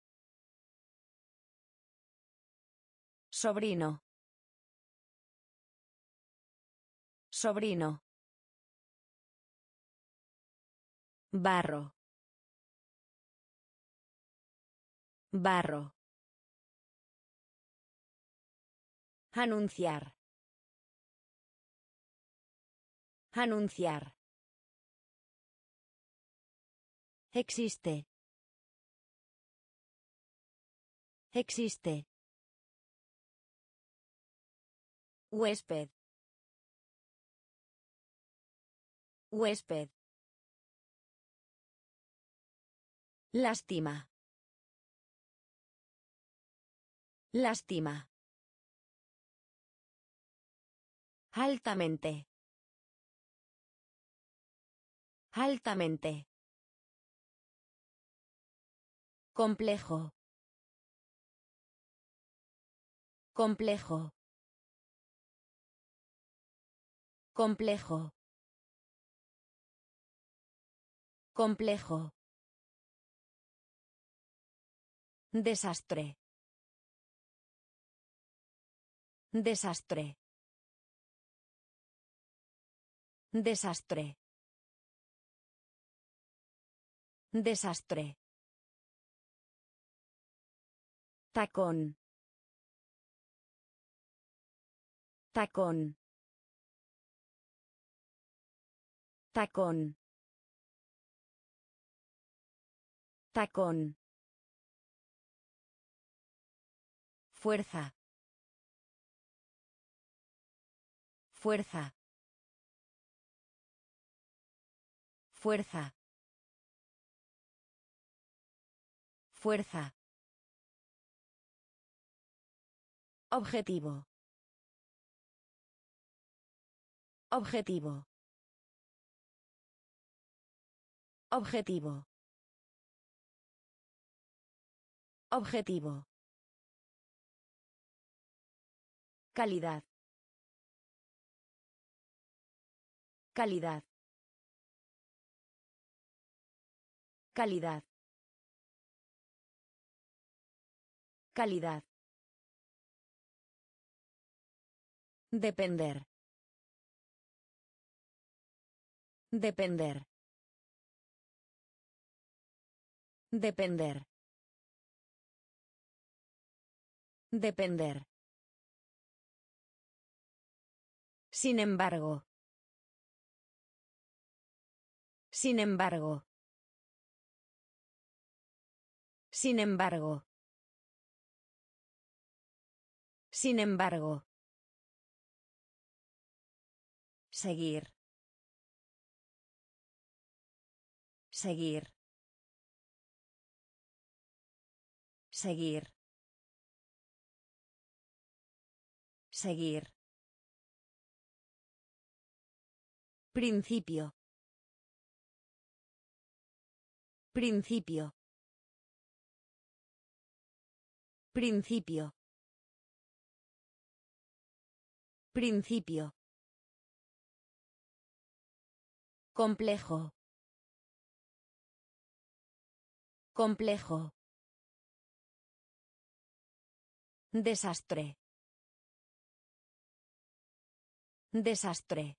Speaker 1: Sobrino. Sobrino. Barro. Barro. Anunciar. Anunciar. Existe. Existe. Huésped. Huésped. Lástima. Lástima. Altamente. Altamente. Complejo. Complejo. Complejo. Complejo. Desastre. Desastre. Desastre. Desastre. Tacón. Tacón. Tacón. Tacón. Fuerza. Fuerza. Fuerza. Fuerza. Objetivo. Objetivo. Objetivo. Objetivo. Calidad. Calidad. Calidad. Calidad. Depender. Depender. Depender. Depender. Sin embargo. Sin embargo. Sin embargo. Sin embargo. Seguir. Seguir. Seguir. Seguir. Principio. Principio. Principio. Principio. Complejo. Complejo. Desastre. Desastre.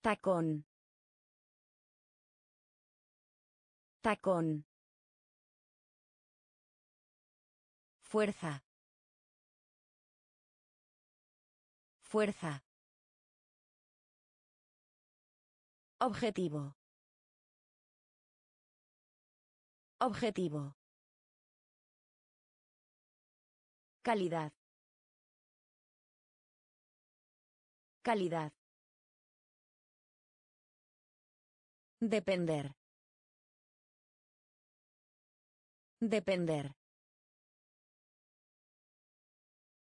Speaker 1: Tacón. Tacón. Fuerza. Fuerza. Objetivo. Objetivo. Calidad. Calidad. Depender. Depender.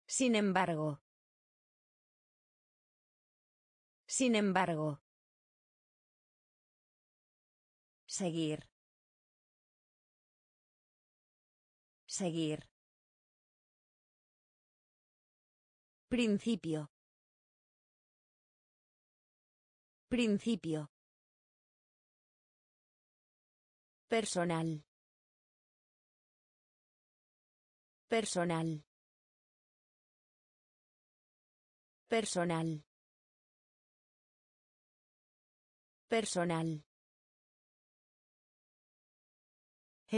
Speaker 1: Sin embargo. Sin embargo. Seguir. Seguir. Principio. Principio. Personal. Personal. Personal. Personal.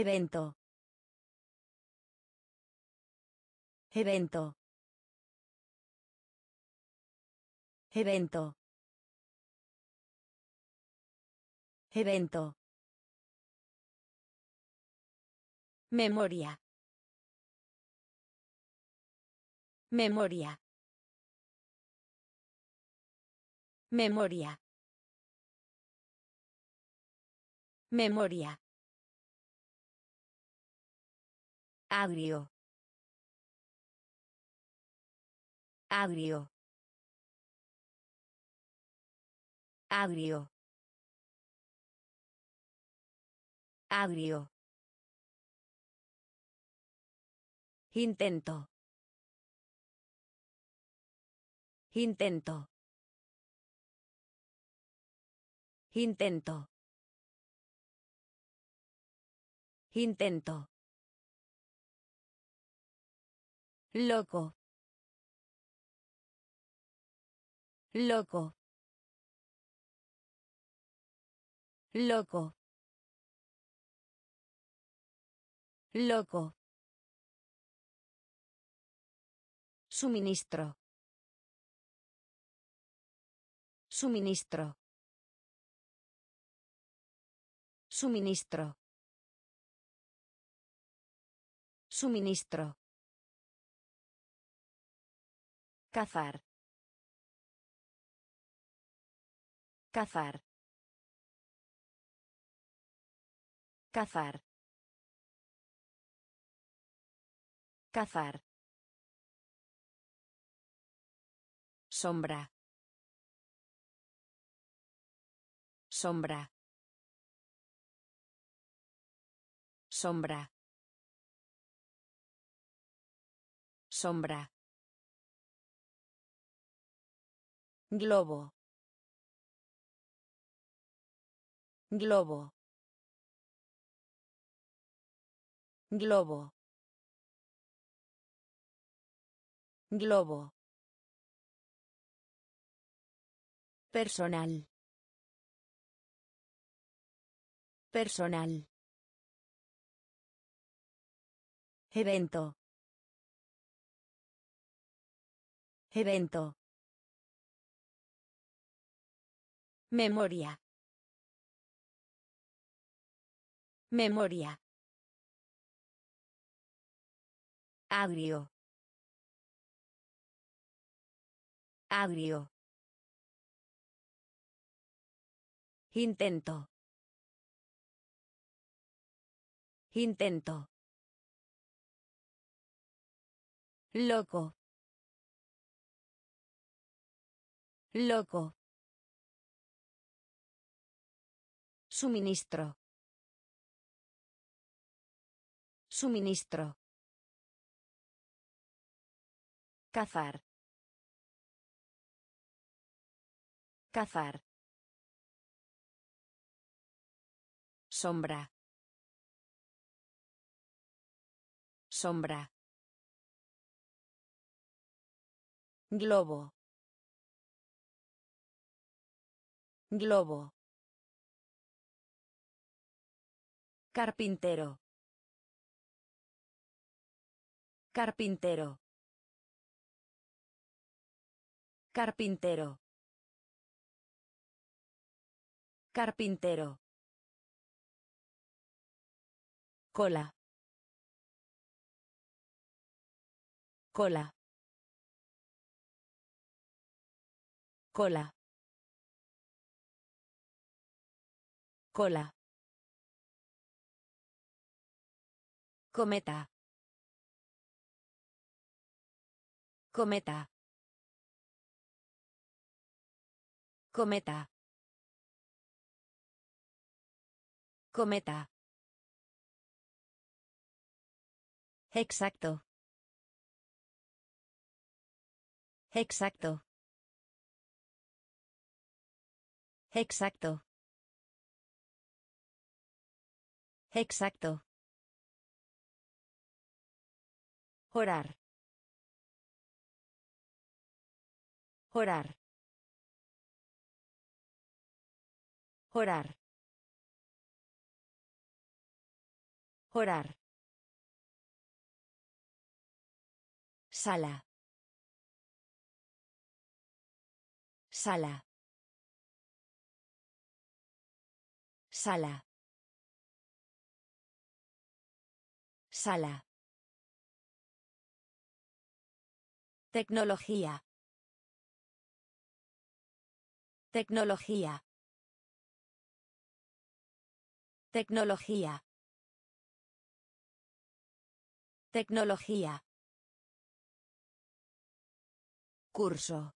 Speaker 1: Evento. Evento. Evento. Evento. Memoria. Memoria. Memoria. Memoria. Agrio. Agrio. Agrio. Agrio. Intento. Intento. Intento. Intento. Loco. Loco. Loco. Loco. Suministro. Suministro. Suministro. Suministro. Cazar. Cazar. Cazar. Cazar. Sombra. Sombra. Sombra. Sombra. Globo. Globo. Globo. Globo. Personal. Personal. Evento. Evento. Memoria. Memoria. Agrio. Agrio. Intento. Intento. Loco. Loco. Suministro. Suministro. Cazar. Cazar. Sombra. Sombra. Globo. Globo. Carpintero. Carpintero. Carpintero. Carpintero. Cola. Cola. Cola. Cola. Cometa. Cometa. Cometa. Cometa. Exacto. Exacto. Exacto. Exacto. Orar. Orar. Orar. Orar. Sala. Sala. Sala. Sala. Tecnología. Tecnología. Tecnología. Tecnología. Curso.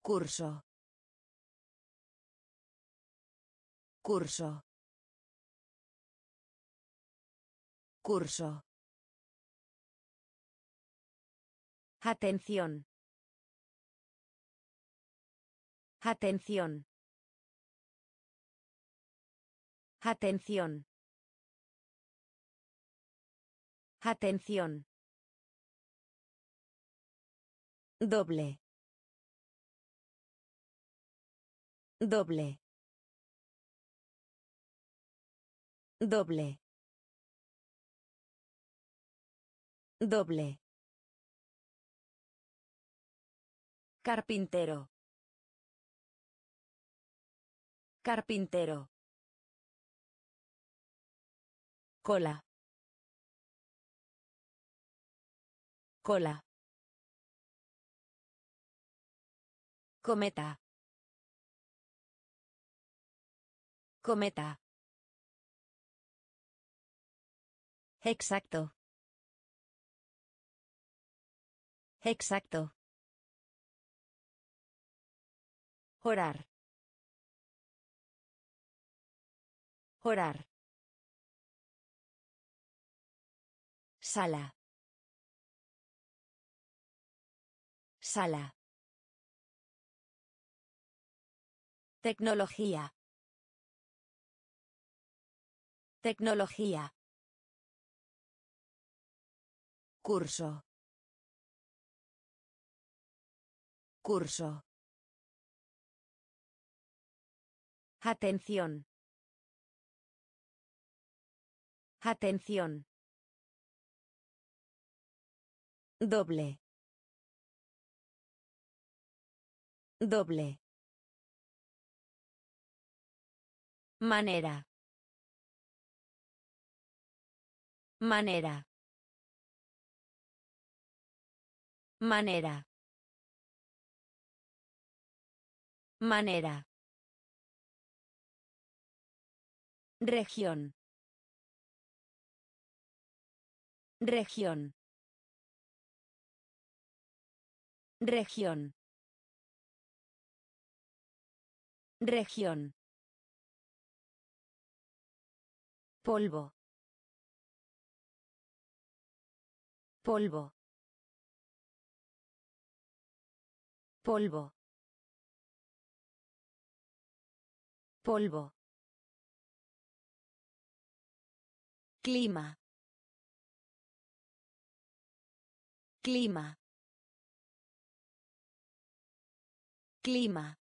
Speaker 1: Curso. Curso. Curso. Atención. Atención. Atención. Atención. Doble. Doble. Doble. Doble. Carpintero. Carpintero. Cola. Cola. Cometa. Cometa. Exacto. Exacto. Orar. Sala. Sala. Tecnología. Tecnología. Curso. Curso. Atención. Atención. Doble. Doble. Manera. Manera. Manera. Manera. Región. Región. Región. Región. Polvo. Polvo. Polvo. Polvo. Clima. Clima. Clima.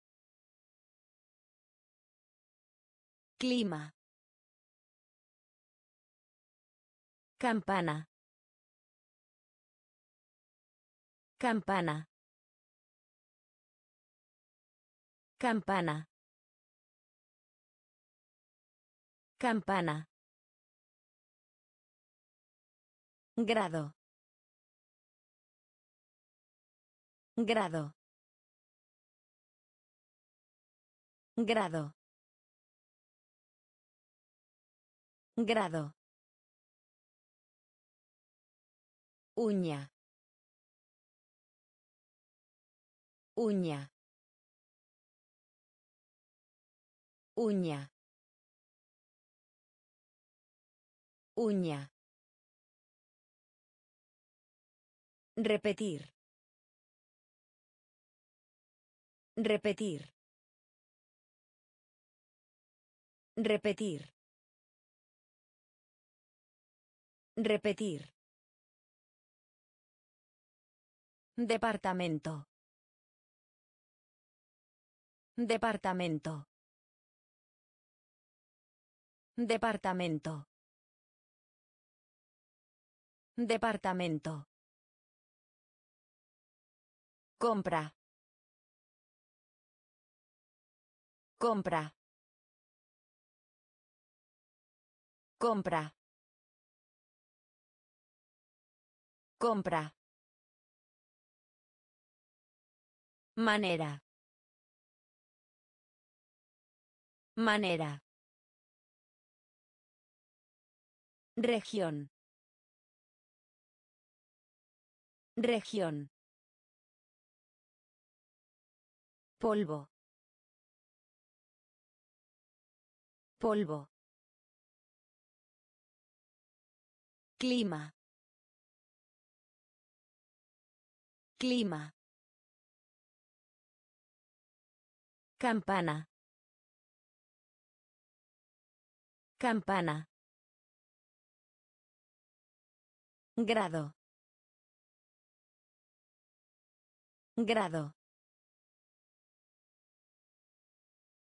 Speaker 1: Clima. Campana. Campana. Campana. Campana. Grado. Grado. Grado. Grado. Uña. Uña. Uña. Uña. Repetir. Repetir. Repetir. Repetir. Departamento. Departamento. Departamento. Departamento. Compra. Compra. Compra. Compra. Manera. Manera. Región. Región. Polvo. Polvo. Clima. Clima. Campana. Campana. Grado. Grado.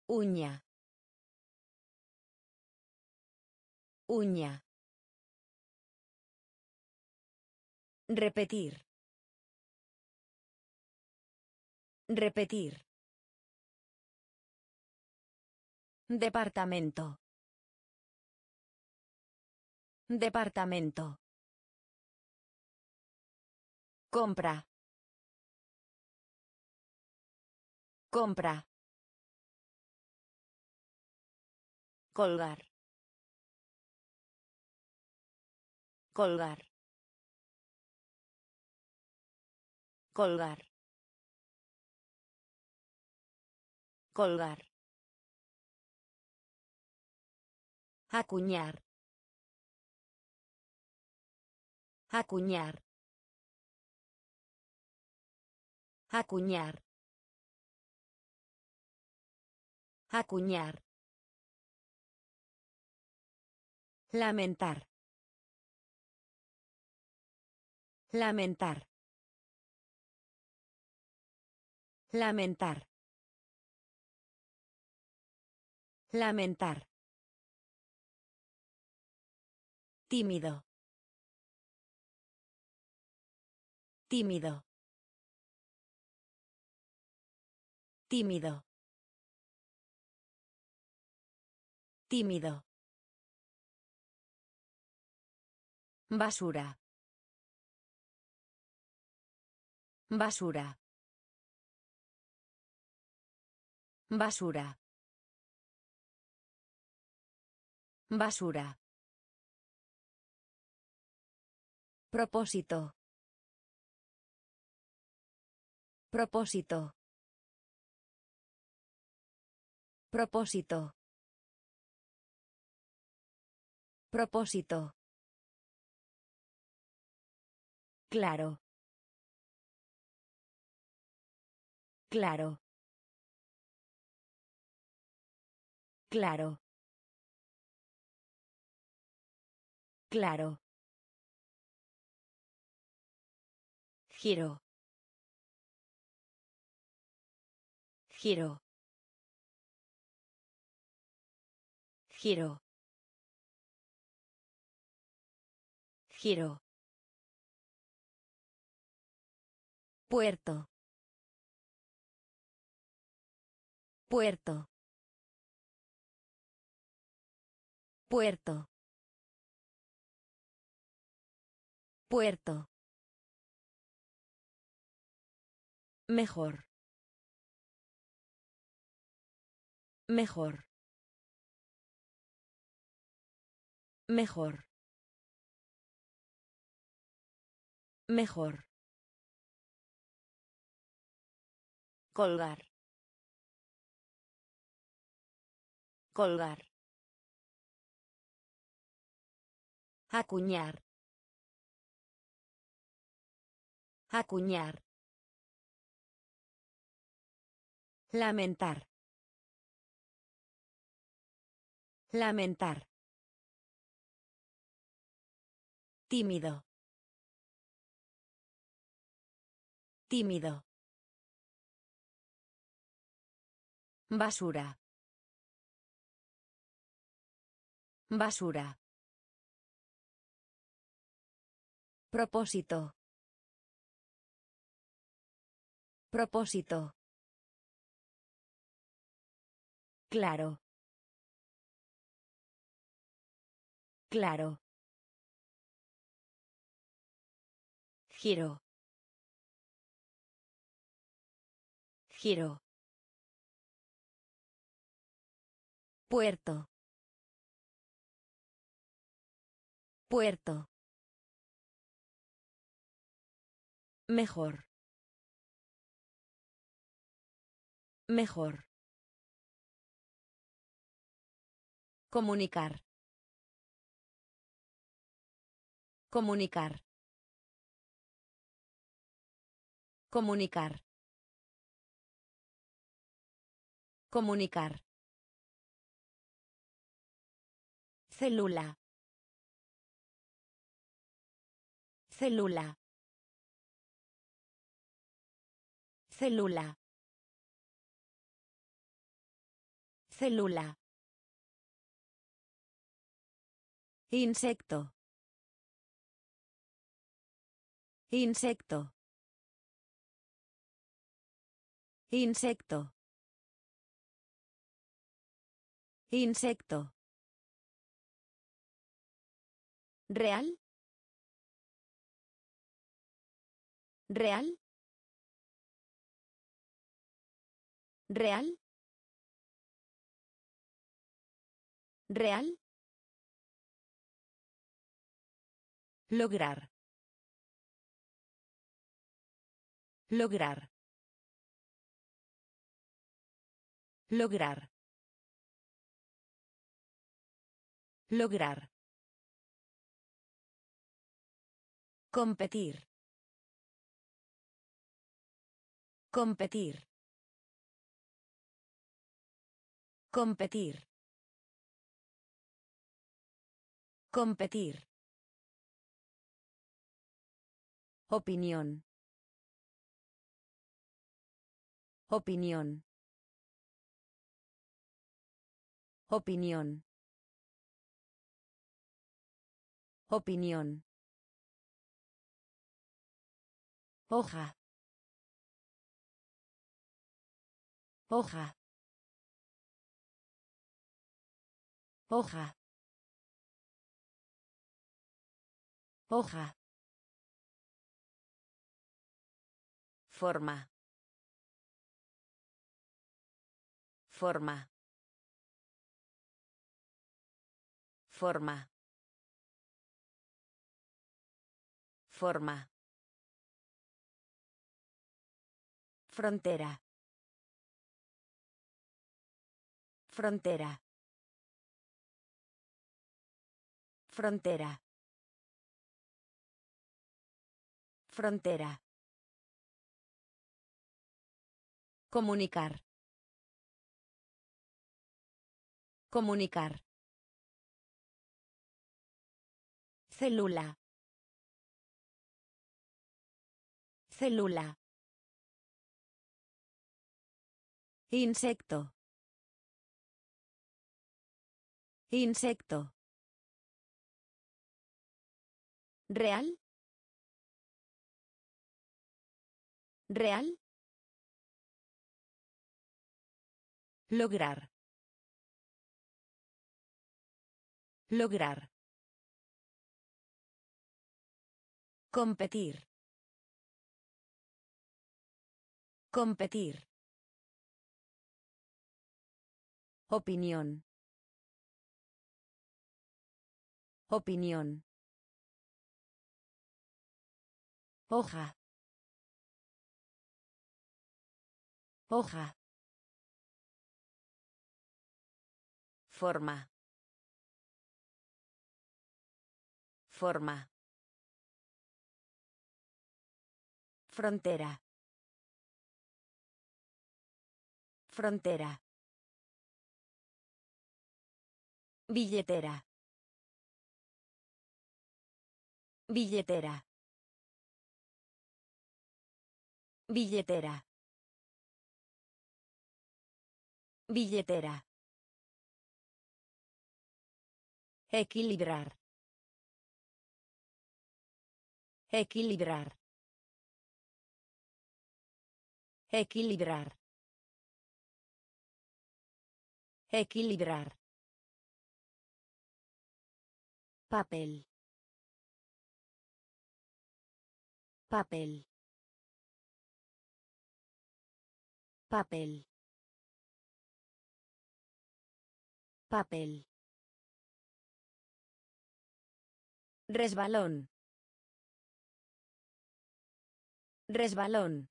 Speaker 1: Uña. Uña. Repetir. Repetir. Departamento. Departamento. Compra. Compra. Colgar. Colgar. Colgar. Colgar. Acuñar. Acuñar. Acuñar. Acuñar. Lamentar. Lamentar. Lamentar. Lamentar. Tímido. Tímido. Tímido. Tímido. Basura. Basura. Basura. Basura. Propósito. Propósito. Propósito. Propósito. Claro. Claro. Claro. Claro. Giro. Giro. Giro. Giro. Puerto. Puerto. Puerto. Puerto. Mejor. Mejor. Mejor. Mejor. Colgar. Colgar. Acuñar. Acuñar. Lamentar. Lamentar. Tímido. Tímido. Basura. Basura. Propósito. Propósito. Claro. Claro. Giro. Giro. Puerto. Puerto. Mejor. Mejor. Comunicar. Comunicar. Comunicar. Comunicar. Célula. Célula. Célula. Célula. Insecto. Insecto. Insecto. Insecto. Real. Real. Real. Real. Lograr. Lograr. Lograr. Lograr. Competir. Competir. Competir. Competir. Opinión. Opinión. Opinión. Opinión. Hoja. Hoja. Hoja. Hoja. Forma. Forma. Forma. Forma. Frontera. Frontera. Frontera. Frontera. Comunicar. Comunicar. Célula. Célula. Insecto. Insecto. Real. Real. Lograr. Lograr. Competir. Competir. Opinión. Opinión. Hoja. Hoja. Forma. Forma. Frontera. Frontera. Billetera. Billetera. Billetera. Billetera. Equilibrar. Equilibrar. Equilibrar. Equilibrar. Papel. Papel. Papel. Papel. Resbalón. Resbalón.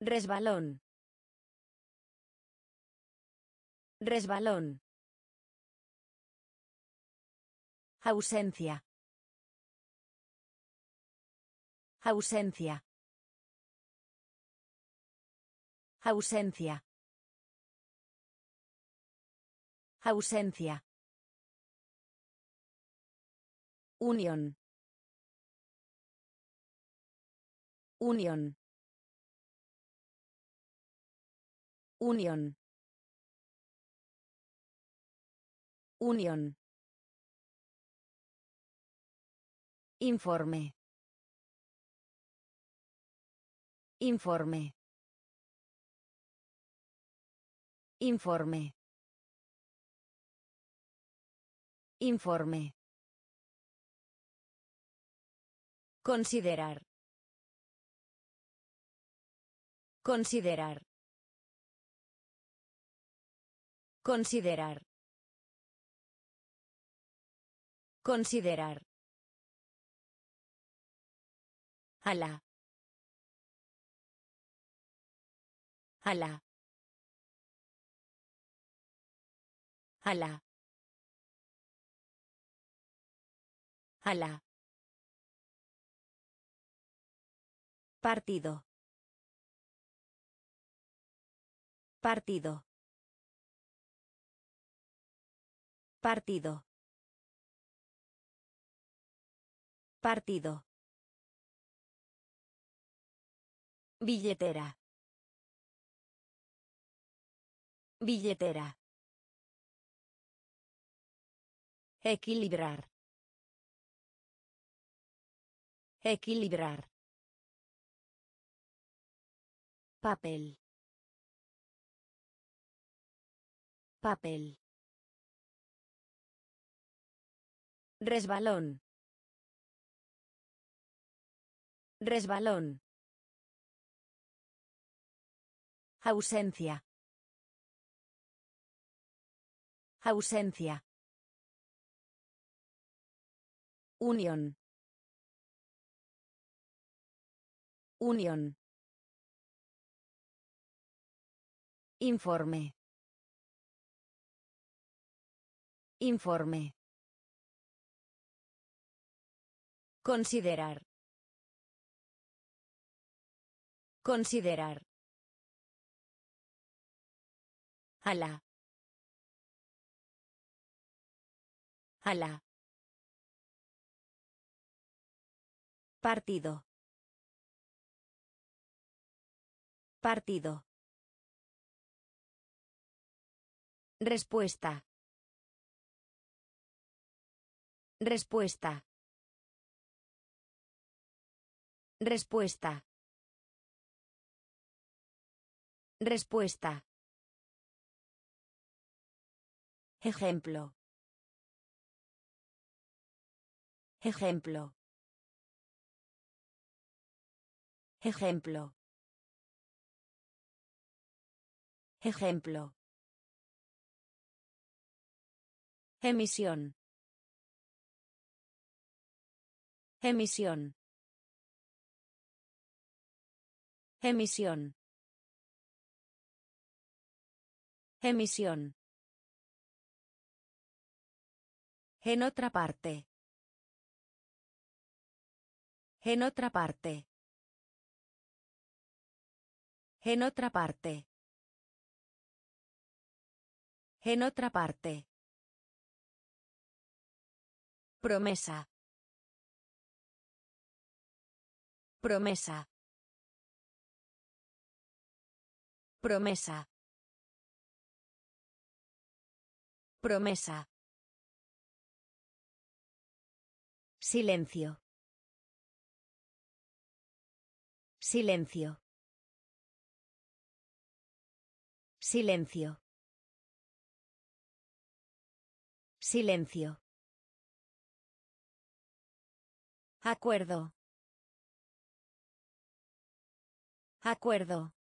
Speaker 1: Resbalón. Resbalón. Ausencia. Ausencia. Ausencia. Ausencia. Unión. Unión. Unión. Unión. Informe. Informe. Informe. Informe. Considerar. Considerar. Considerar. Considerar. Ala. Ala. Ala. Ala. Partido. Partido. Partido. Partido. Billetera. Billetera. Equilibrar. Equilibrar. Papel. Papel. Resbalón. Resbalón. Ausencia. Ausencia. Unión. Unión. Informe. Informe. Considerar. Considerar. Ala. Ala. Partido. Partido. Respuesta. Respuesta. Respuesta. Respuesta. Ejemplo. Ejemplo. Ejemplo. Ejemplo. Emisión. Emisión. Emisión. Emisión. En otra parte. En otra parte. En otra parte. En otra parte. Promesa. Promesa. Promesa. Promesa. Silencio. Silencio. Silencio. Silencio. Acuerdo. Acuerdo.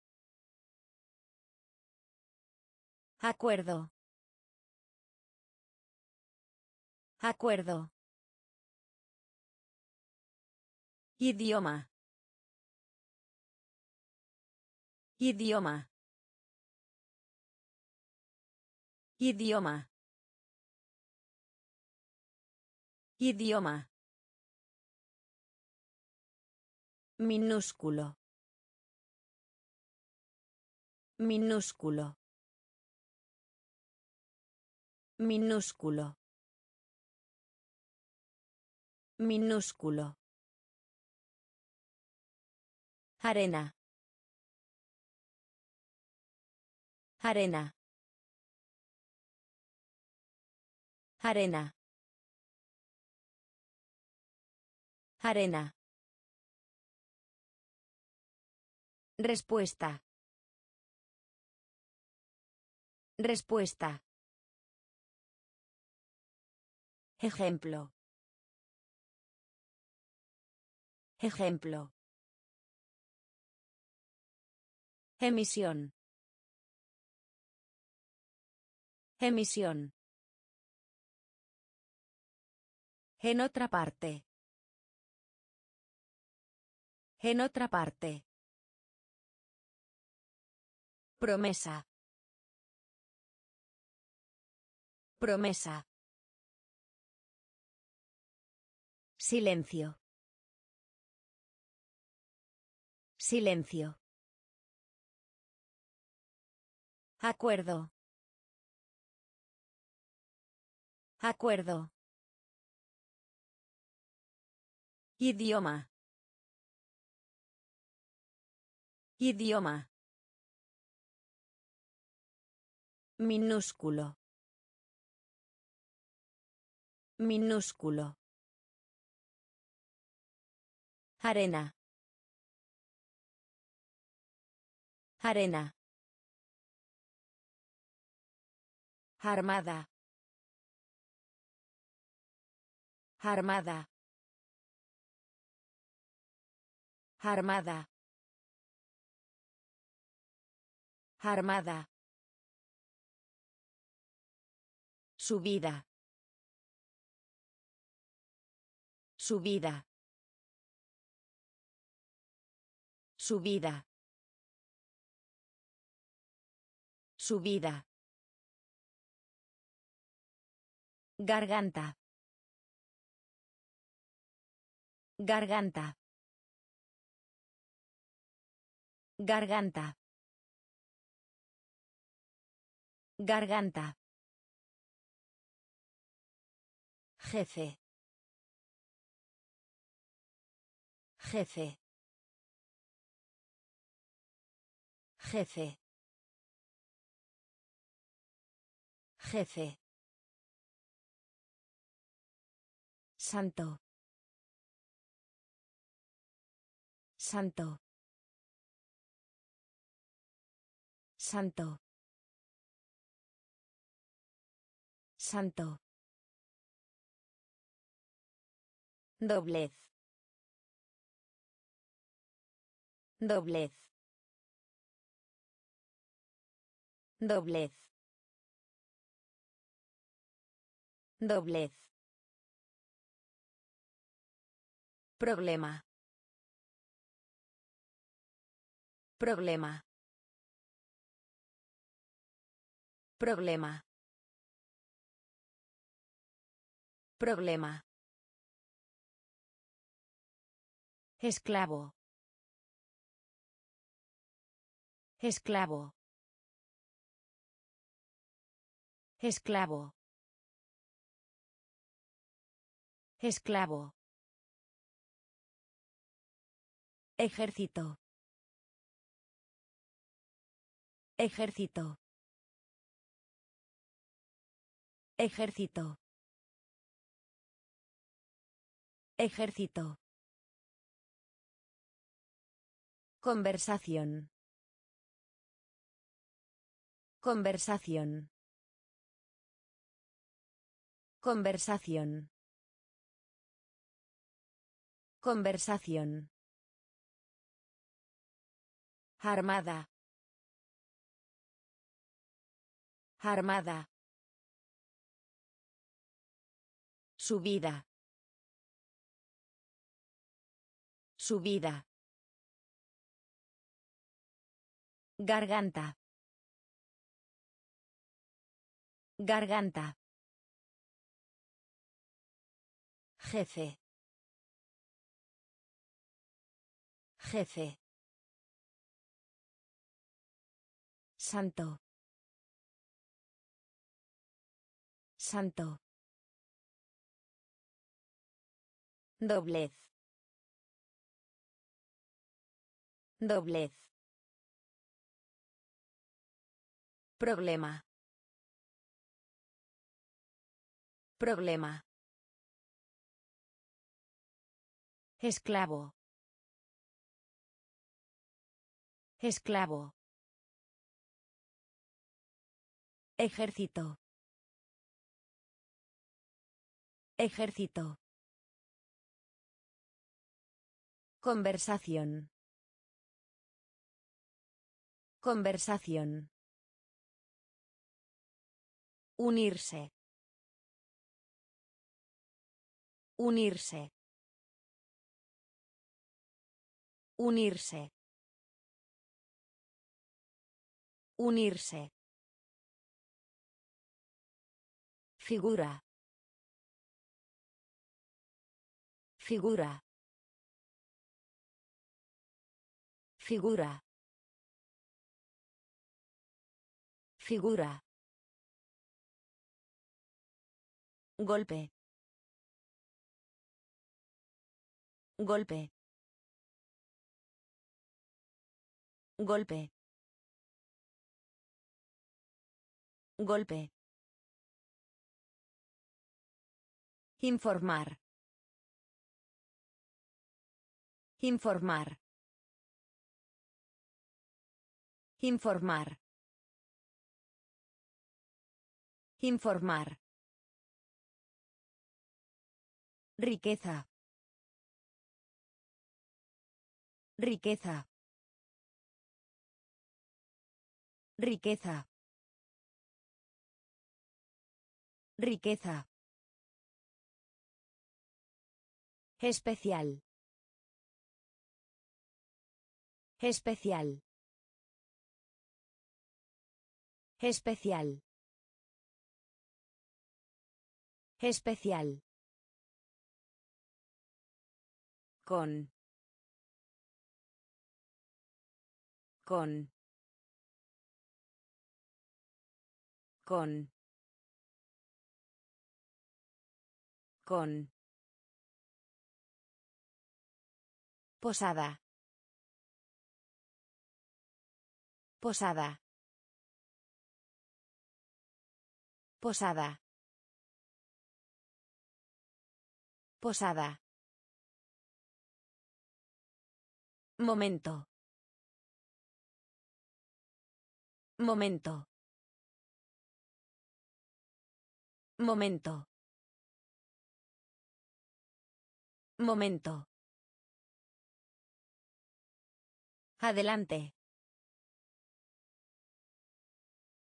Speaker 1: Acuerdo. Acuerdo. Idioma. Idioma. Idioma. Idioma. Minúsculo. Minúsculo. Minúsculo. Minúsculo. Arena. Arena. Arena. Arena. Respuesta. Respuesta. Ejemplo. Ejemplo. Emisión. Emisión. En otra parte. En otra parte. Promesa. Promesa. Silencio. Silencio. Acuerdo. Acuerdo. Idioma. Idioma. Minúsculo. Minúsculo. Arena. Arena. Armada. Armada. Armada. Armada. Subida. Subida. Subida. Subida. Garganta. Garganta. Garganta. Garganta. Jefe. Jefe. Jefe. Jefe. Santo. Santo. Santo. Santo. Doblez. Doblez. Doblez. Doblez. Problema. Problema. Problema. Problema. Esclavo. Esclavo. Esclavo. Esclavo. Ejército. Ejército. Ejército. Ejército. Conversación. Conversación. Conversación. Conversación. Armada. Armada. Subida. Subida. Garganta. Garganta. Jefe. Jefe. Santo. Santo. Doblez. Doblez. Problema. Problema. Esclavo. Esclavo. Ejército. Ejército. Conversación. Conversación. Unirse. Unirse. Unirse. Unirse. Figura. Figura. Figura. Figura. Golpe. Golpe. Golpe. Golpe. Informar. Informar. Informar. Informar. Riqueza. Riqueza. Riqueza. Riqueza. Especial. Especial. Especial. Especial. Con. Con. Con. Con. Posada. Posada. Posada. Posada. Momento. Momento. Momento. Momento. Adelante.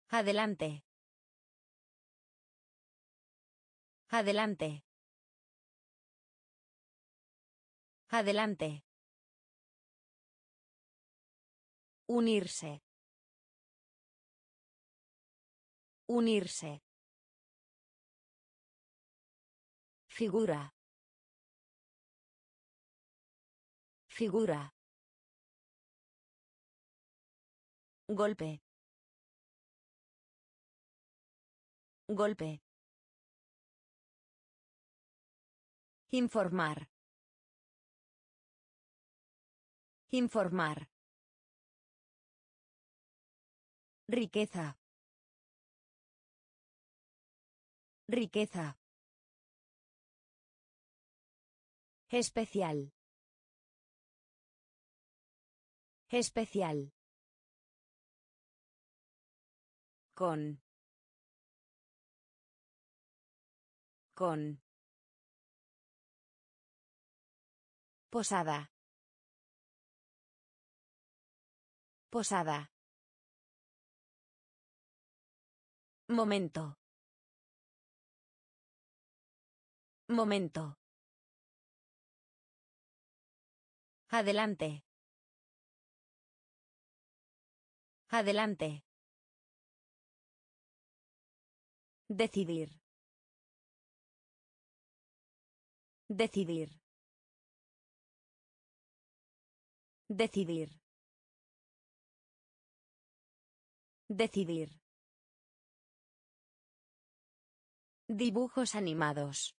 Speaker 1: Adelante. Adelante. Adelante. Unirse. Unirse. Figura. Figura. Golpe. Golpe. Informar. Informar. Riqueza. Riqueza. Especial. Especial. Con. Con. Posada. Posada. Momento. Momento. Adelante. Adelante. Decidir. Decidir. Decidir. Decidir. Dibujos animados.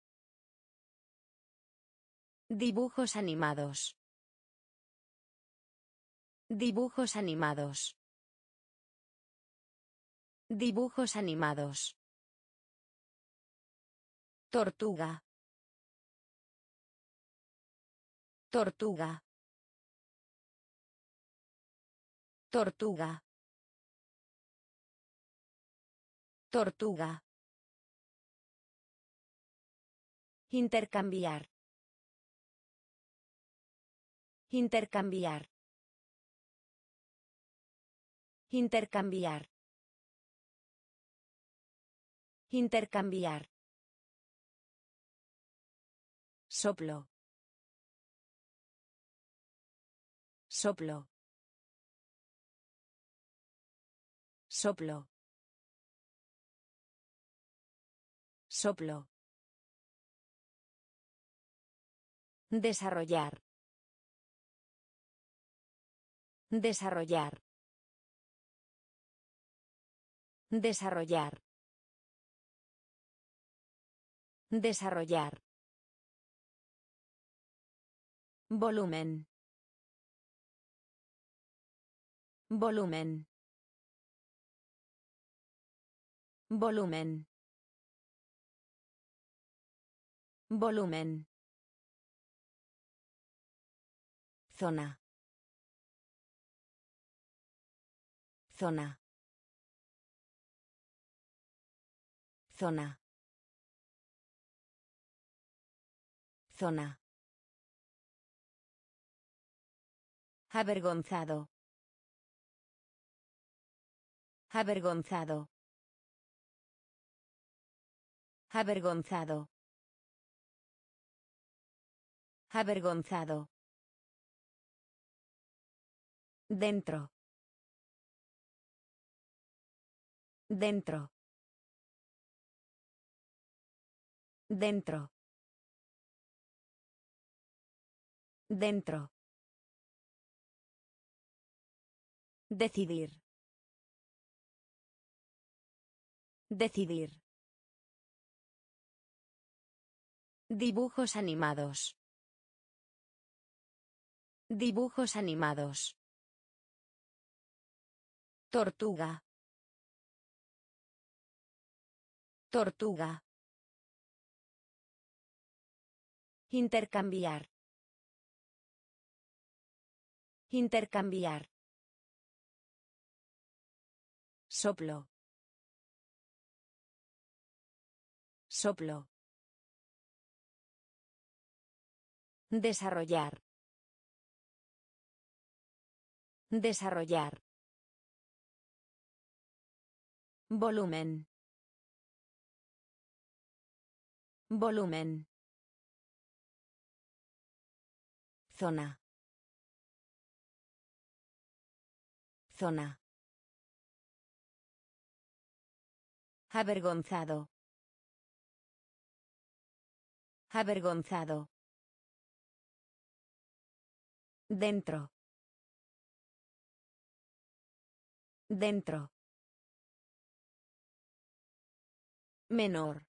Speaker 1: Dibujos animados. Dibujos animados. Dibujos animados. Tortuga. Tortuga. Tortuga. Tortuga. Intercambiar. Intercambiar. Intercambiar. Intercambiar. Soplo. Soplo. Soplo. Soplo. Desarrollar. Desarrollar. Desarrollar. Desarrollar. Volumen. Volumen. Volumen. Volumen. Zona. Zona. Zona. Zona. Avergonzado. Avergonzado. Avergonzado. Avergonzado. Dentro. Dentro. Dentro. Dentro. Decidir. Decidir. Dibujos animados. Dibujos animados. Tortuga. Tortuga. Intercambiar. Intercambiar. Soplo. Soplo. Desarrollar. Desarrollar. Volumen. Volumen. Zona. Zona. Avergonzado. Avergonzado. Dentro. Dentro. Menor.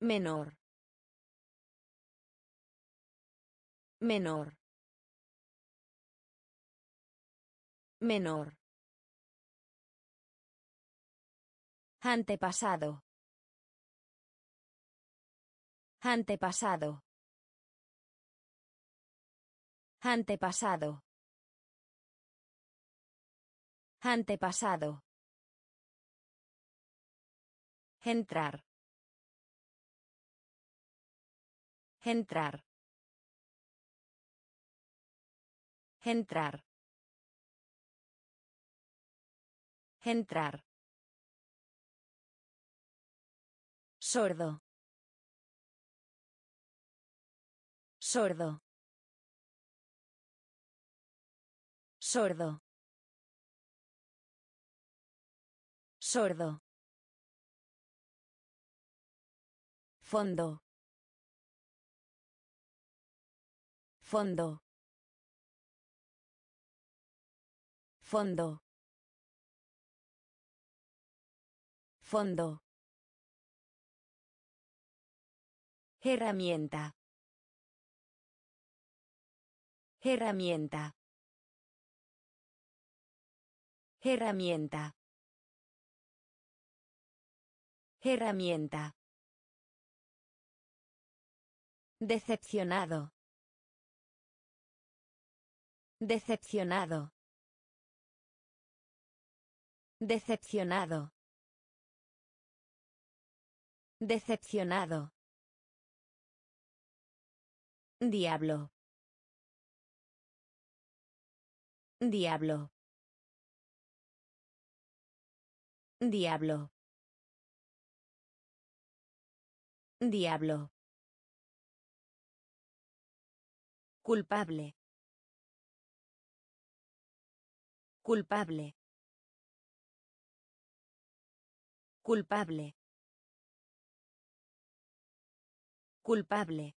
Speaker 1: Menor. Menor. Menor. Antepasado. Antepasado. Antepasado. Antepasado. Entrar. Entrar. Entrar. Entrar. Sordo. Sordo. Sordo. Sordo. Fondo. Fondo. Fondo. Fondo. Herramienta. Herramienta. Herramienta. Herramienta. Decepcionado. Decepcionado. Decepcionado. Decepcionado. Diablo. Diablo. Diablo. Diablo. Culpable. Culpable. Culpable. Culpable.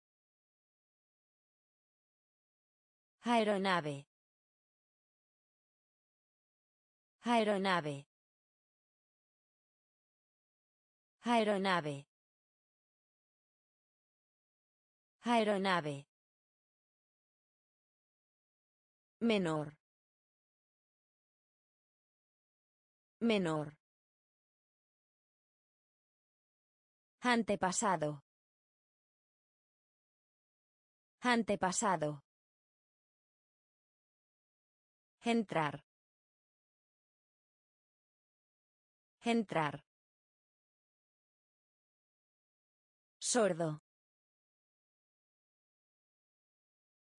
Speaker 1: Aeronave. Aeronave. Aeronave. Aeronave. Menor. Menor. Antepasado. Antepasado. Entrar. Entrar. Sordo.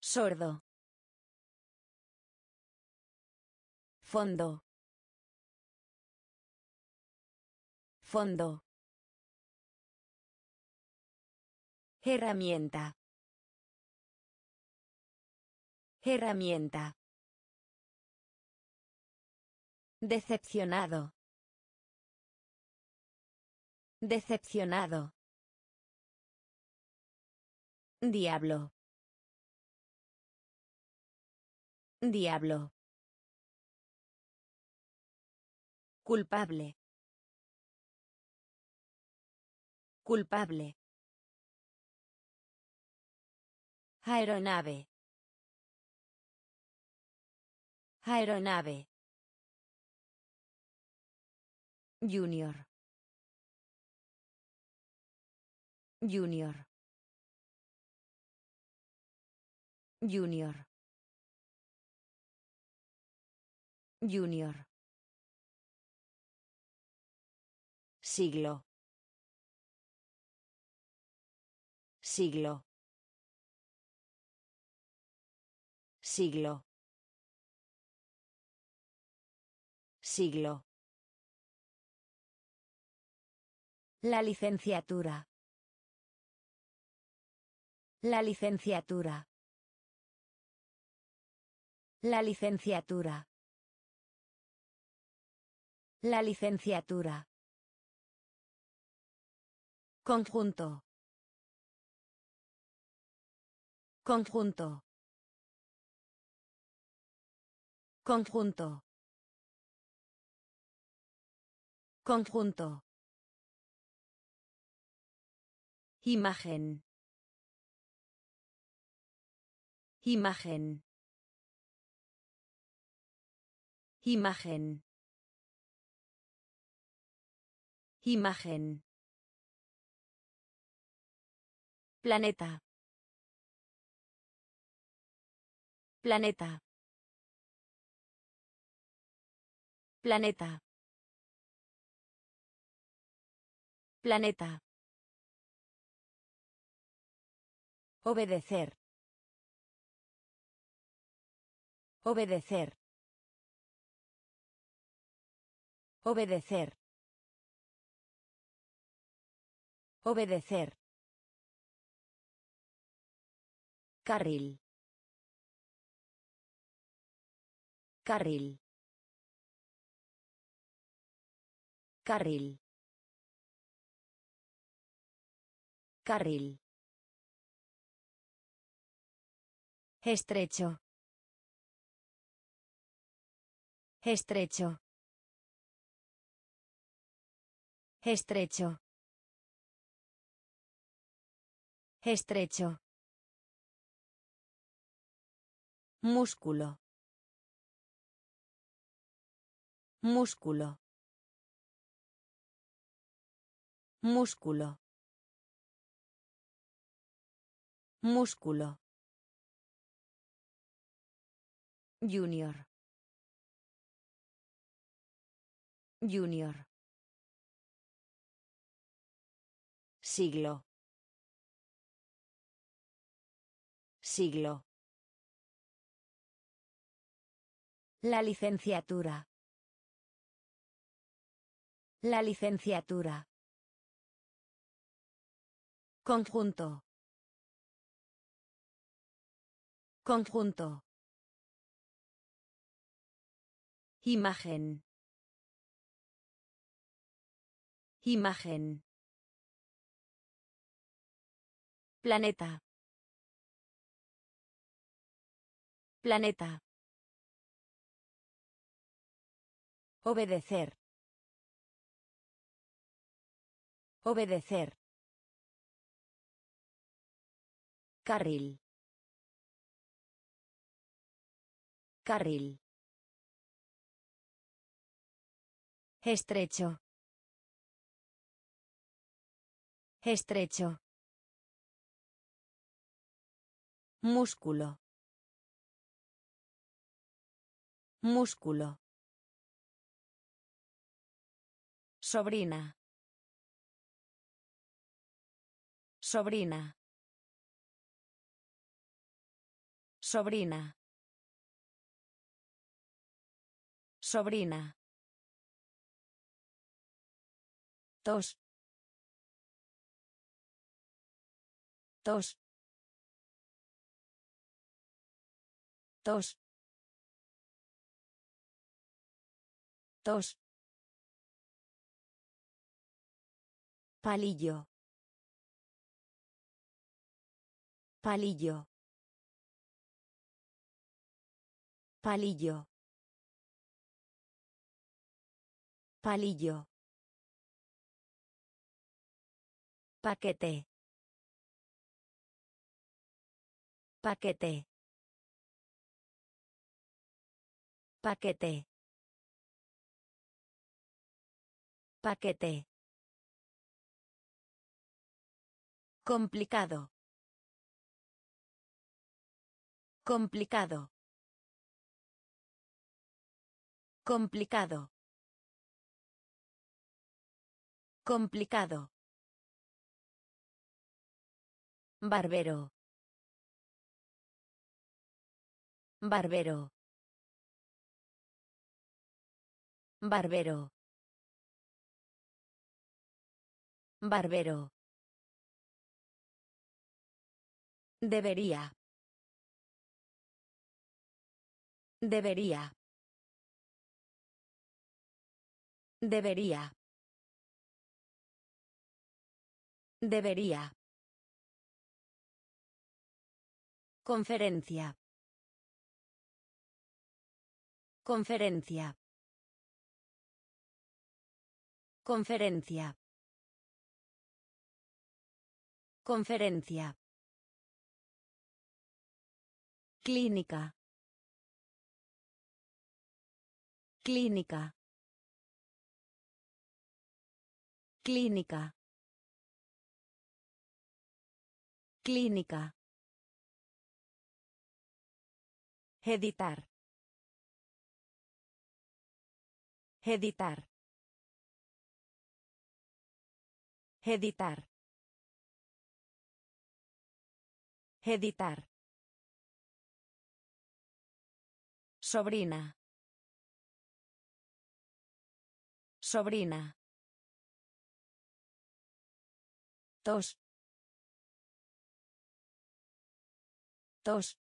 Speaker 1: Sordo. Fondo. Fondo. Herramienta. Herramienta. Decepcionado. Decepcionado. Diablo. Diablo. Culpable. Culpable. Aeronave. Aeronave. Junior. Junior. Junior. Junior. Siglo. Siglo. Siglo. Siglo. La licenciatura. La licenciatura. La licenciatura. La licenciatura. Conjunto. Conjunto. Conjunto. Conjunto. Imagen. Imagen. Imagen. Imagen. Planeta. Planeta. Planeta. Planeta. Obedecer. Obedecer. Obedecer. Obedecer. Carril. Carril. Carril. Carril. Estrecho. Estrecho. Estrecho. Estrecho. Músculo. Músculo. Músculo. Músculo. Junior. Junior. Siglo. Siglo. La licenciatura. La licenciatura. Conjunto. Conjunto. Imagen. Imagen. Planeta. Planeta. Obedecer. Obedecer. Carril. Carril. Estrecho. Estrecho. Músculo. Músculo. Sobrina. Sobrina. Sobrina. Sobrina. Tos. Tos. Tos. Tos. Palillo. Palillo. Palillo. Palillo. Paquete. Paquete. Paquete. Paquete. Complicado. Complicado. Complicado. Complicado. Barbero. Barbero. Barbero. Barbero. Debería. Debería. Debería. Debería. Conferencia. Conferencia. Conferencia. Conferencia. Clínica. Clínica. Clínica. Clínica. Editar. Editar. Editar. Editar. Sobrina. Sobrina. Tos. Tos.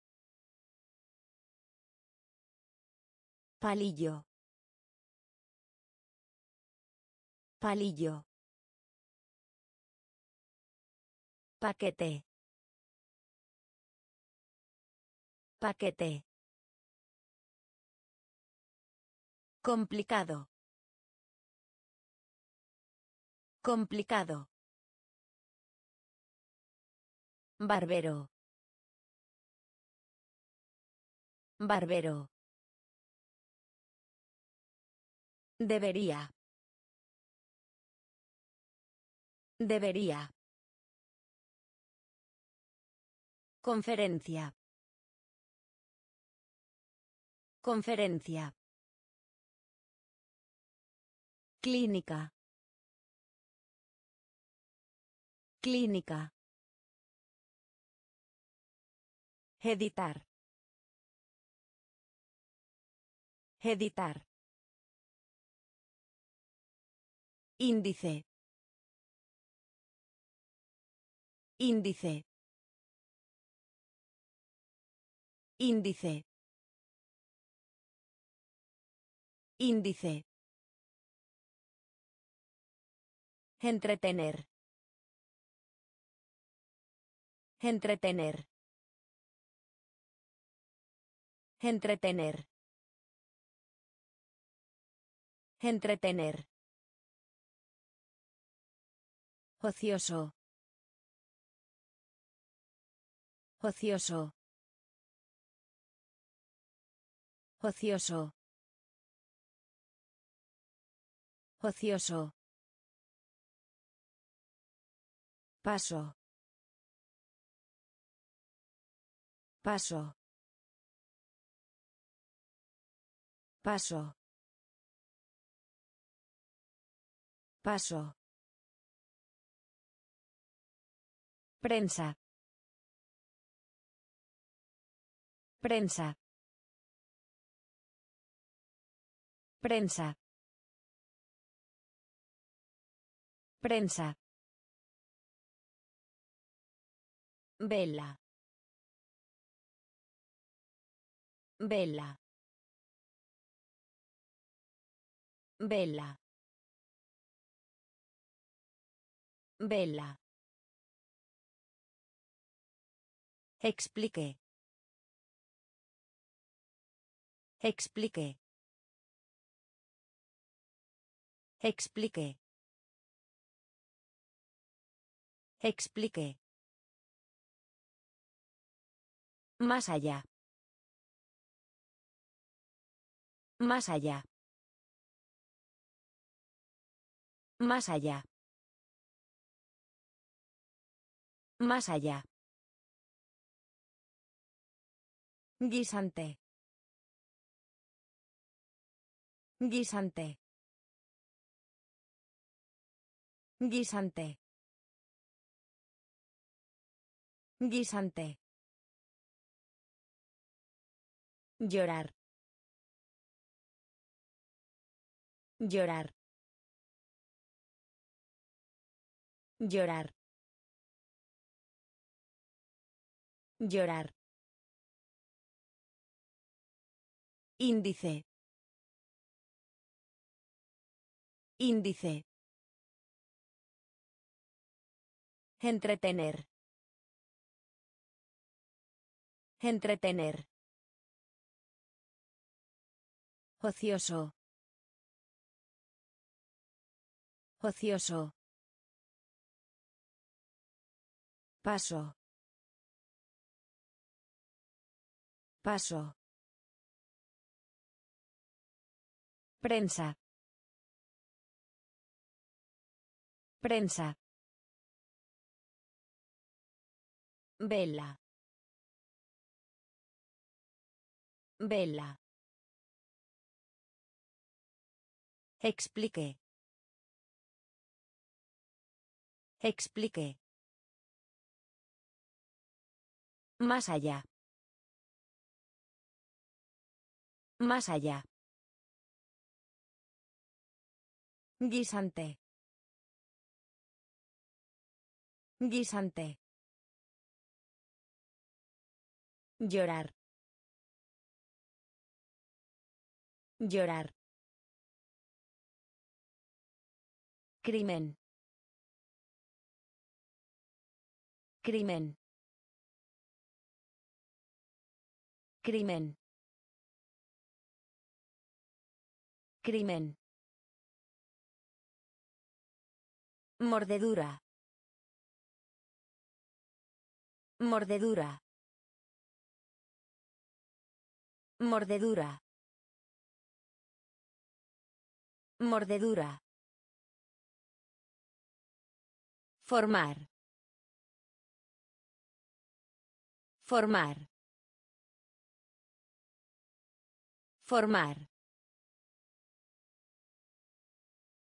Speaker 1: Palillo. Palillo. Paquete. Paquete. Complicado. Complicado. Barbero. Barbero. Debería. Debería. Conferencia. Conferencia. Clínica. Clínica. Editar. Editar. Índice. Índice. Índice. Índice. Entretener. Entretener. Entretener. Entretener. Ocioso. Ocioso. Ocioso. Ocioso. Paso. Paso. Paso. Paso. Prensa. Prensa. Prensa. Prensa. Vela. Vela. Vela. Vela. Explique. Explique. Explique. Explique. Más allá. Más allá. Más allá. Más allá. Guisante. Guisante. Guisante. Guisante. Llorar. Llorar. Llorar. Llorar. Índice. Índice. Entretener. Entretener. Ocioso. Ocioso. Paso. Paso. Prensa. Prensa. Vela. Vela. Explique. Explique. Más allá. Más allá. Guisante. Guisante. Llorar. Llorar. Crimen. Crimen. Crimen. Crimen. Mordedura. Mordedura. Mordedura. Mordedura. Formar. Formar. Formar.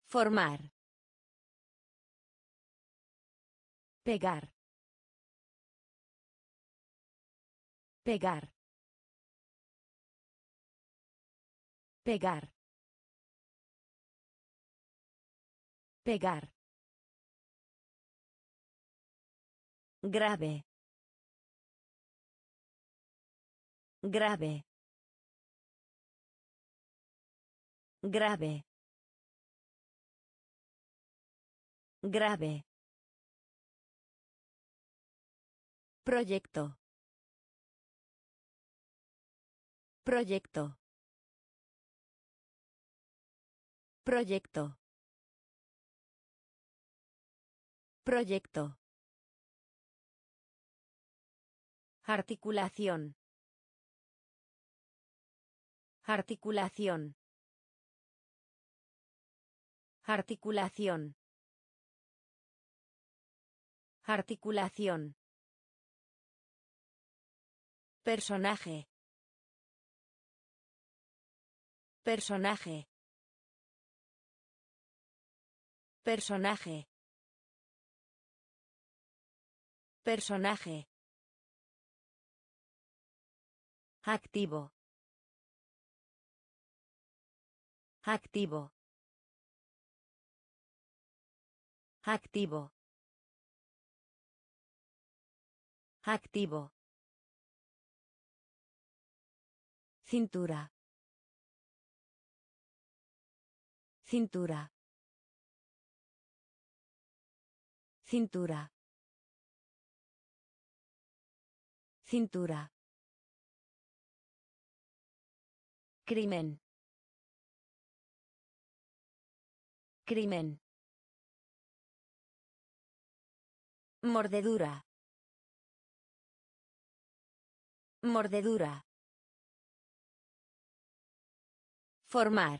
Speaker 1: Formar. Pegar. Pegar. Pegar. Pegar. Grave. Grave. Grave. Grave. Proyecto. Proyecto. Proyecto. Proyecto. Articulación. Articulación. Articulación. Articulación. Personaje. Personaje. Personaje. Personaje. Activo. Activo. Activo. Activo. Cintura. Cintura. Cintura. Cintura. Crimen. Crimen. Mordedura. Mordedura. Formar.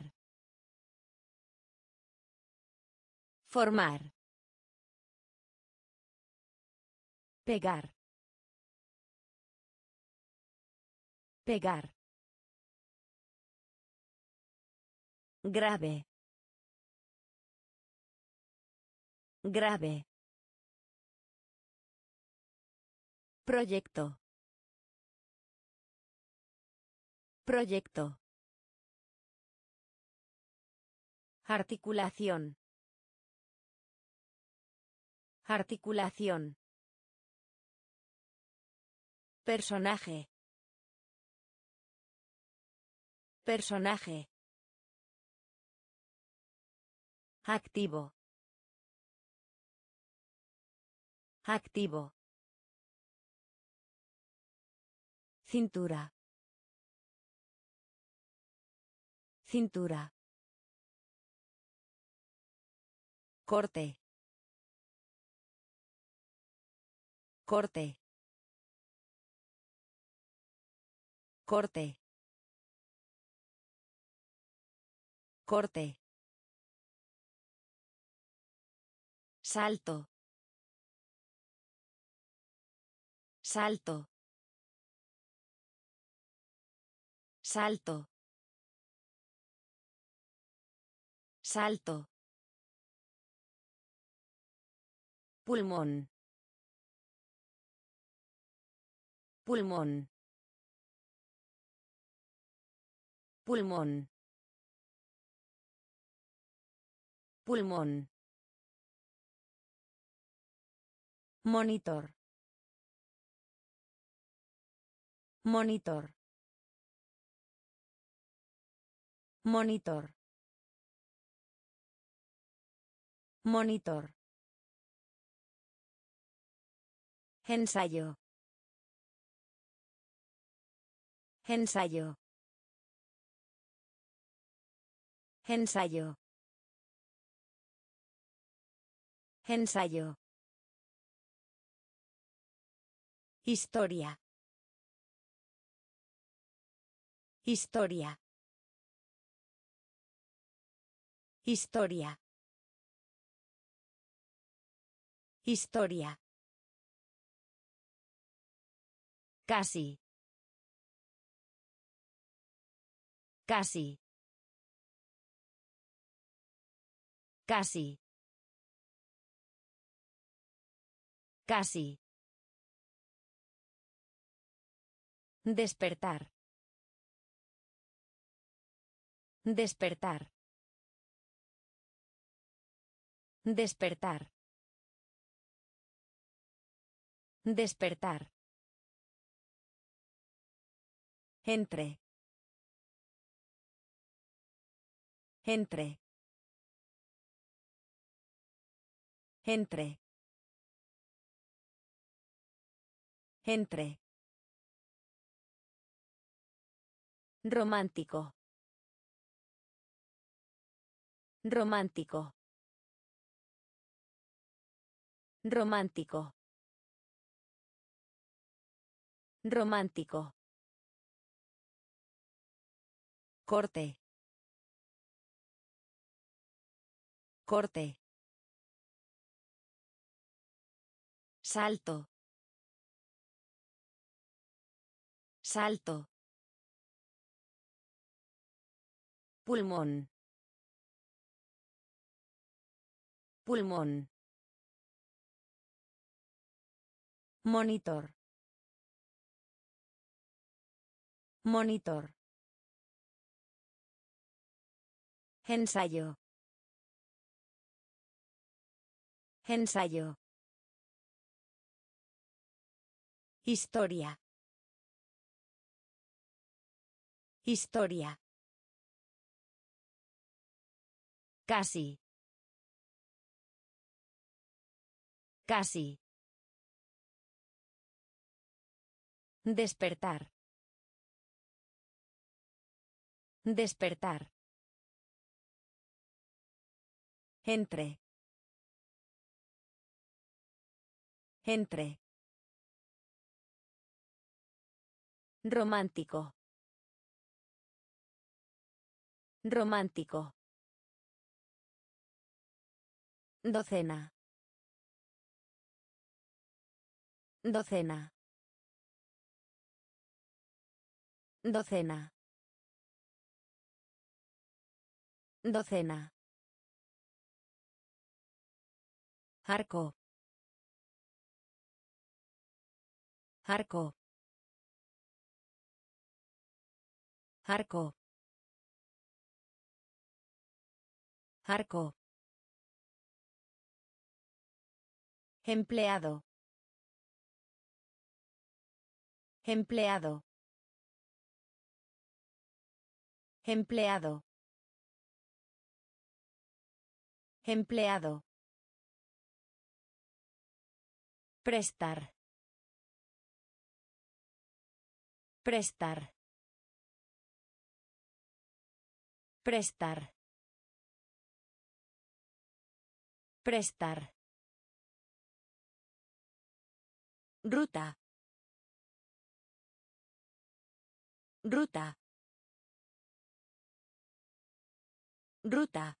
Speaker 1: Formar. Pegar. Pegar. Grave. Grave. Proyecto. Proyecto. Articulación. Articulación. Personaje. Personaje. Activo. Activo. Cintura. Cintura. Corte. Corte. Corte. Corte. Salto. Salto. Salto. Salto. Pulmón. Pulmón. Pulmón. Pulmón. Monitor. Monitor. Monitor. Monitor. Ensayo. Ensayo. Ensayo. Ensayo. Historia. Historia. Historia. Historia. Casi. Casi. Casi. Casi. Despertar. Despertar. Despertar. Despertar. Entre. Entre. Entre. Entre. Romántico. Romántico. Romántico. Romántico. Corte. Corte. Salto. Salto. Pulmón. Pulmón. Monitor. Monitor. Ensayo. Ensayo. Historia. Historia. Casi. Casi. Despertar. Despertar. Entre. Entre. Romántico. Romántico. Docena. Docena. Docena. Docena. Arco. Arco. Arco. Arco. Empleado. Empleado. Empleado. Empleado. Prestar. Prestar. Prestar. Prestar. Ruta. Ruta. Ruta.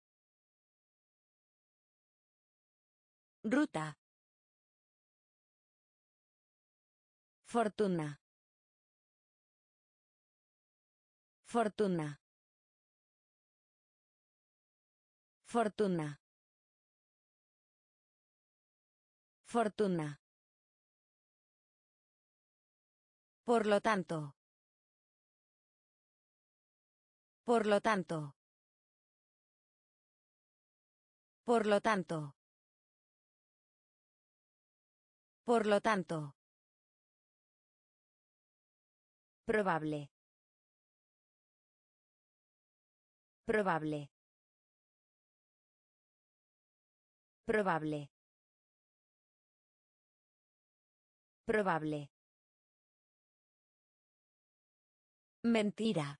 Speaker 1: Ruta. Fortuna. Fortuna. Fortuna. Fortuna. Por lo tanto. Por lo tanto. Por lo tanto. Por lo tanto. Probable. Probable. Probable. Probable. Mentira.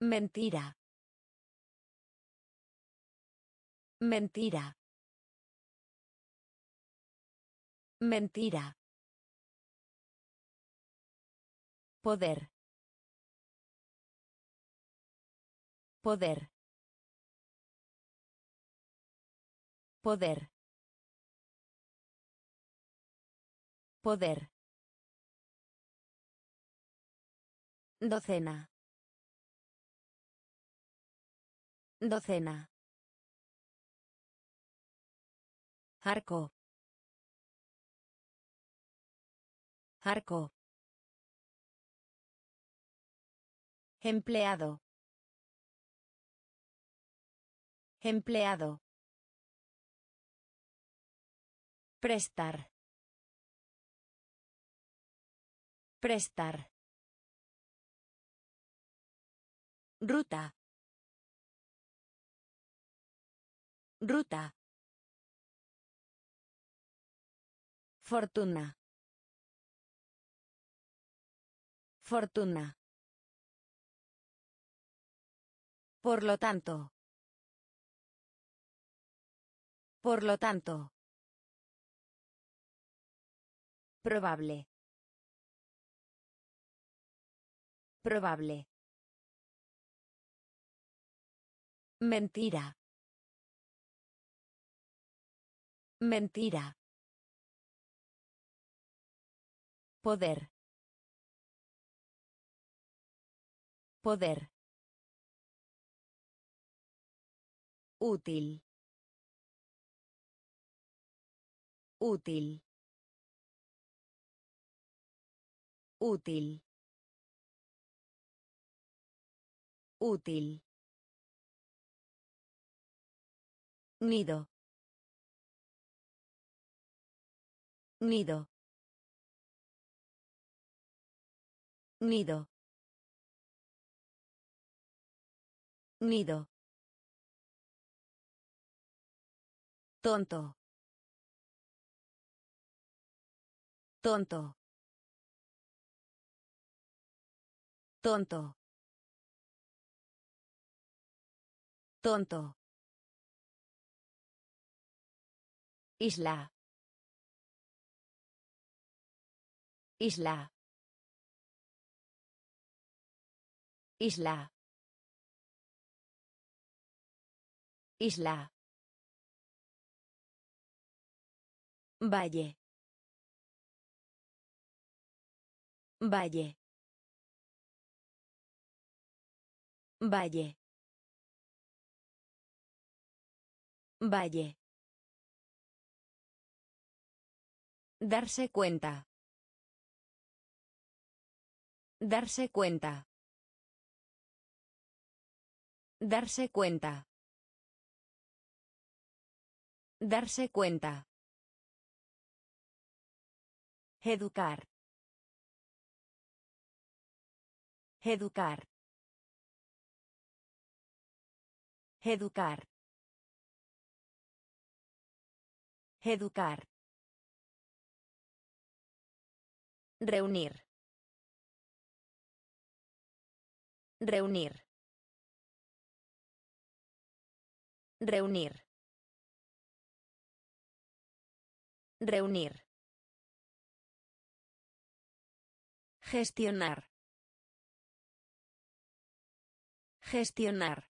Speaker 1: Mentira. Mentira. Mentira. Poder. Poder. Poder. Poder. Docena. Docena. Arco. Arco. Empleado. Empleado. Prestar. Prestar. Ruta. Ruta. Fortuna. Fortuna. Por lo tanto. Por lo tanto. Probable. Probable. Mentira. Mentira. Poder. Poder. Útil. Útil. Útil. Útil. Nido. Nido. Nido. Nido. Tonto. Tonto. Tonto. Tonto. Isla. Isla. Isla. Isla. Valle. Valle. Valle. Valle. Darse cuenta. Darse cuenta. Darse cuenta. Darse cuenta. Educar. Educar. Educar. Educar. Reunir. Reunir. Reunir. Reunir. Gestionar. Gestionar.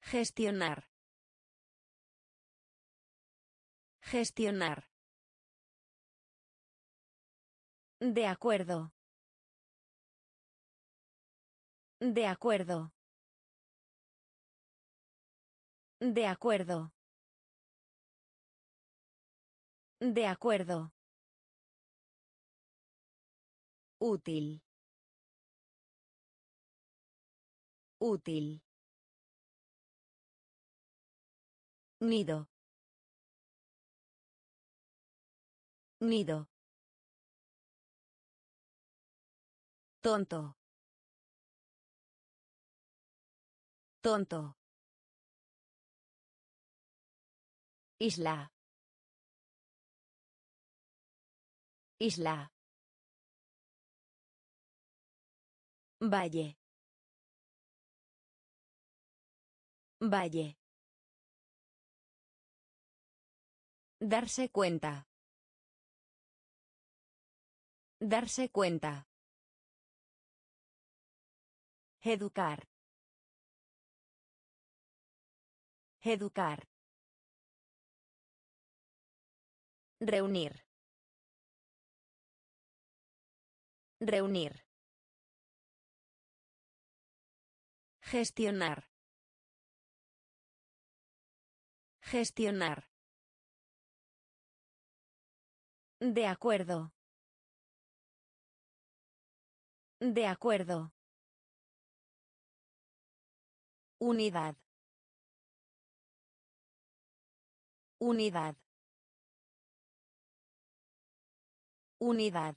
Speaker 1: Gestionar. Gestionar. De acuerdo. De acuerdo. De acuerdo. De acuerdo. Útil. Útil. Nido. Nido. Tonto. Tonto. Isla. Isla. Valle. Valle. Darse cuenta. Darse cuenta. Educar. Educar. Reunir. Reunir. Gestionar. Gestionar. De acuerdo. De acuerdo. Unidad. Unidad. Unidad.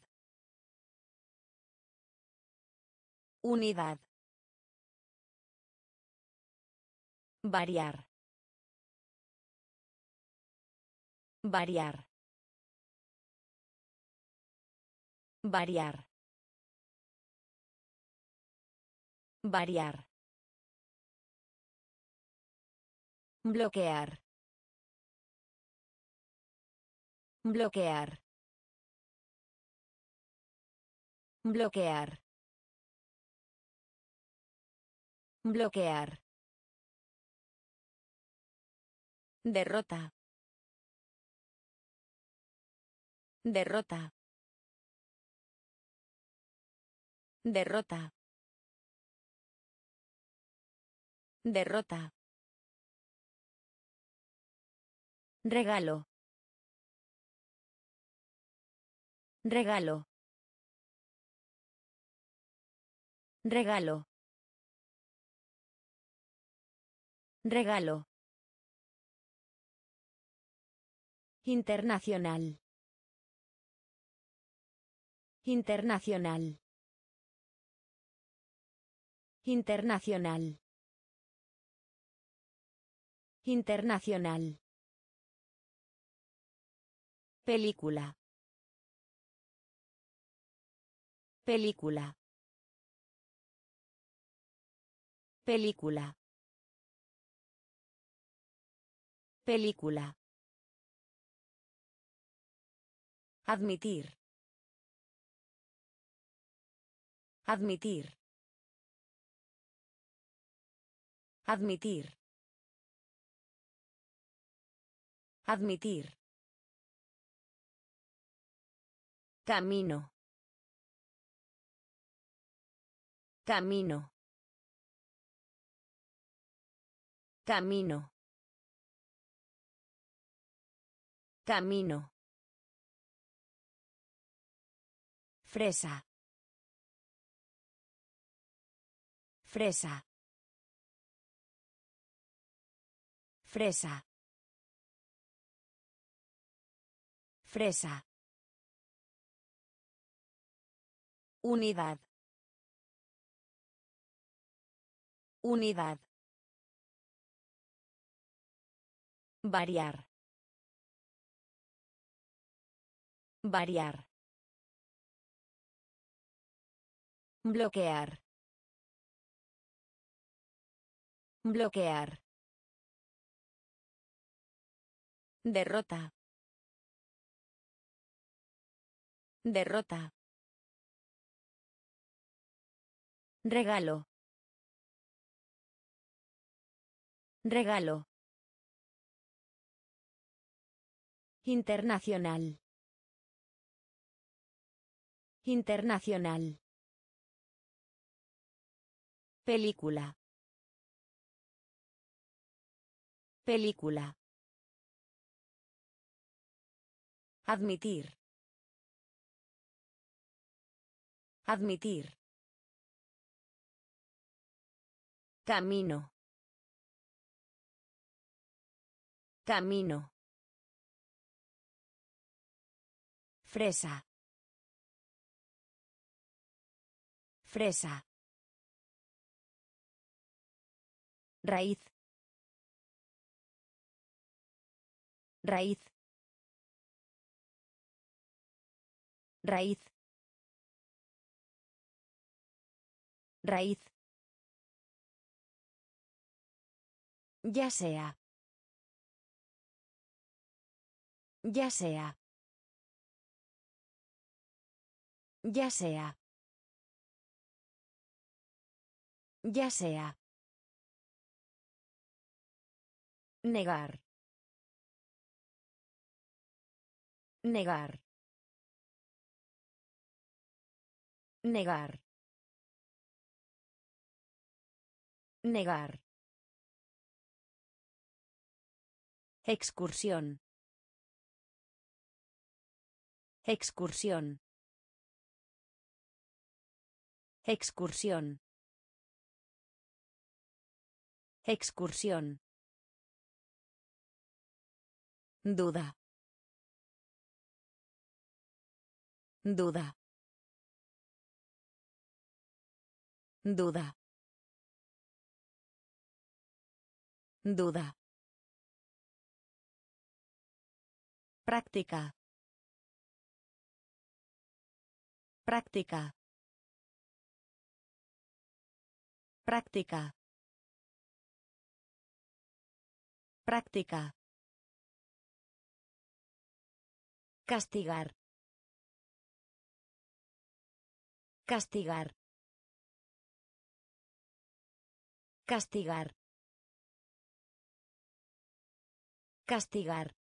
Speaker 1: Unidad. Variar. Variar. Variar. Variar. Bloquear. Bloquear. Bloquear. Bloquear. Derrota. Derrota. Derrota. Derrota. Regalo. Regalo. Regalo. Regalo. Internacional. Internacional. Internacional. Internacional. Película. Película. Película. Película. Admitir. Admitir. Admitir. Admitir. Camino. Camino. Camino. Camino. Fresa. Fresa. Fresa. Fresa. Unidad. Unidad. Variar. Variar. Bloquear. Bloquear. Derrota. Derrota. Regalo. Regalo. Internacional. Internacional. Película. Película. Admitir. Admitir. Camino. Camino. Fresa. Fresa. Raíz. Raíz. Raíz. Raíz. Ya sea. Ya sea. Ya sea. Ya sea. Negar. Negar. Negar. Negar. Excursión. Excursión. Excursión. Excursión. Duda. Duda. Duda. Duda. Práctica. Práctica. Práctica. Práctica. Castigar. Castigar. Castigar. Castigar.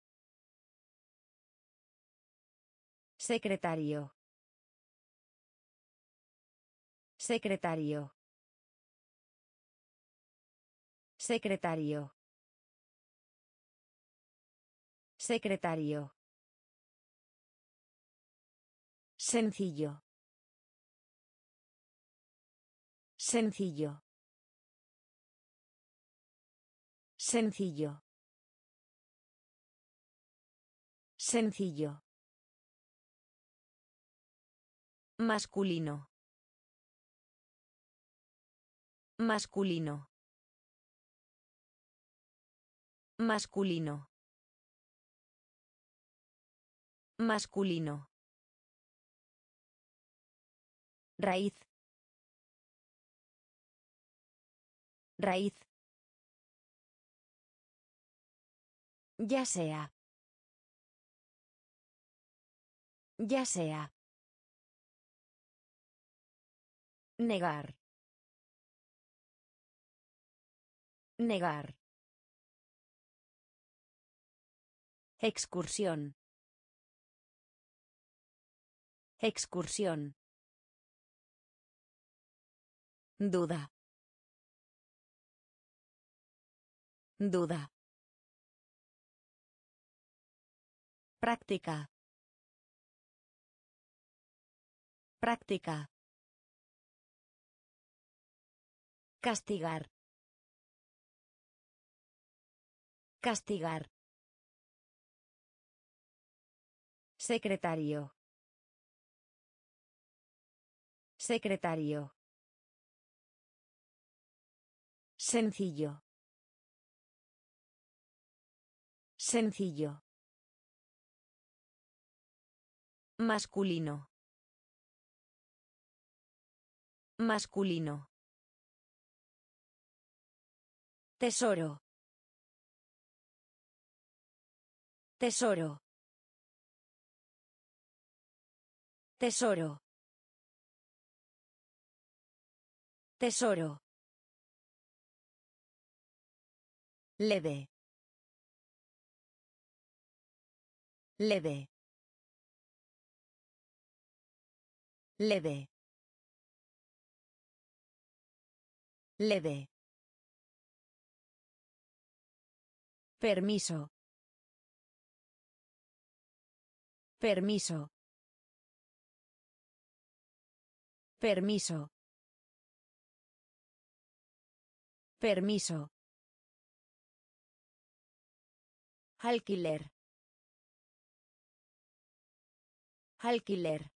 Speaker 1: Secretario. Secretario. Secretario. Secretario. Sencillo. Sencillo. Sencillo. Sencillo. Masculino. Masculino. Masculino. Masculino. Raíz. Raíz. Ya sea. Ya sea. Negar. Negar. Excursión. Excursión. Duda. Duda. Práctica. Práctica. Castigar. Castigar. Secretario. Secretario. Sencillo. Sencillo. Masculino. Masculino. Tesoro. Tesoro. Tesoro. Tesoro. Leve. Leve. Leve. Leve. Permiso. Permiso. Permiso. Permiso. Alquiler. Alquiler.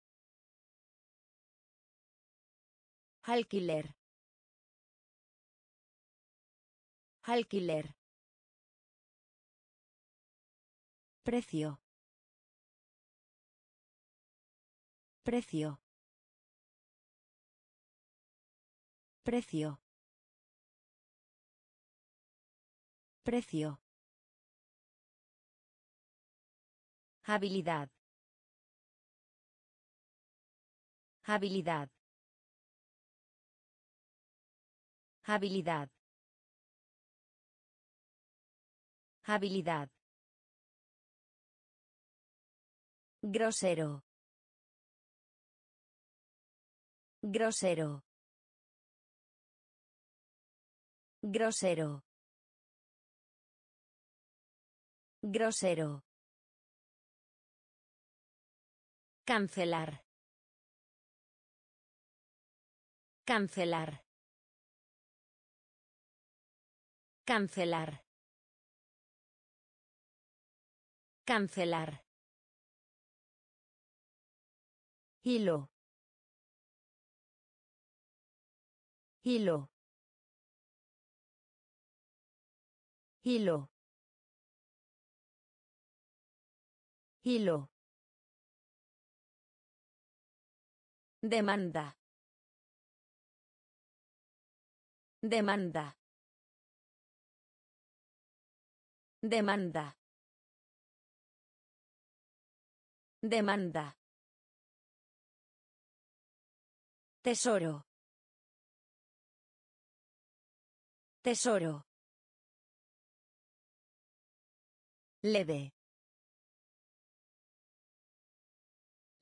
Speaker 1: Alquiler. Alquiler. Precio. Precio. Precio. Precio. Habilidad. Habilidad. Habilidad. Habilidad. Grosero. Grosero. Grosero. Grosero. Cancelar. Cancelar. Cancelar. Cancelar. Hilo. Hilo. Hilo. Hilo. Demanda. Demanda. Demanda. Demanda. Tesoro. Tesoro. Leve.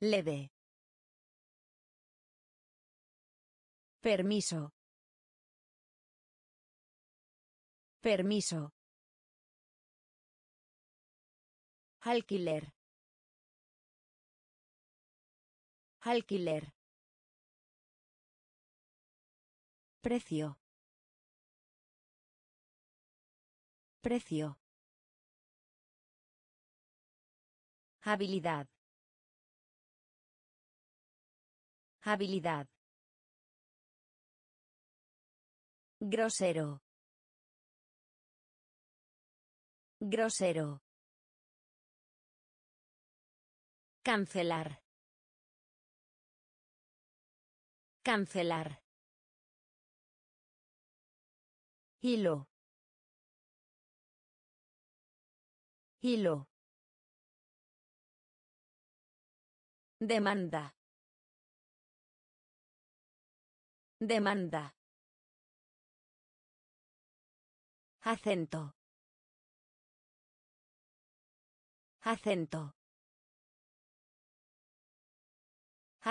Speaker 1: Leve. Permiso. Permiso. Alquiler. Alquiler. Precio. Precio. Habilidad. Habilidad. Grosero. Grosero. Cancelar. Cancelar. Hilo. Hilo. Demanda. Demanda. Acento. Acento.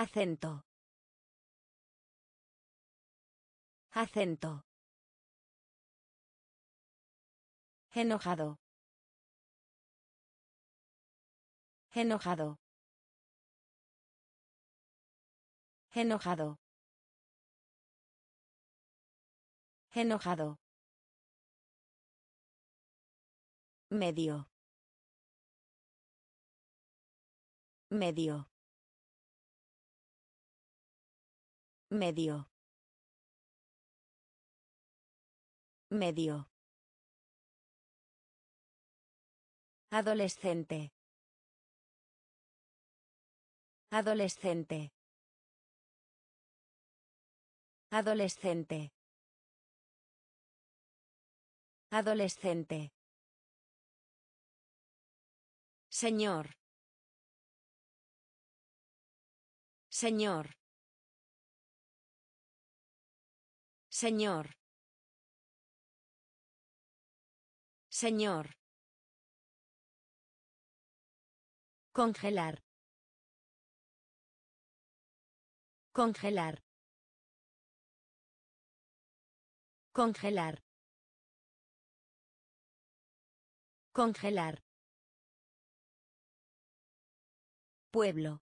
Speaker 1: Acento. Acento. Enojado. Enojado. Enojado. Enojado. Medio. Medio. Medio. Medio. Adolescente. Adolescente. Adolescente. Adolescente. Señor. Señor. Señor. Señor. Congelar. Congelar. Congelar. Congelar. Pueblo.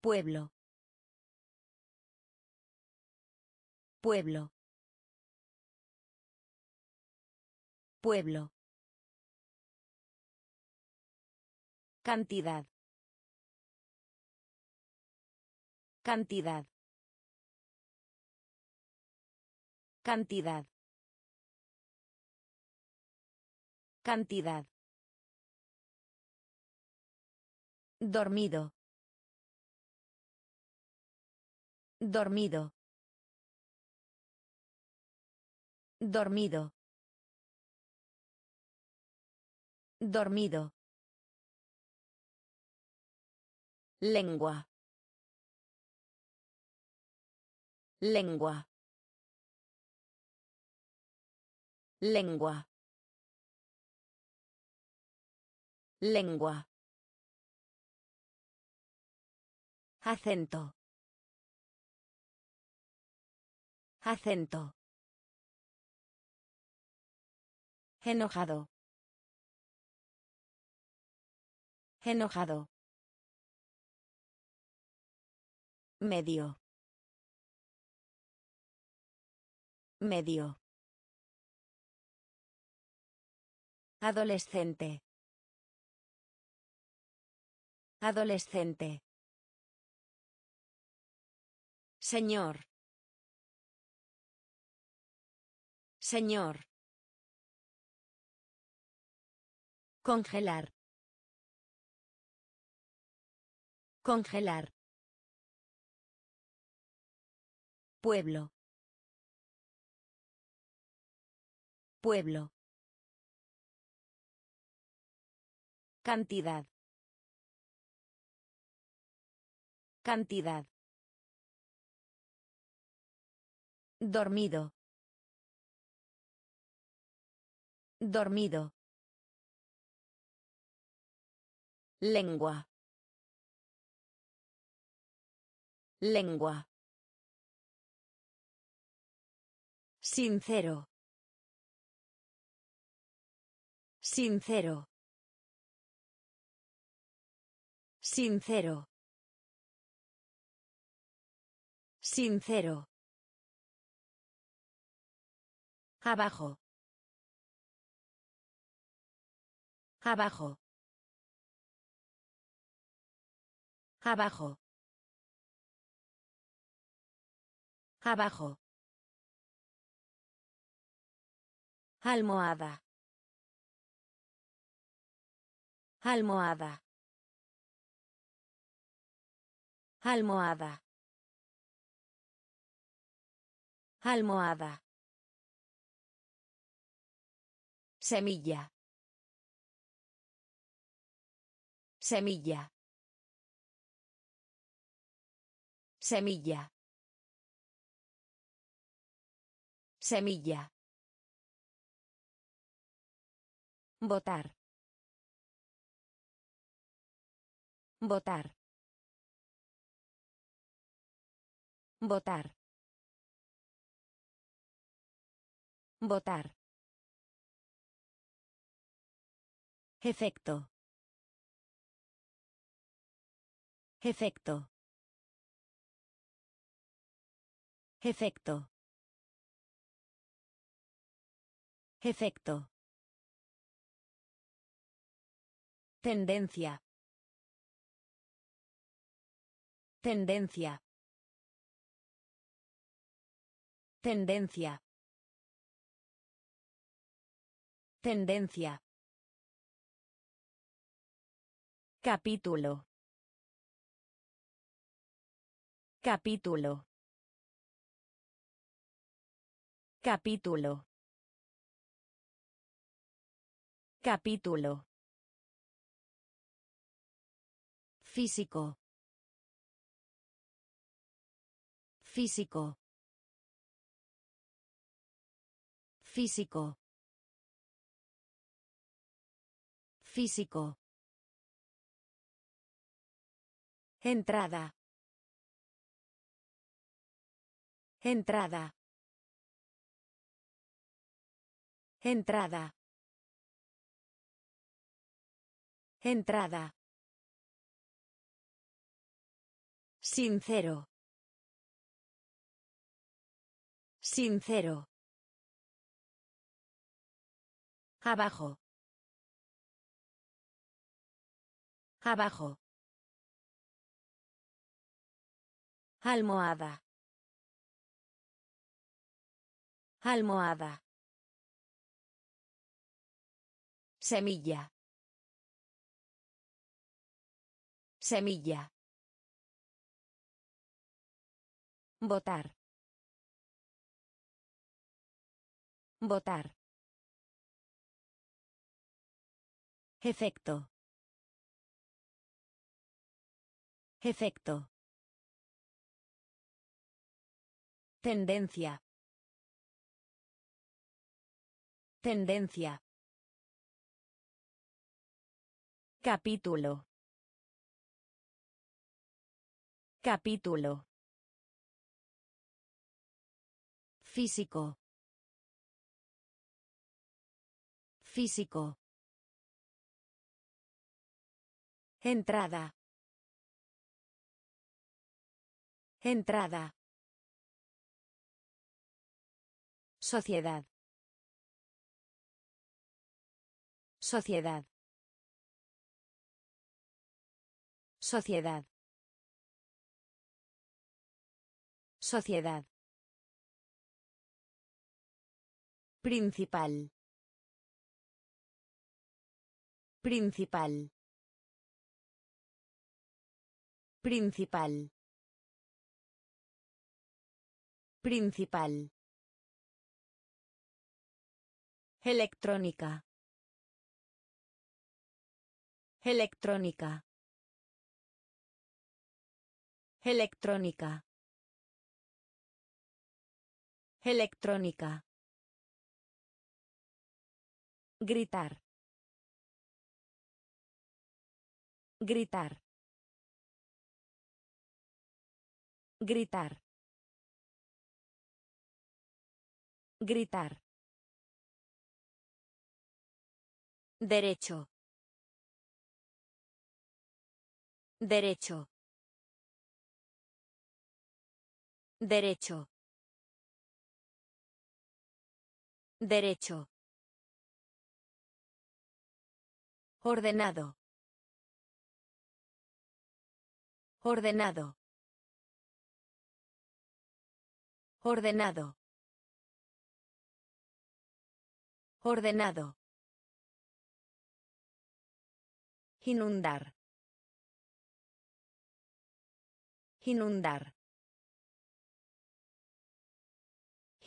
Speaker 1: Pueblo. Pueblo. Pueblo. Cantidad. Cantidad. Cantidad. Cantidad. Dormido. Dormido. Dormido. Dormido. Lengua. Lengua. Lengua. Lengua. Acento. Acento. Enojado. Enojado. Medio. Medio. Adolescente. Adolescente. Señor. Señor. Congelar. Congelar. Pueblo. Pueblo. Cantidad. Cantidad. Dormido. Dormido. Lengua. Lengua. Sincero. Sincero. Sincero. Sincero. Abajo. Abajo. Abajo. Abajo. Almohada. Almohada. Almohada. Almohada. Semilla. Semilla. Semilla. Semilla. Votar. Votar. Votar. Votar. Efecto. Efecto. Efecto. Efecto. Tendencia. Tendencia. Tendencia. Tendencia. Capítulo. Capítulo. Capítulo. Capítulo. Físico. Físico. Físico. Físico. Entrada. Entrada. Entrada. Entrada. Sincero. Sincero. Abajo. Abajo. Almohada. Almohada. Semilla. Semilla. Votar. Votar. Efecto. Efecto. Tendencia. Tendencia. Capítulo. Capítulo. Físico. Físico. Entrada. Entrada. Sociedad. Sociedad. Sociedad. Sociedad. Principal. Principal. Principal. Principal. Electrónica. Electrónica. Electrónica. Electrónica. Gritar. Gritar. Gritar. Gritar. Derecho. Derecho. Derecho. Derecho. Ordenado. Ordenado. Ordenado. Ordenado. Inundar. Inundar.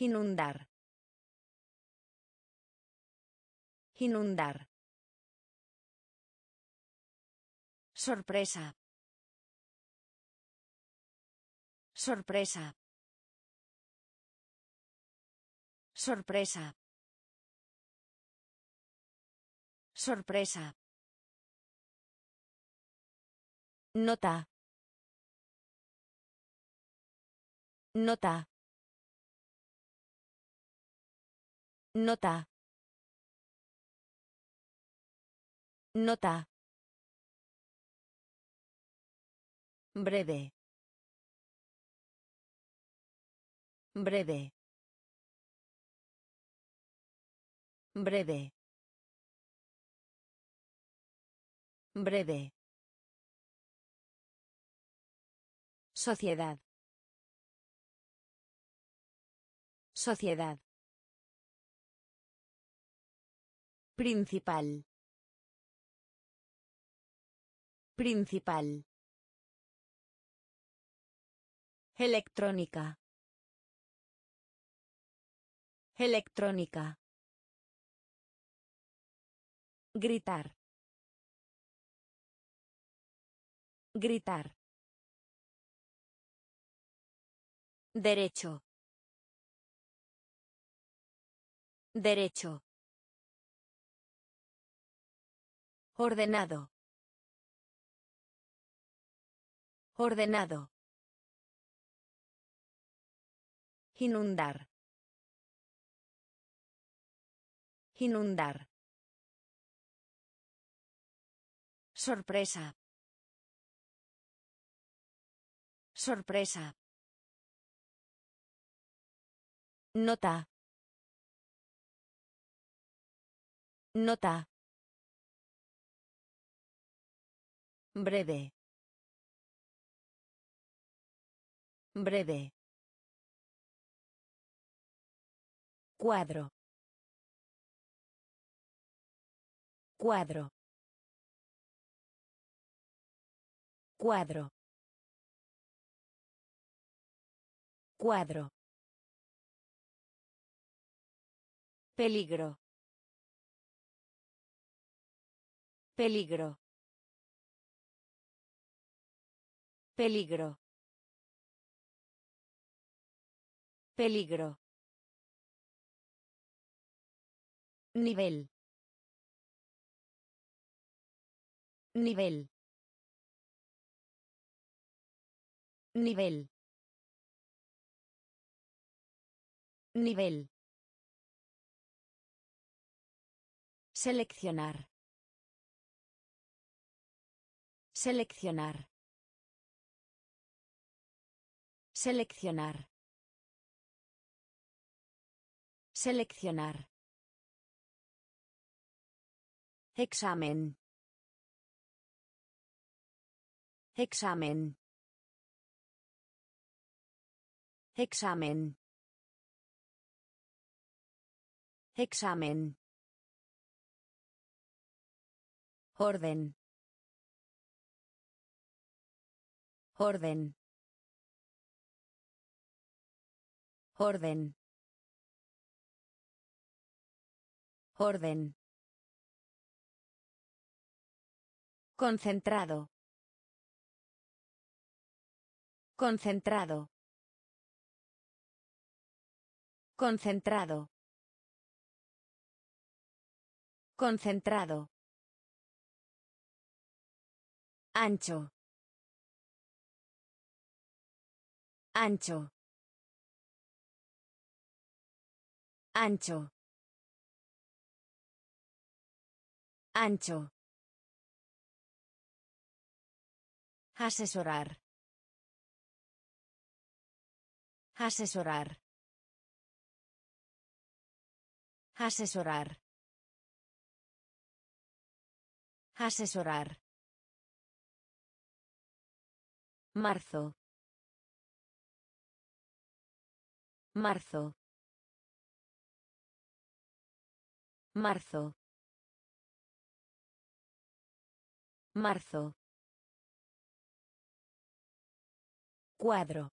Speaker 1: Inundar. Inundar. Sorpresa. Sorpresa. Sorpresa. Sorpresa. Nota. Nota. Nota. Nota. Breve. Breve. Breve. Breve. Sociedad. Sociedad. Principal. Principal. Electrónica. Electrónica. Gritar. Gritar. Derecho. Derecho. Ordenado. Ordenado. Inundar. Inundar. Sorpresa. Sorpresa. Nota. Nota. Breve. Breve. Cuadro. Cuadro. Cuadro. Cuadro. Peligro. Peligro. Peligro. Peligro. Nivel. Nivel. Nivel. Nivel. Seleccionar. Seleccionar. Seleccionar. Seleccionar. Examen. Examen. Examen. Examen. Orden. Orden. Orden. Orden. Concentrado. Concentrado. Concentrado. Concentrado. Ancho. Ancho. Ancho. Ancho. Asesorar. Asesorar. Asesorar. Asesorar. Marzo. Marzo. Marzo. Marzo. Cuadro.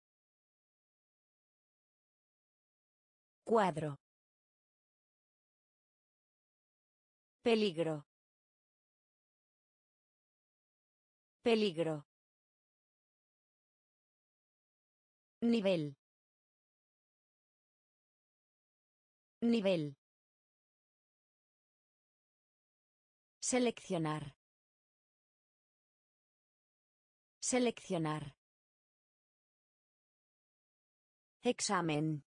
Speaker 1: Cuadro. Peligro. Peligro. Nivel. Nivel. Seleccionar. Seleccionar. Examen.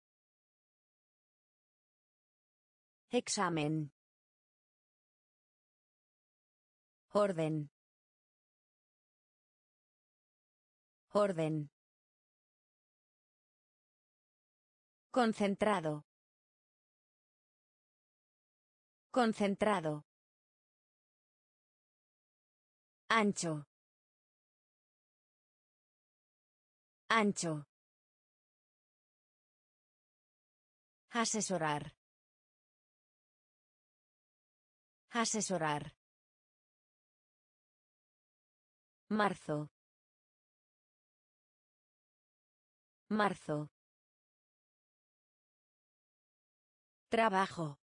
Speaker 1: Examen. Orden. Orden. Concentrado. Concentrado. Ancho. Ancho. Asesorar. Asesorar. Marzo. Marzo. Trabajo.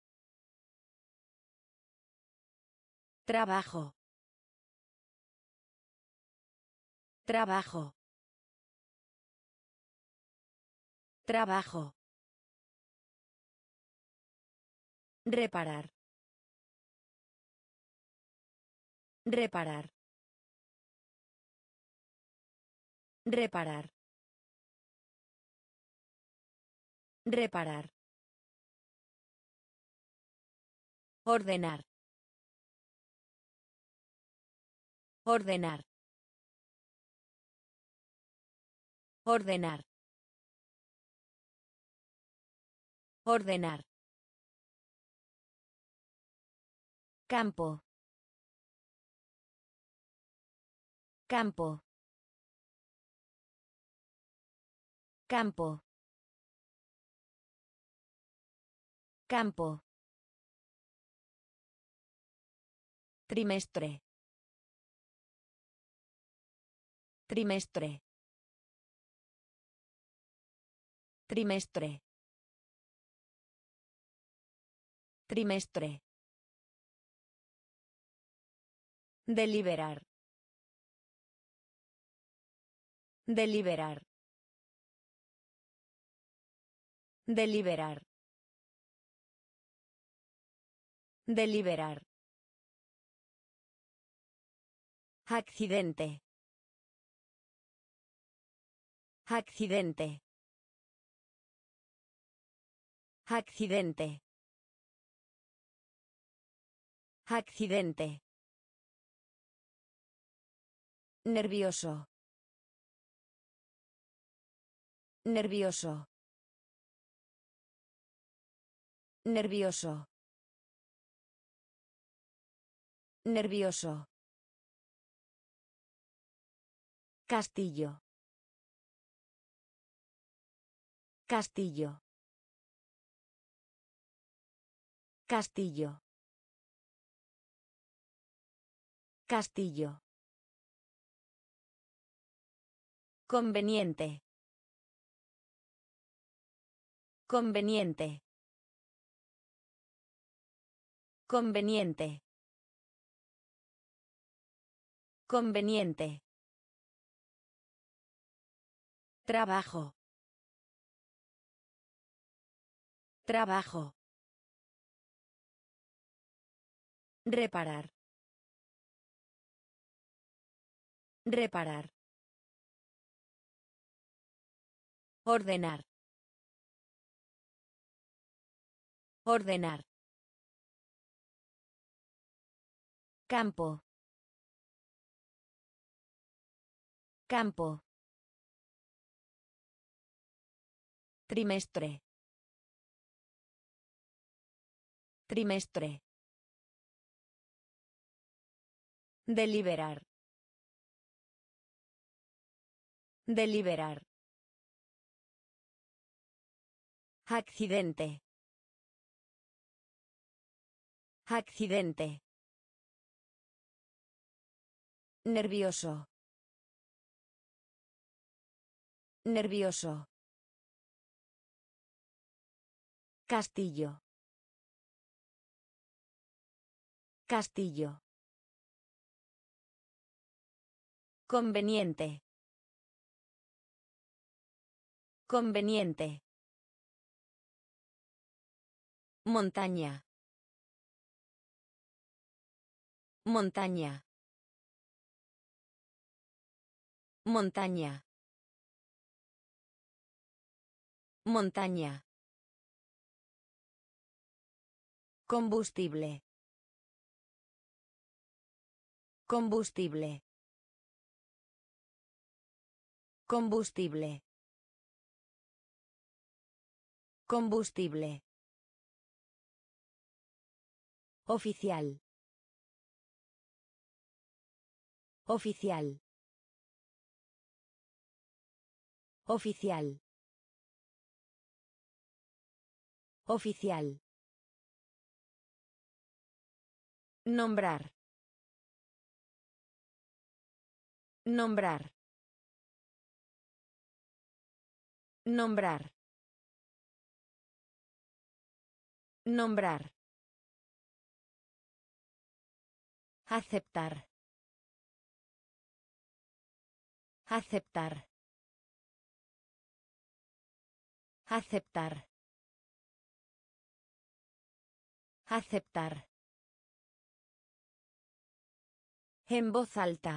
Speaker 1: Trabajo. Trabajo. Trabajo. Reparar. Reparar. Reparar. Reparar. Ordenar. Ordenar. Ordenar. Ordenar. Campo. Campo. Campo. Campo. Trimestre. Trimestre. Trimestre. Trimestre. Deliberar. Deliberar. Deliberar. Deliberar. Accidente. Accidente. Accidente. Accidente. Nervioso. Nervioso. Nervioso. Nervioso. Castillo. Castillo. Castillo. Castillo. Conveniente. Conveniente. Conveniente. Conveniente. Trabajo. Trabajo. Reparar. Reparar. Ordenar. Ordenar. Campo. Campo. Trimestre. Trimestre. Deliberar. Deliberar. Accidente. Accidente. Nervioso. Nervioso. Castillo. Castillo. Conveniente. Conveniente. Montaña. Montaña. Montaña. Montaña. Combustible. Combustible. Combustible. Combustible. Oficial. Oficial. Oficial. Oficial. Nombrar. Nombrar. Nombrar. Nombrar. Aceptar. Aceptar. Aceptar. Aceptar. En voz alta.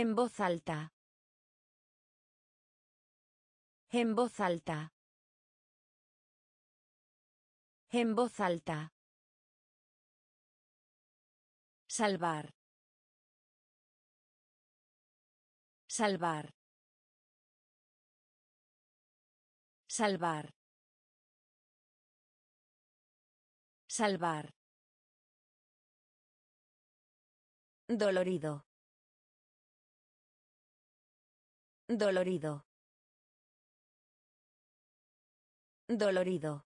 Speaker 1: En voz alta. En voz alta. En voz alta. Salvar. Salvar. Salvar. Salvar. Dolorido. Dolorido. Dolorido.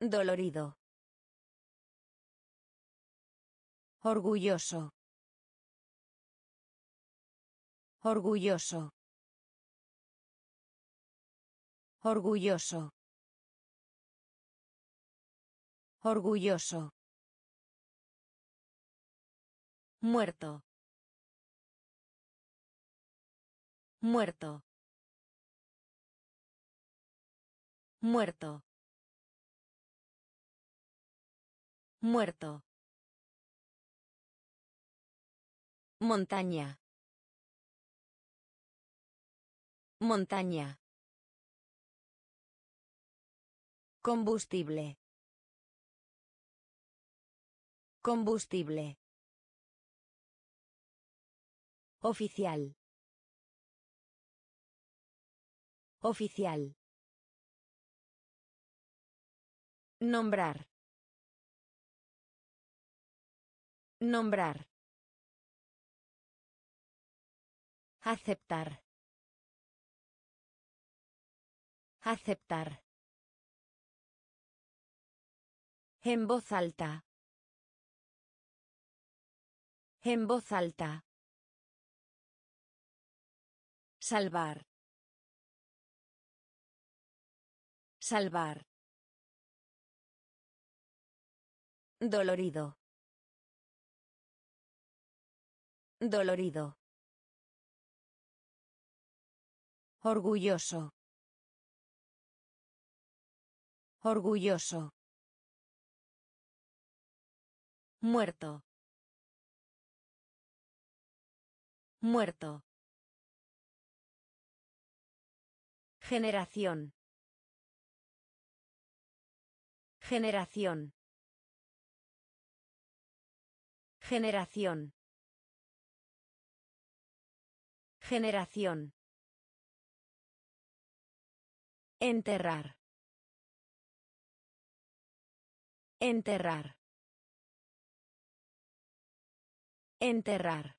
Speaker 1: Dolorido. Orgulloso. Orgulloso. Orgulloso. Orgulloso. Muerto. Muerto. Muerto. Muerto. Montaña. Montaña. Combustible. Combustible. Oficial. Nombrar. Nombrar. Aceptar. Aceptar. En voz alta. En voz alta. Salvar. Salvar. Dolorido. Dolorido. Orgulloso. Orgulloso. Muerto. Muerto. Generación. Generación. Generación. Generación. Enterrar. Enterrar. Enterrar.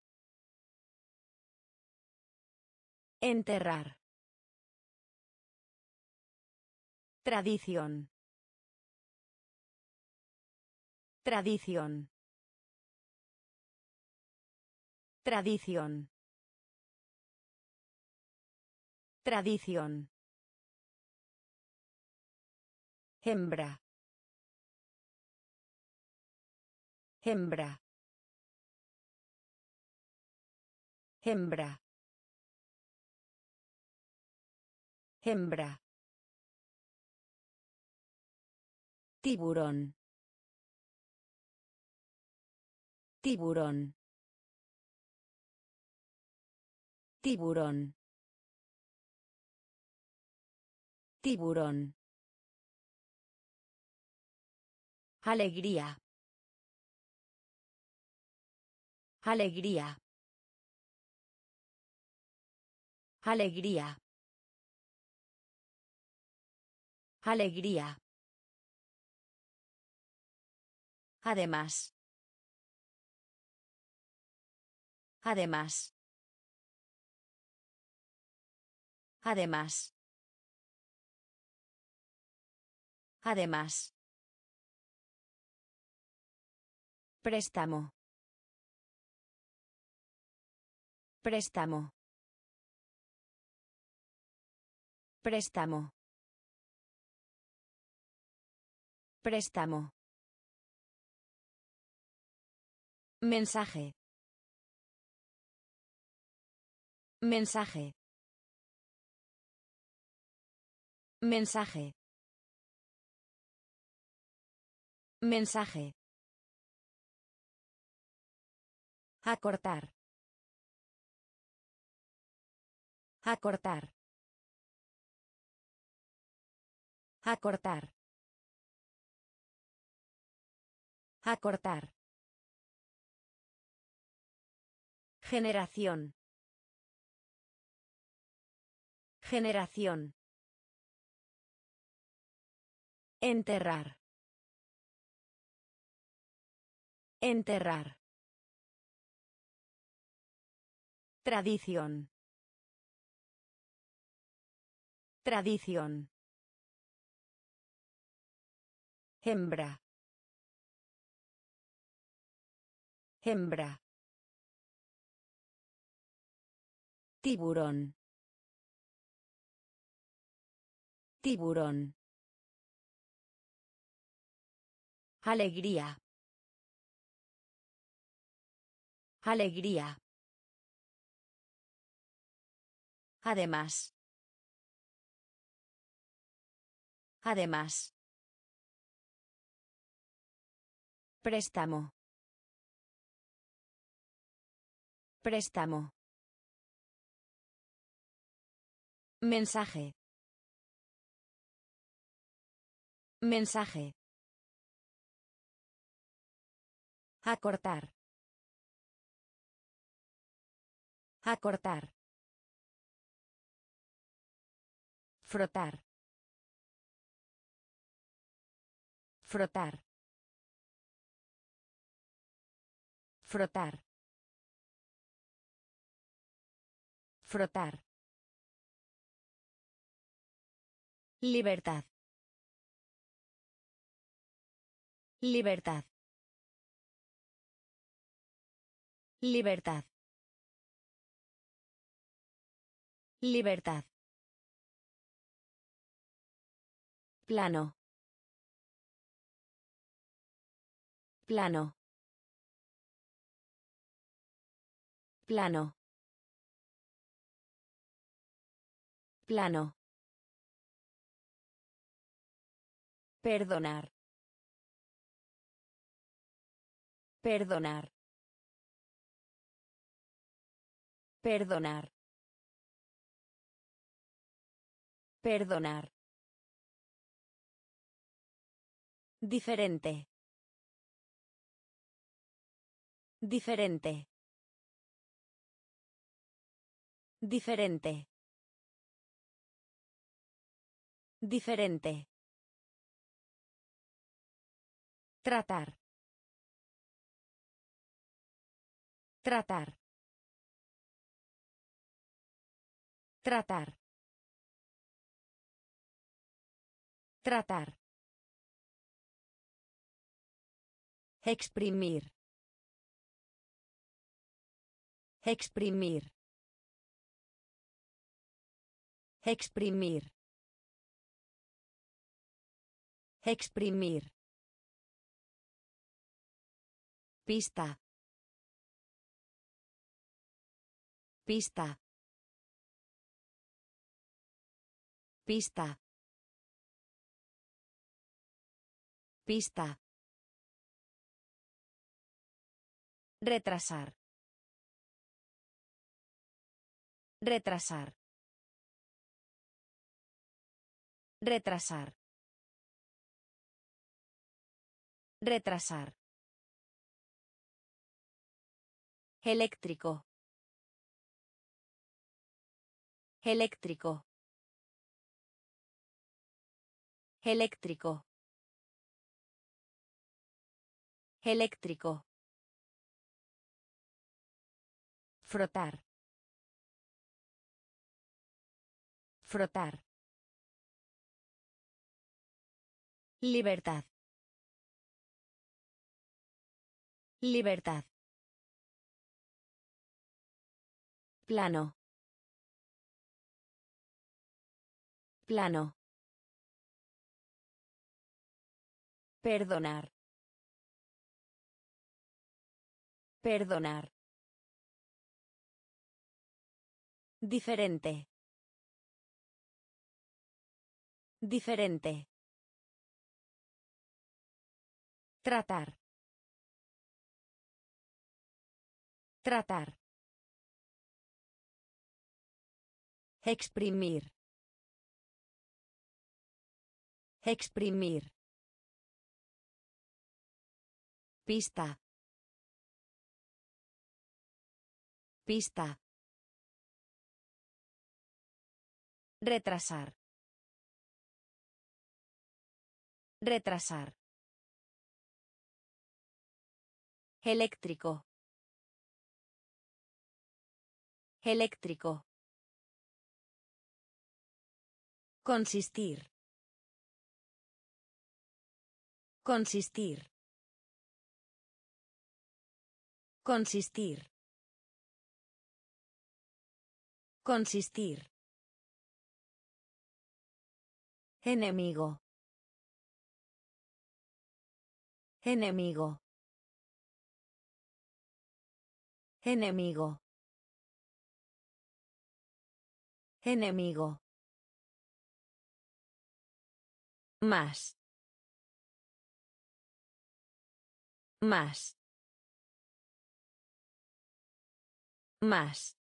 Speaker 1: Enterrar. Tradición. Tradición. Tradición. Tradición. Hembra. Hembra. Hembra. Tiburón. Tiburón. Tiburón. Tiburón. Alegría. Alegría. Alegría. Alegría. Además. Además. Además. Además. Préstamo. Préstamo. Préstamo. Préstamo. Mensaje. Mensaje. Mensaje. Mensaje. Acortar. Acortar. Acortar. Acortar. Generación. Generación. Enterrar. Enterrar. Tradición. Tradición. Hembra. Hembra. Tiburón. Tiburón. Alegría. Alegría. Además. Además. Préstamo. Préstamo. Mensaje. Mensaje. Acortar. Acortar. Frotar. Frotar. Frotar. Frotar. Libertad. Libertad. Libertad. Libertad. Plano. Plano. Plano. Plano. Perdonar. Perdonar. Perdonar. Perdonar. Diferente. Diferente. Diferente. Diferente. Tratar. Tratar. Tratar. Tratar. Exprimir. Exprimir. Exprimir. Exprimir. Pista. Pista. Pista. Pista. Retrasar. Retrasar. Retrasar. Retrasar. Eléctrico. Eléctrico. Eléctrico. Eléctrico. Frotar. Frotar. Libertad. Libertad. Plano. Plano. Perdonar. Perdonar. Diferente. Diferente. Tratar. Tratar. Exprimir. Exprimir. Pista. Pista. Retrasar. Retrasar. Eléctrico. Eléctrico. Consistir. Consistir. Consistir. Consistir. Enemigo. Enemigo. Enemigo. Enemigo. Más. Más. Más.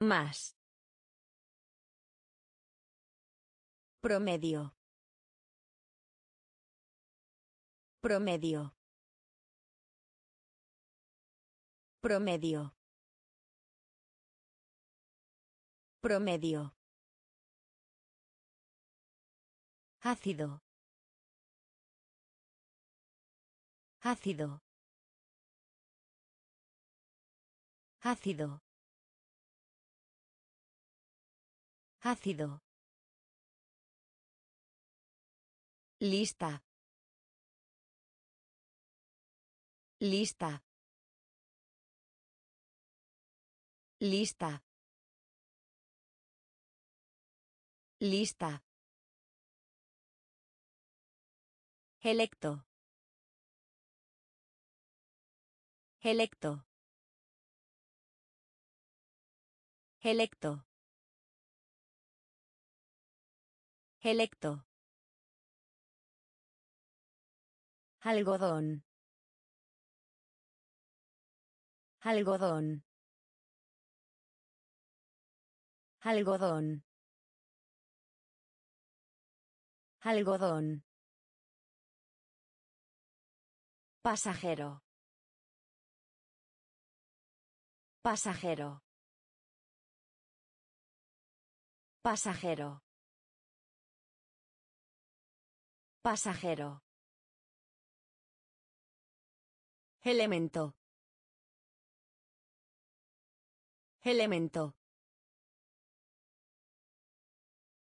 Speaker 1: Más. Promedio. Promedio. Promedio. Promedio. Ácido. Ácido. Ácido. Ácido. Lista. Lista. Lista. Lista. Electo. Electo. Electo. Electo. Algodón. Algodón. Algodón. Algodón. Pasajero. Pasajero. Pasajero. Pasajero. Elemento. Elemento.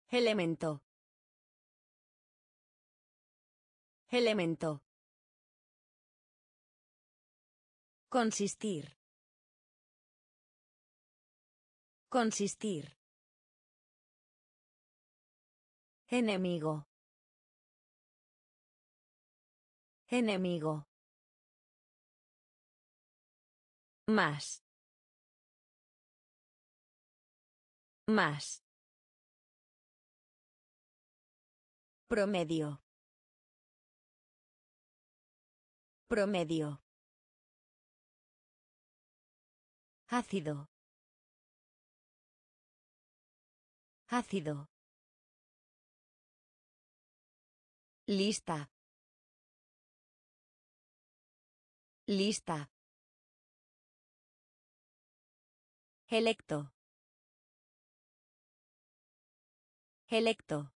Speaker 1: Elemento. Elemento. Consistir. Consistir. Enemigo. Enemigo. Más. Más. Promedio. Promedio. Ácido. Ácido. Lista. Lista. Electo. Electo.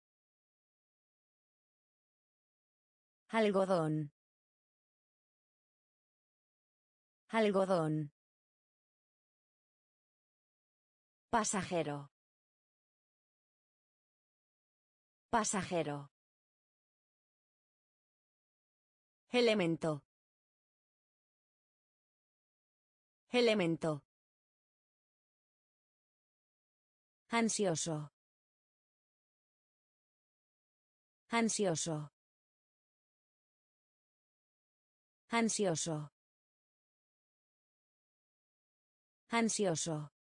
Speaker 1: Algodón. Algodón. Pasajero. Pasajero. Elemento. Elemento. Ansioso. Ansioso. Ansioso. Ansioso.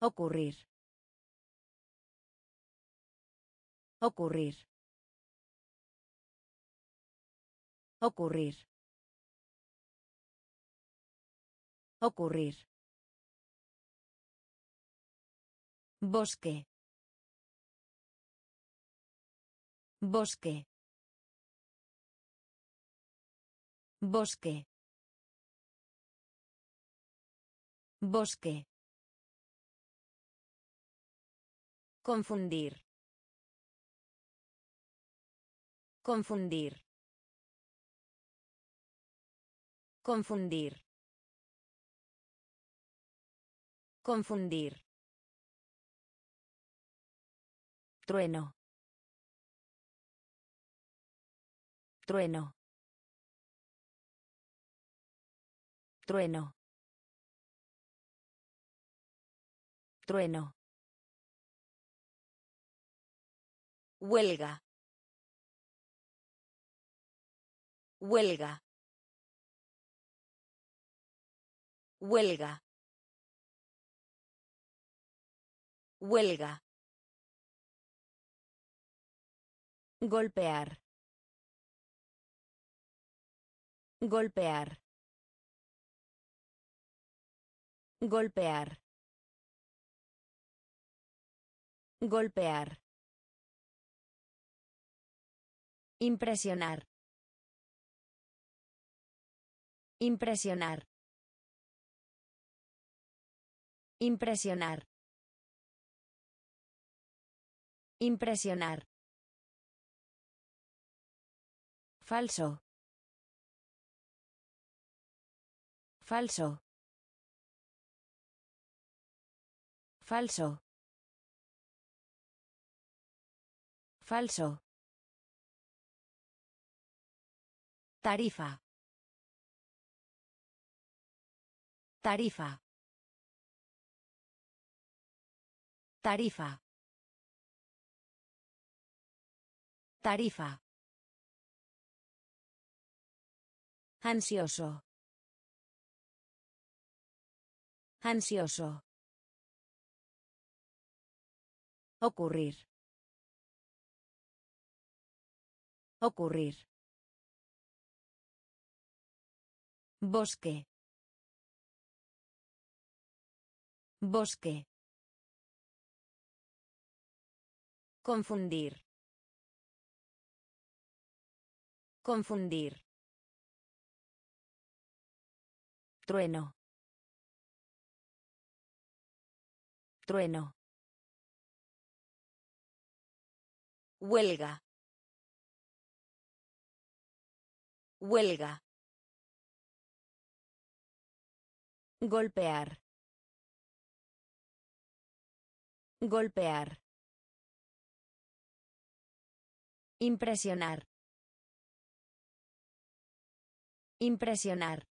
Speaker 1: Ocurrir. Ocurrir. Ocurrir. Ocurrir. Bosque. Bosque. Bosque. Bosque. Confundir. Confundir. Confundir. Confundir. Trueno. Trueno. Trueno. Trueno. Huelga. Huelga. Huelga. Huelga. Golpear. Golpear. Golpear. Golpear. Impresionar. Impresionar. Impresionar. Impresionar. Falso. Falso. Falso. Falso. Tarifa. Tarifa. Tarifa. Tarifa. Ansioso. Ansioso. Ocurrir. Ocurrir. Bosque. Bosque. Confundir. Confundir. Trueno. Trueno. Huelga. Huelga. Golpear. Golpear. Impresionar. Impresionar.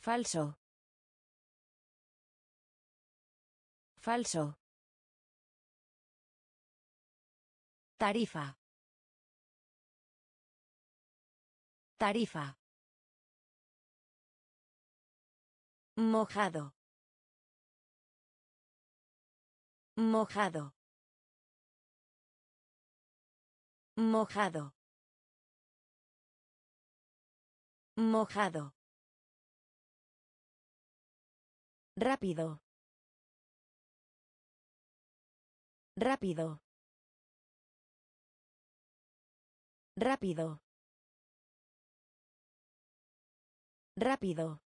Speaker 1: Falso. Falso. Tarifa. Tarifa. Mojado. Mojado. Mojado. Mojado. Rápido. Rápido. Rápido. Rápido.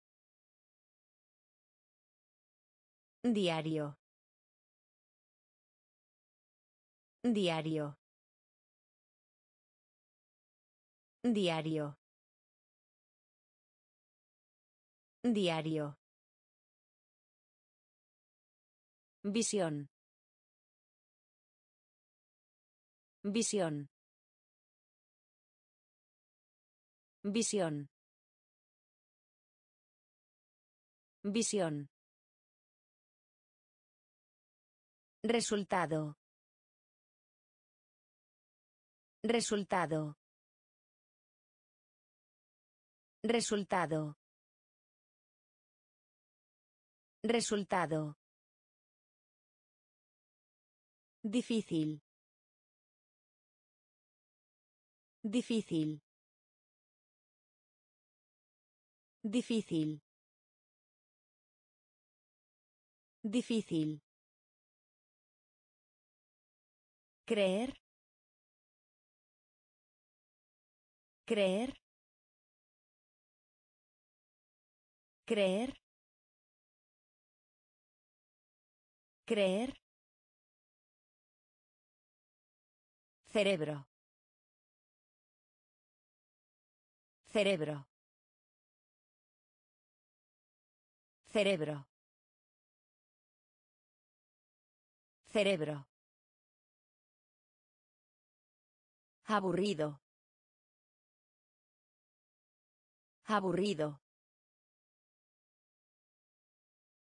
Speaker 1: Diario. Diario. Diario. Diario. Visión. Visión. Visión. Visión. Resultado. Resultado. Resultado. Resultado. Difícil. Difícil. Difícil. Difícil. Creer. Creer. Creer. Creer. Cerebro. Cerebro. Cerebro. Cerebro. Aburrido. Aburrido.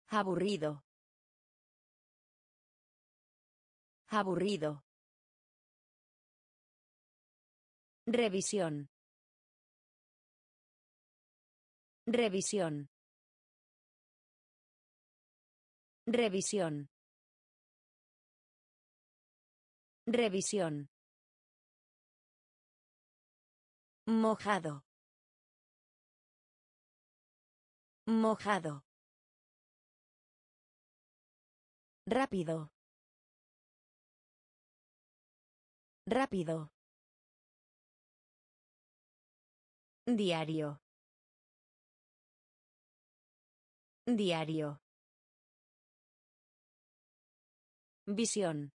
Speaker 1: Aburrido. Aburrido. Revisión. Revisión. Revisión. Revisión. Mojado. Mojado. Rápido. Rápido. Diario. Diario. Visión.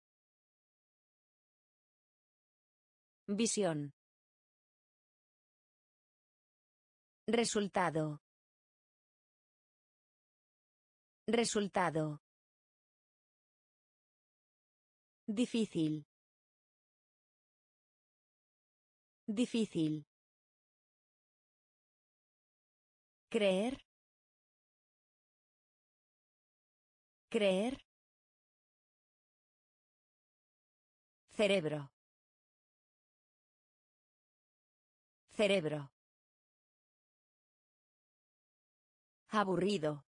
Speaker 1: Visión. Resultado. Resultado. Difícil. Difícil. Creer. Creer. Cerebro. Cerebro. Aburrido.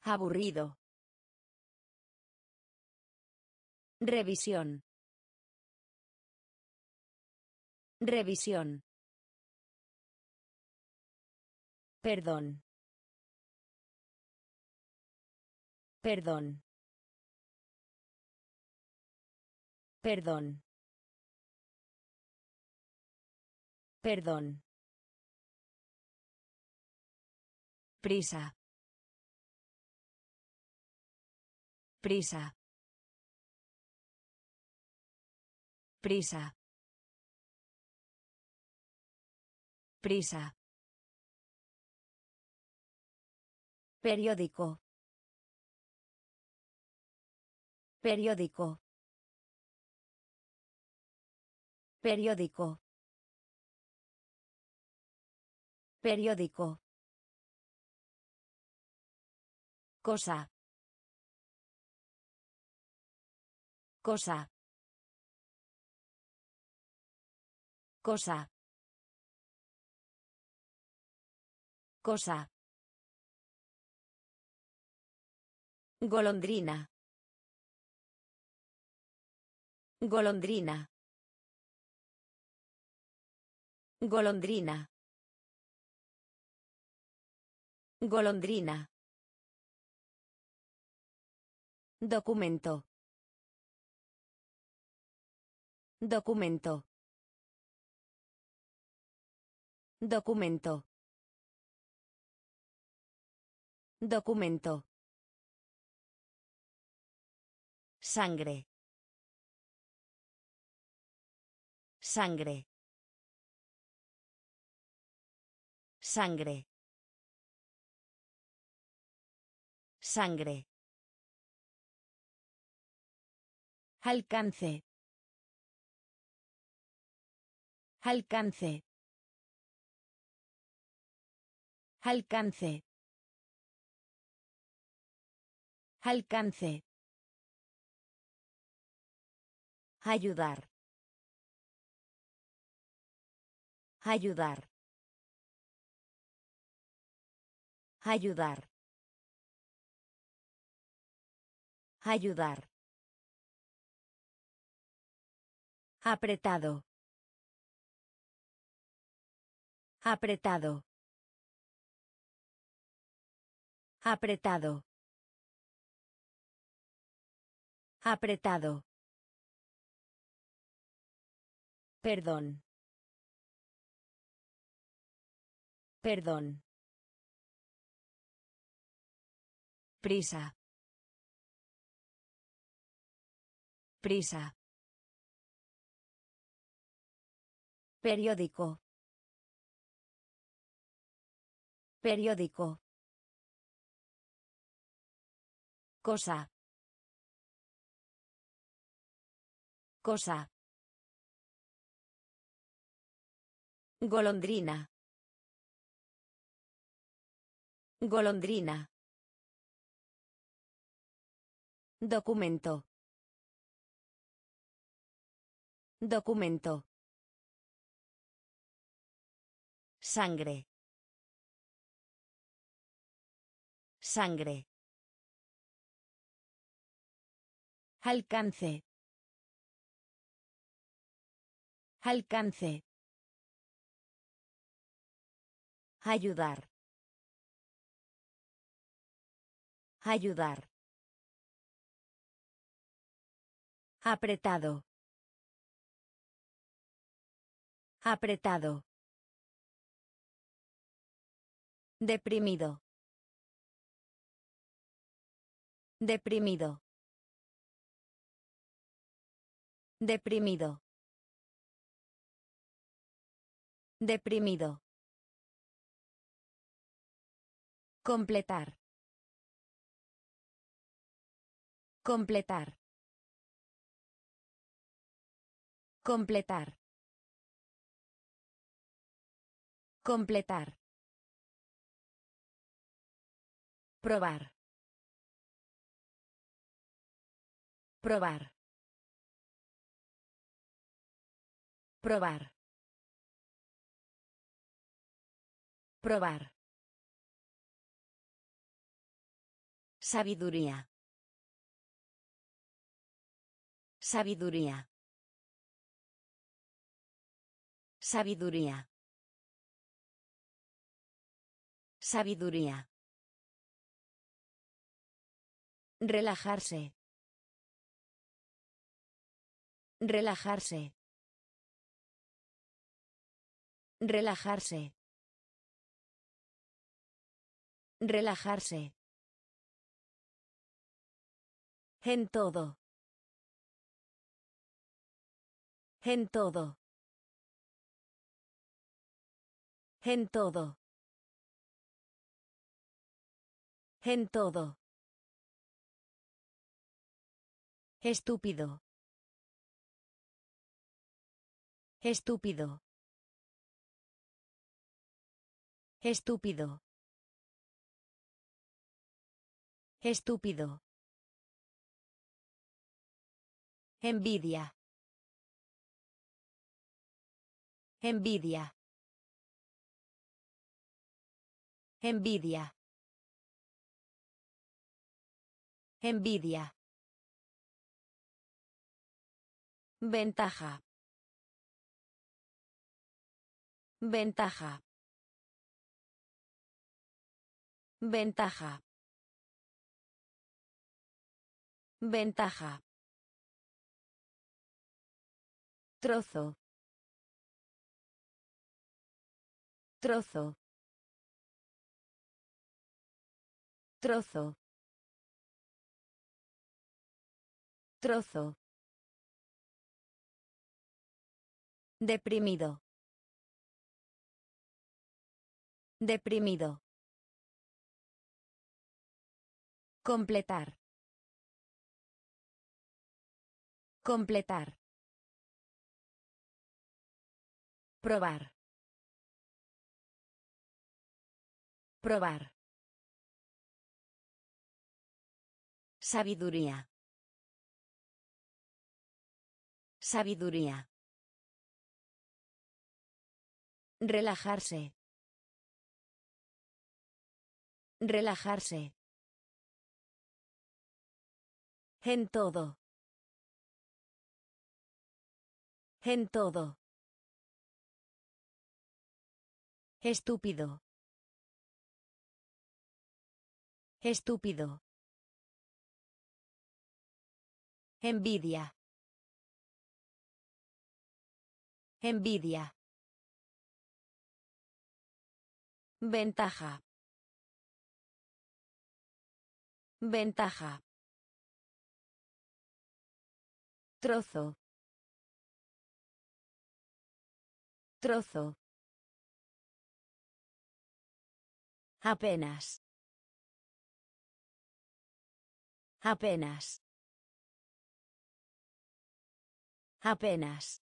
Speaker 1: Aburrido. Revisión. Revisión. Perdón. Perdón. Perdón. Perdón. Prisa. Prisa. Prisa. Prisa. Periódico. Periódico. Periódico. Periódico. Cosa. Cosa. Cosa. Cosa. Golondrina. Golondrina. Golondrina. Golondrina. Documento. Documento. Documento. Documento. Sangre. Sangre. Sangre. Sangre. Alcance. Alcance. Alcance. Alcance. Ayudar. Ayudar. Ayudar. Ayudar. Apretado. Apretado. Apretado. Apretado. Perdón. Perdón. Prisa. Prisa. Periódico. Periódico. Cosa. Cosa. Golondrina. Golondrina. Documento. Documento. Sangre. Sangre. Alcance. Alcance. Ayudar. Ayudar. Apretado. Apretado. Deprimido. Deprimido. Deprimido. Deprimido. Completar. Completar. Completar. Completar. Probar. Probar. Probar. Probar. Sabiduría. Sabiduría. Sabiduría. Sabiduría. Relajarse. Relajarse. Relajarse. Relajarse. En todo. En todo. En todo. En todo. Estúpido. Estúpido. Estúpido. Estúpido. Envidia. Envidia. Envidia. Envidia. Ventaja. Ventaja. Ventaja. Ventaja. Trozo. Trozo. Trozo. Trozo. Deprimido. Deprimido. Completar. Completar. Probar. Probar. Sabiduría. Sabiduría. Relajarse. Relajarse. En todo. En todo. Estúpido. Estúpido. Envidia. Envidia. Ventaja. Ventaja. Trozo. Trozo. Apenas. Apenas. Apenas.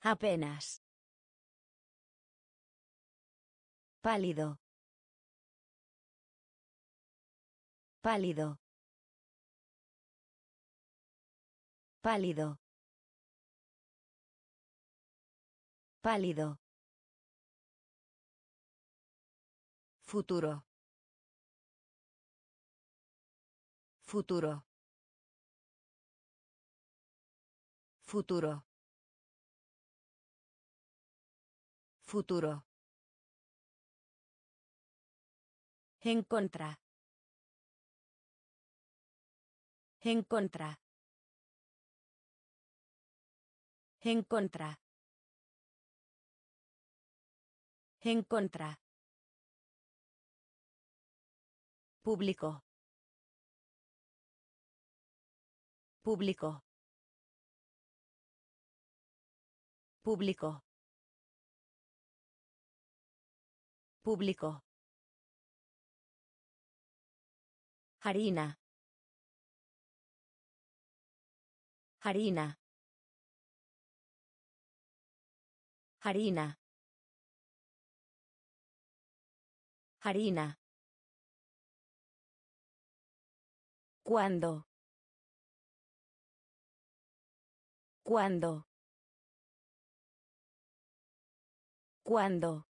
Speaker 1: Apenas. Pálido. Pálido. Pálido. Pálido. Futuro. Futuro. Futuro. Futuro. En contra. En contra. En contra. En contra. Público. Público. Público. Público. Harina. Harina. Harina. Harina. ¿Cuándo? ¿Cuándo? ¿Cuándo?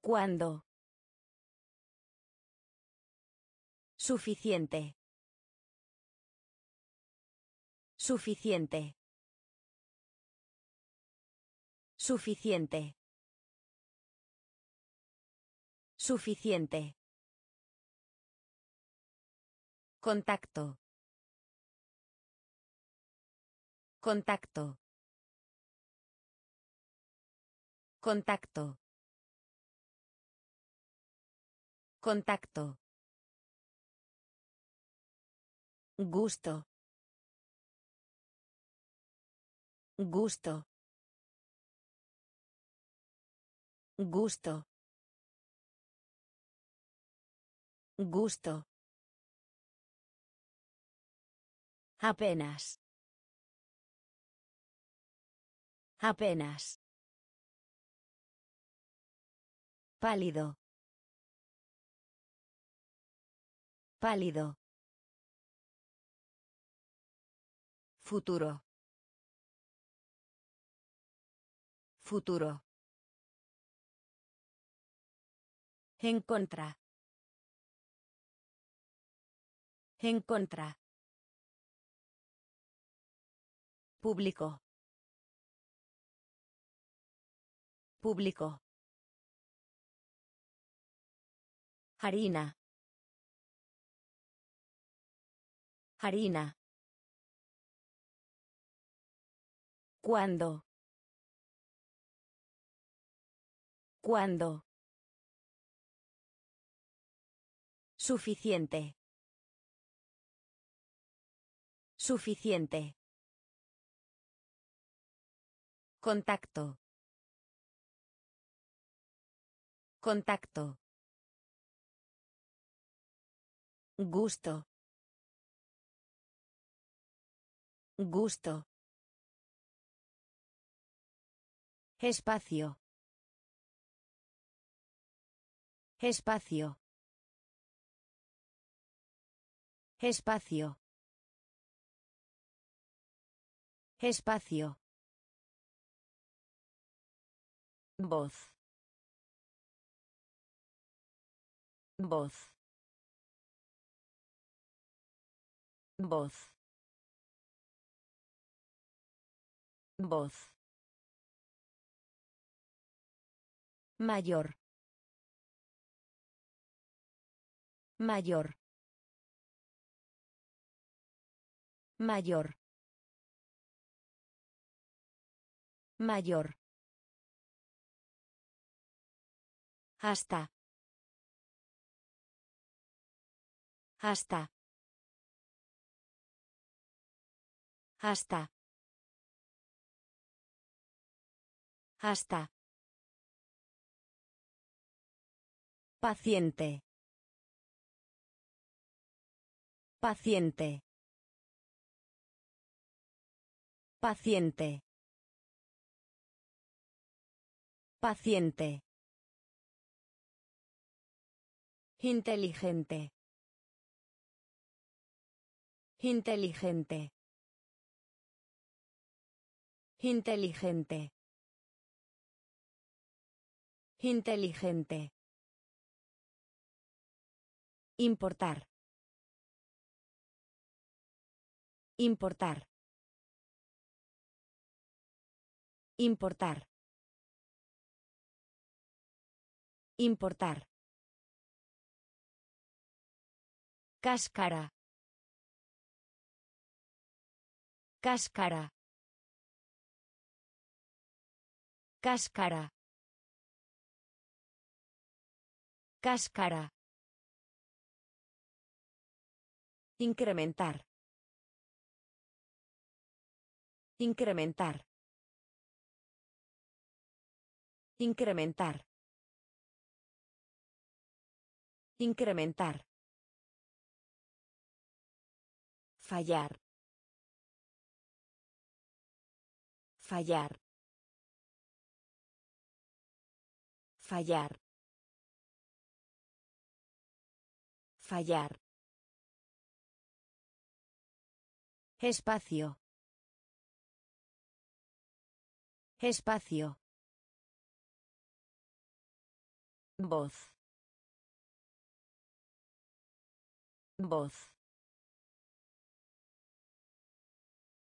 Speaker 1: ¿Cuándo? Suficiente. Suficiente. Suficiente. Suficiente. Contacto. Contacto. Contacto. Contacto. Gusto. Gusto. Gusto. Gusto. Apenas. Apenas. Pálido. Pálido. Futuro. Futuro. En contra. En contra. Público. Público. Harina. Harina. ¿Cuándo? ¿Cuándo? Suficiente. Suficiente. Contacto. Contacto. Gusto. Gusto. Espacio. Espacio. Espacio. Espacio. Voz. Voz. Voz. Voz. Mayor. Mayor. Mayor. Mayor. Hasta. Hasta. Hasta. Hasta. Paciente. Paciente. Paciente. Paciente. Inteligente. Inteligente. Inteligente. Inteligente. Importar. Importar. Importar. Importar. Cáscara. Cáscara. Cáscara. Cáscara. Incrementar. Incrementar. Incrementar. Incrementar. Fallar. Fallar. Fallar. Fallar. Espacio. Espacio. Voz. Voz.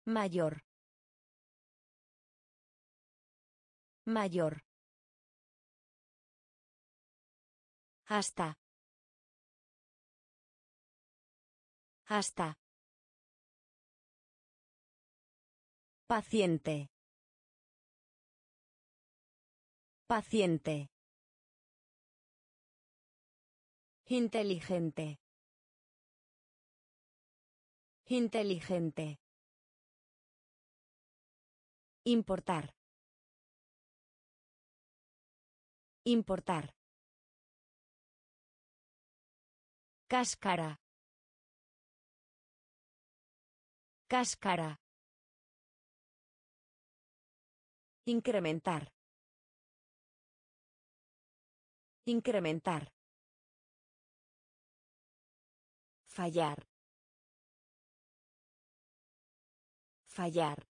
Speaker 1: Mayor. Mayor. Hasta. Hasta. Paciente. Paciente. Inteligente. Inteligente. Importar. Importar. Cáscara. Cáscara. Incrementar. Incrementar. Fallar. Fallar.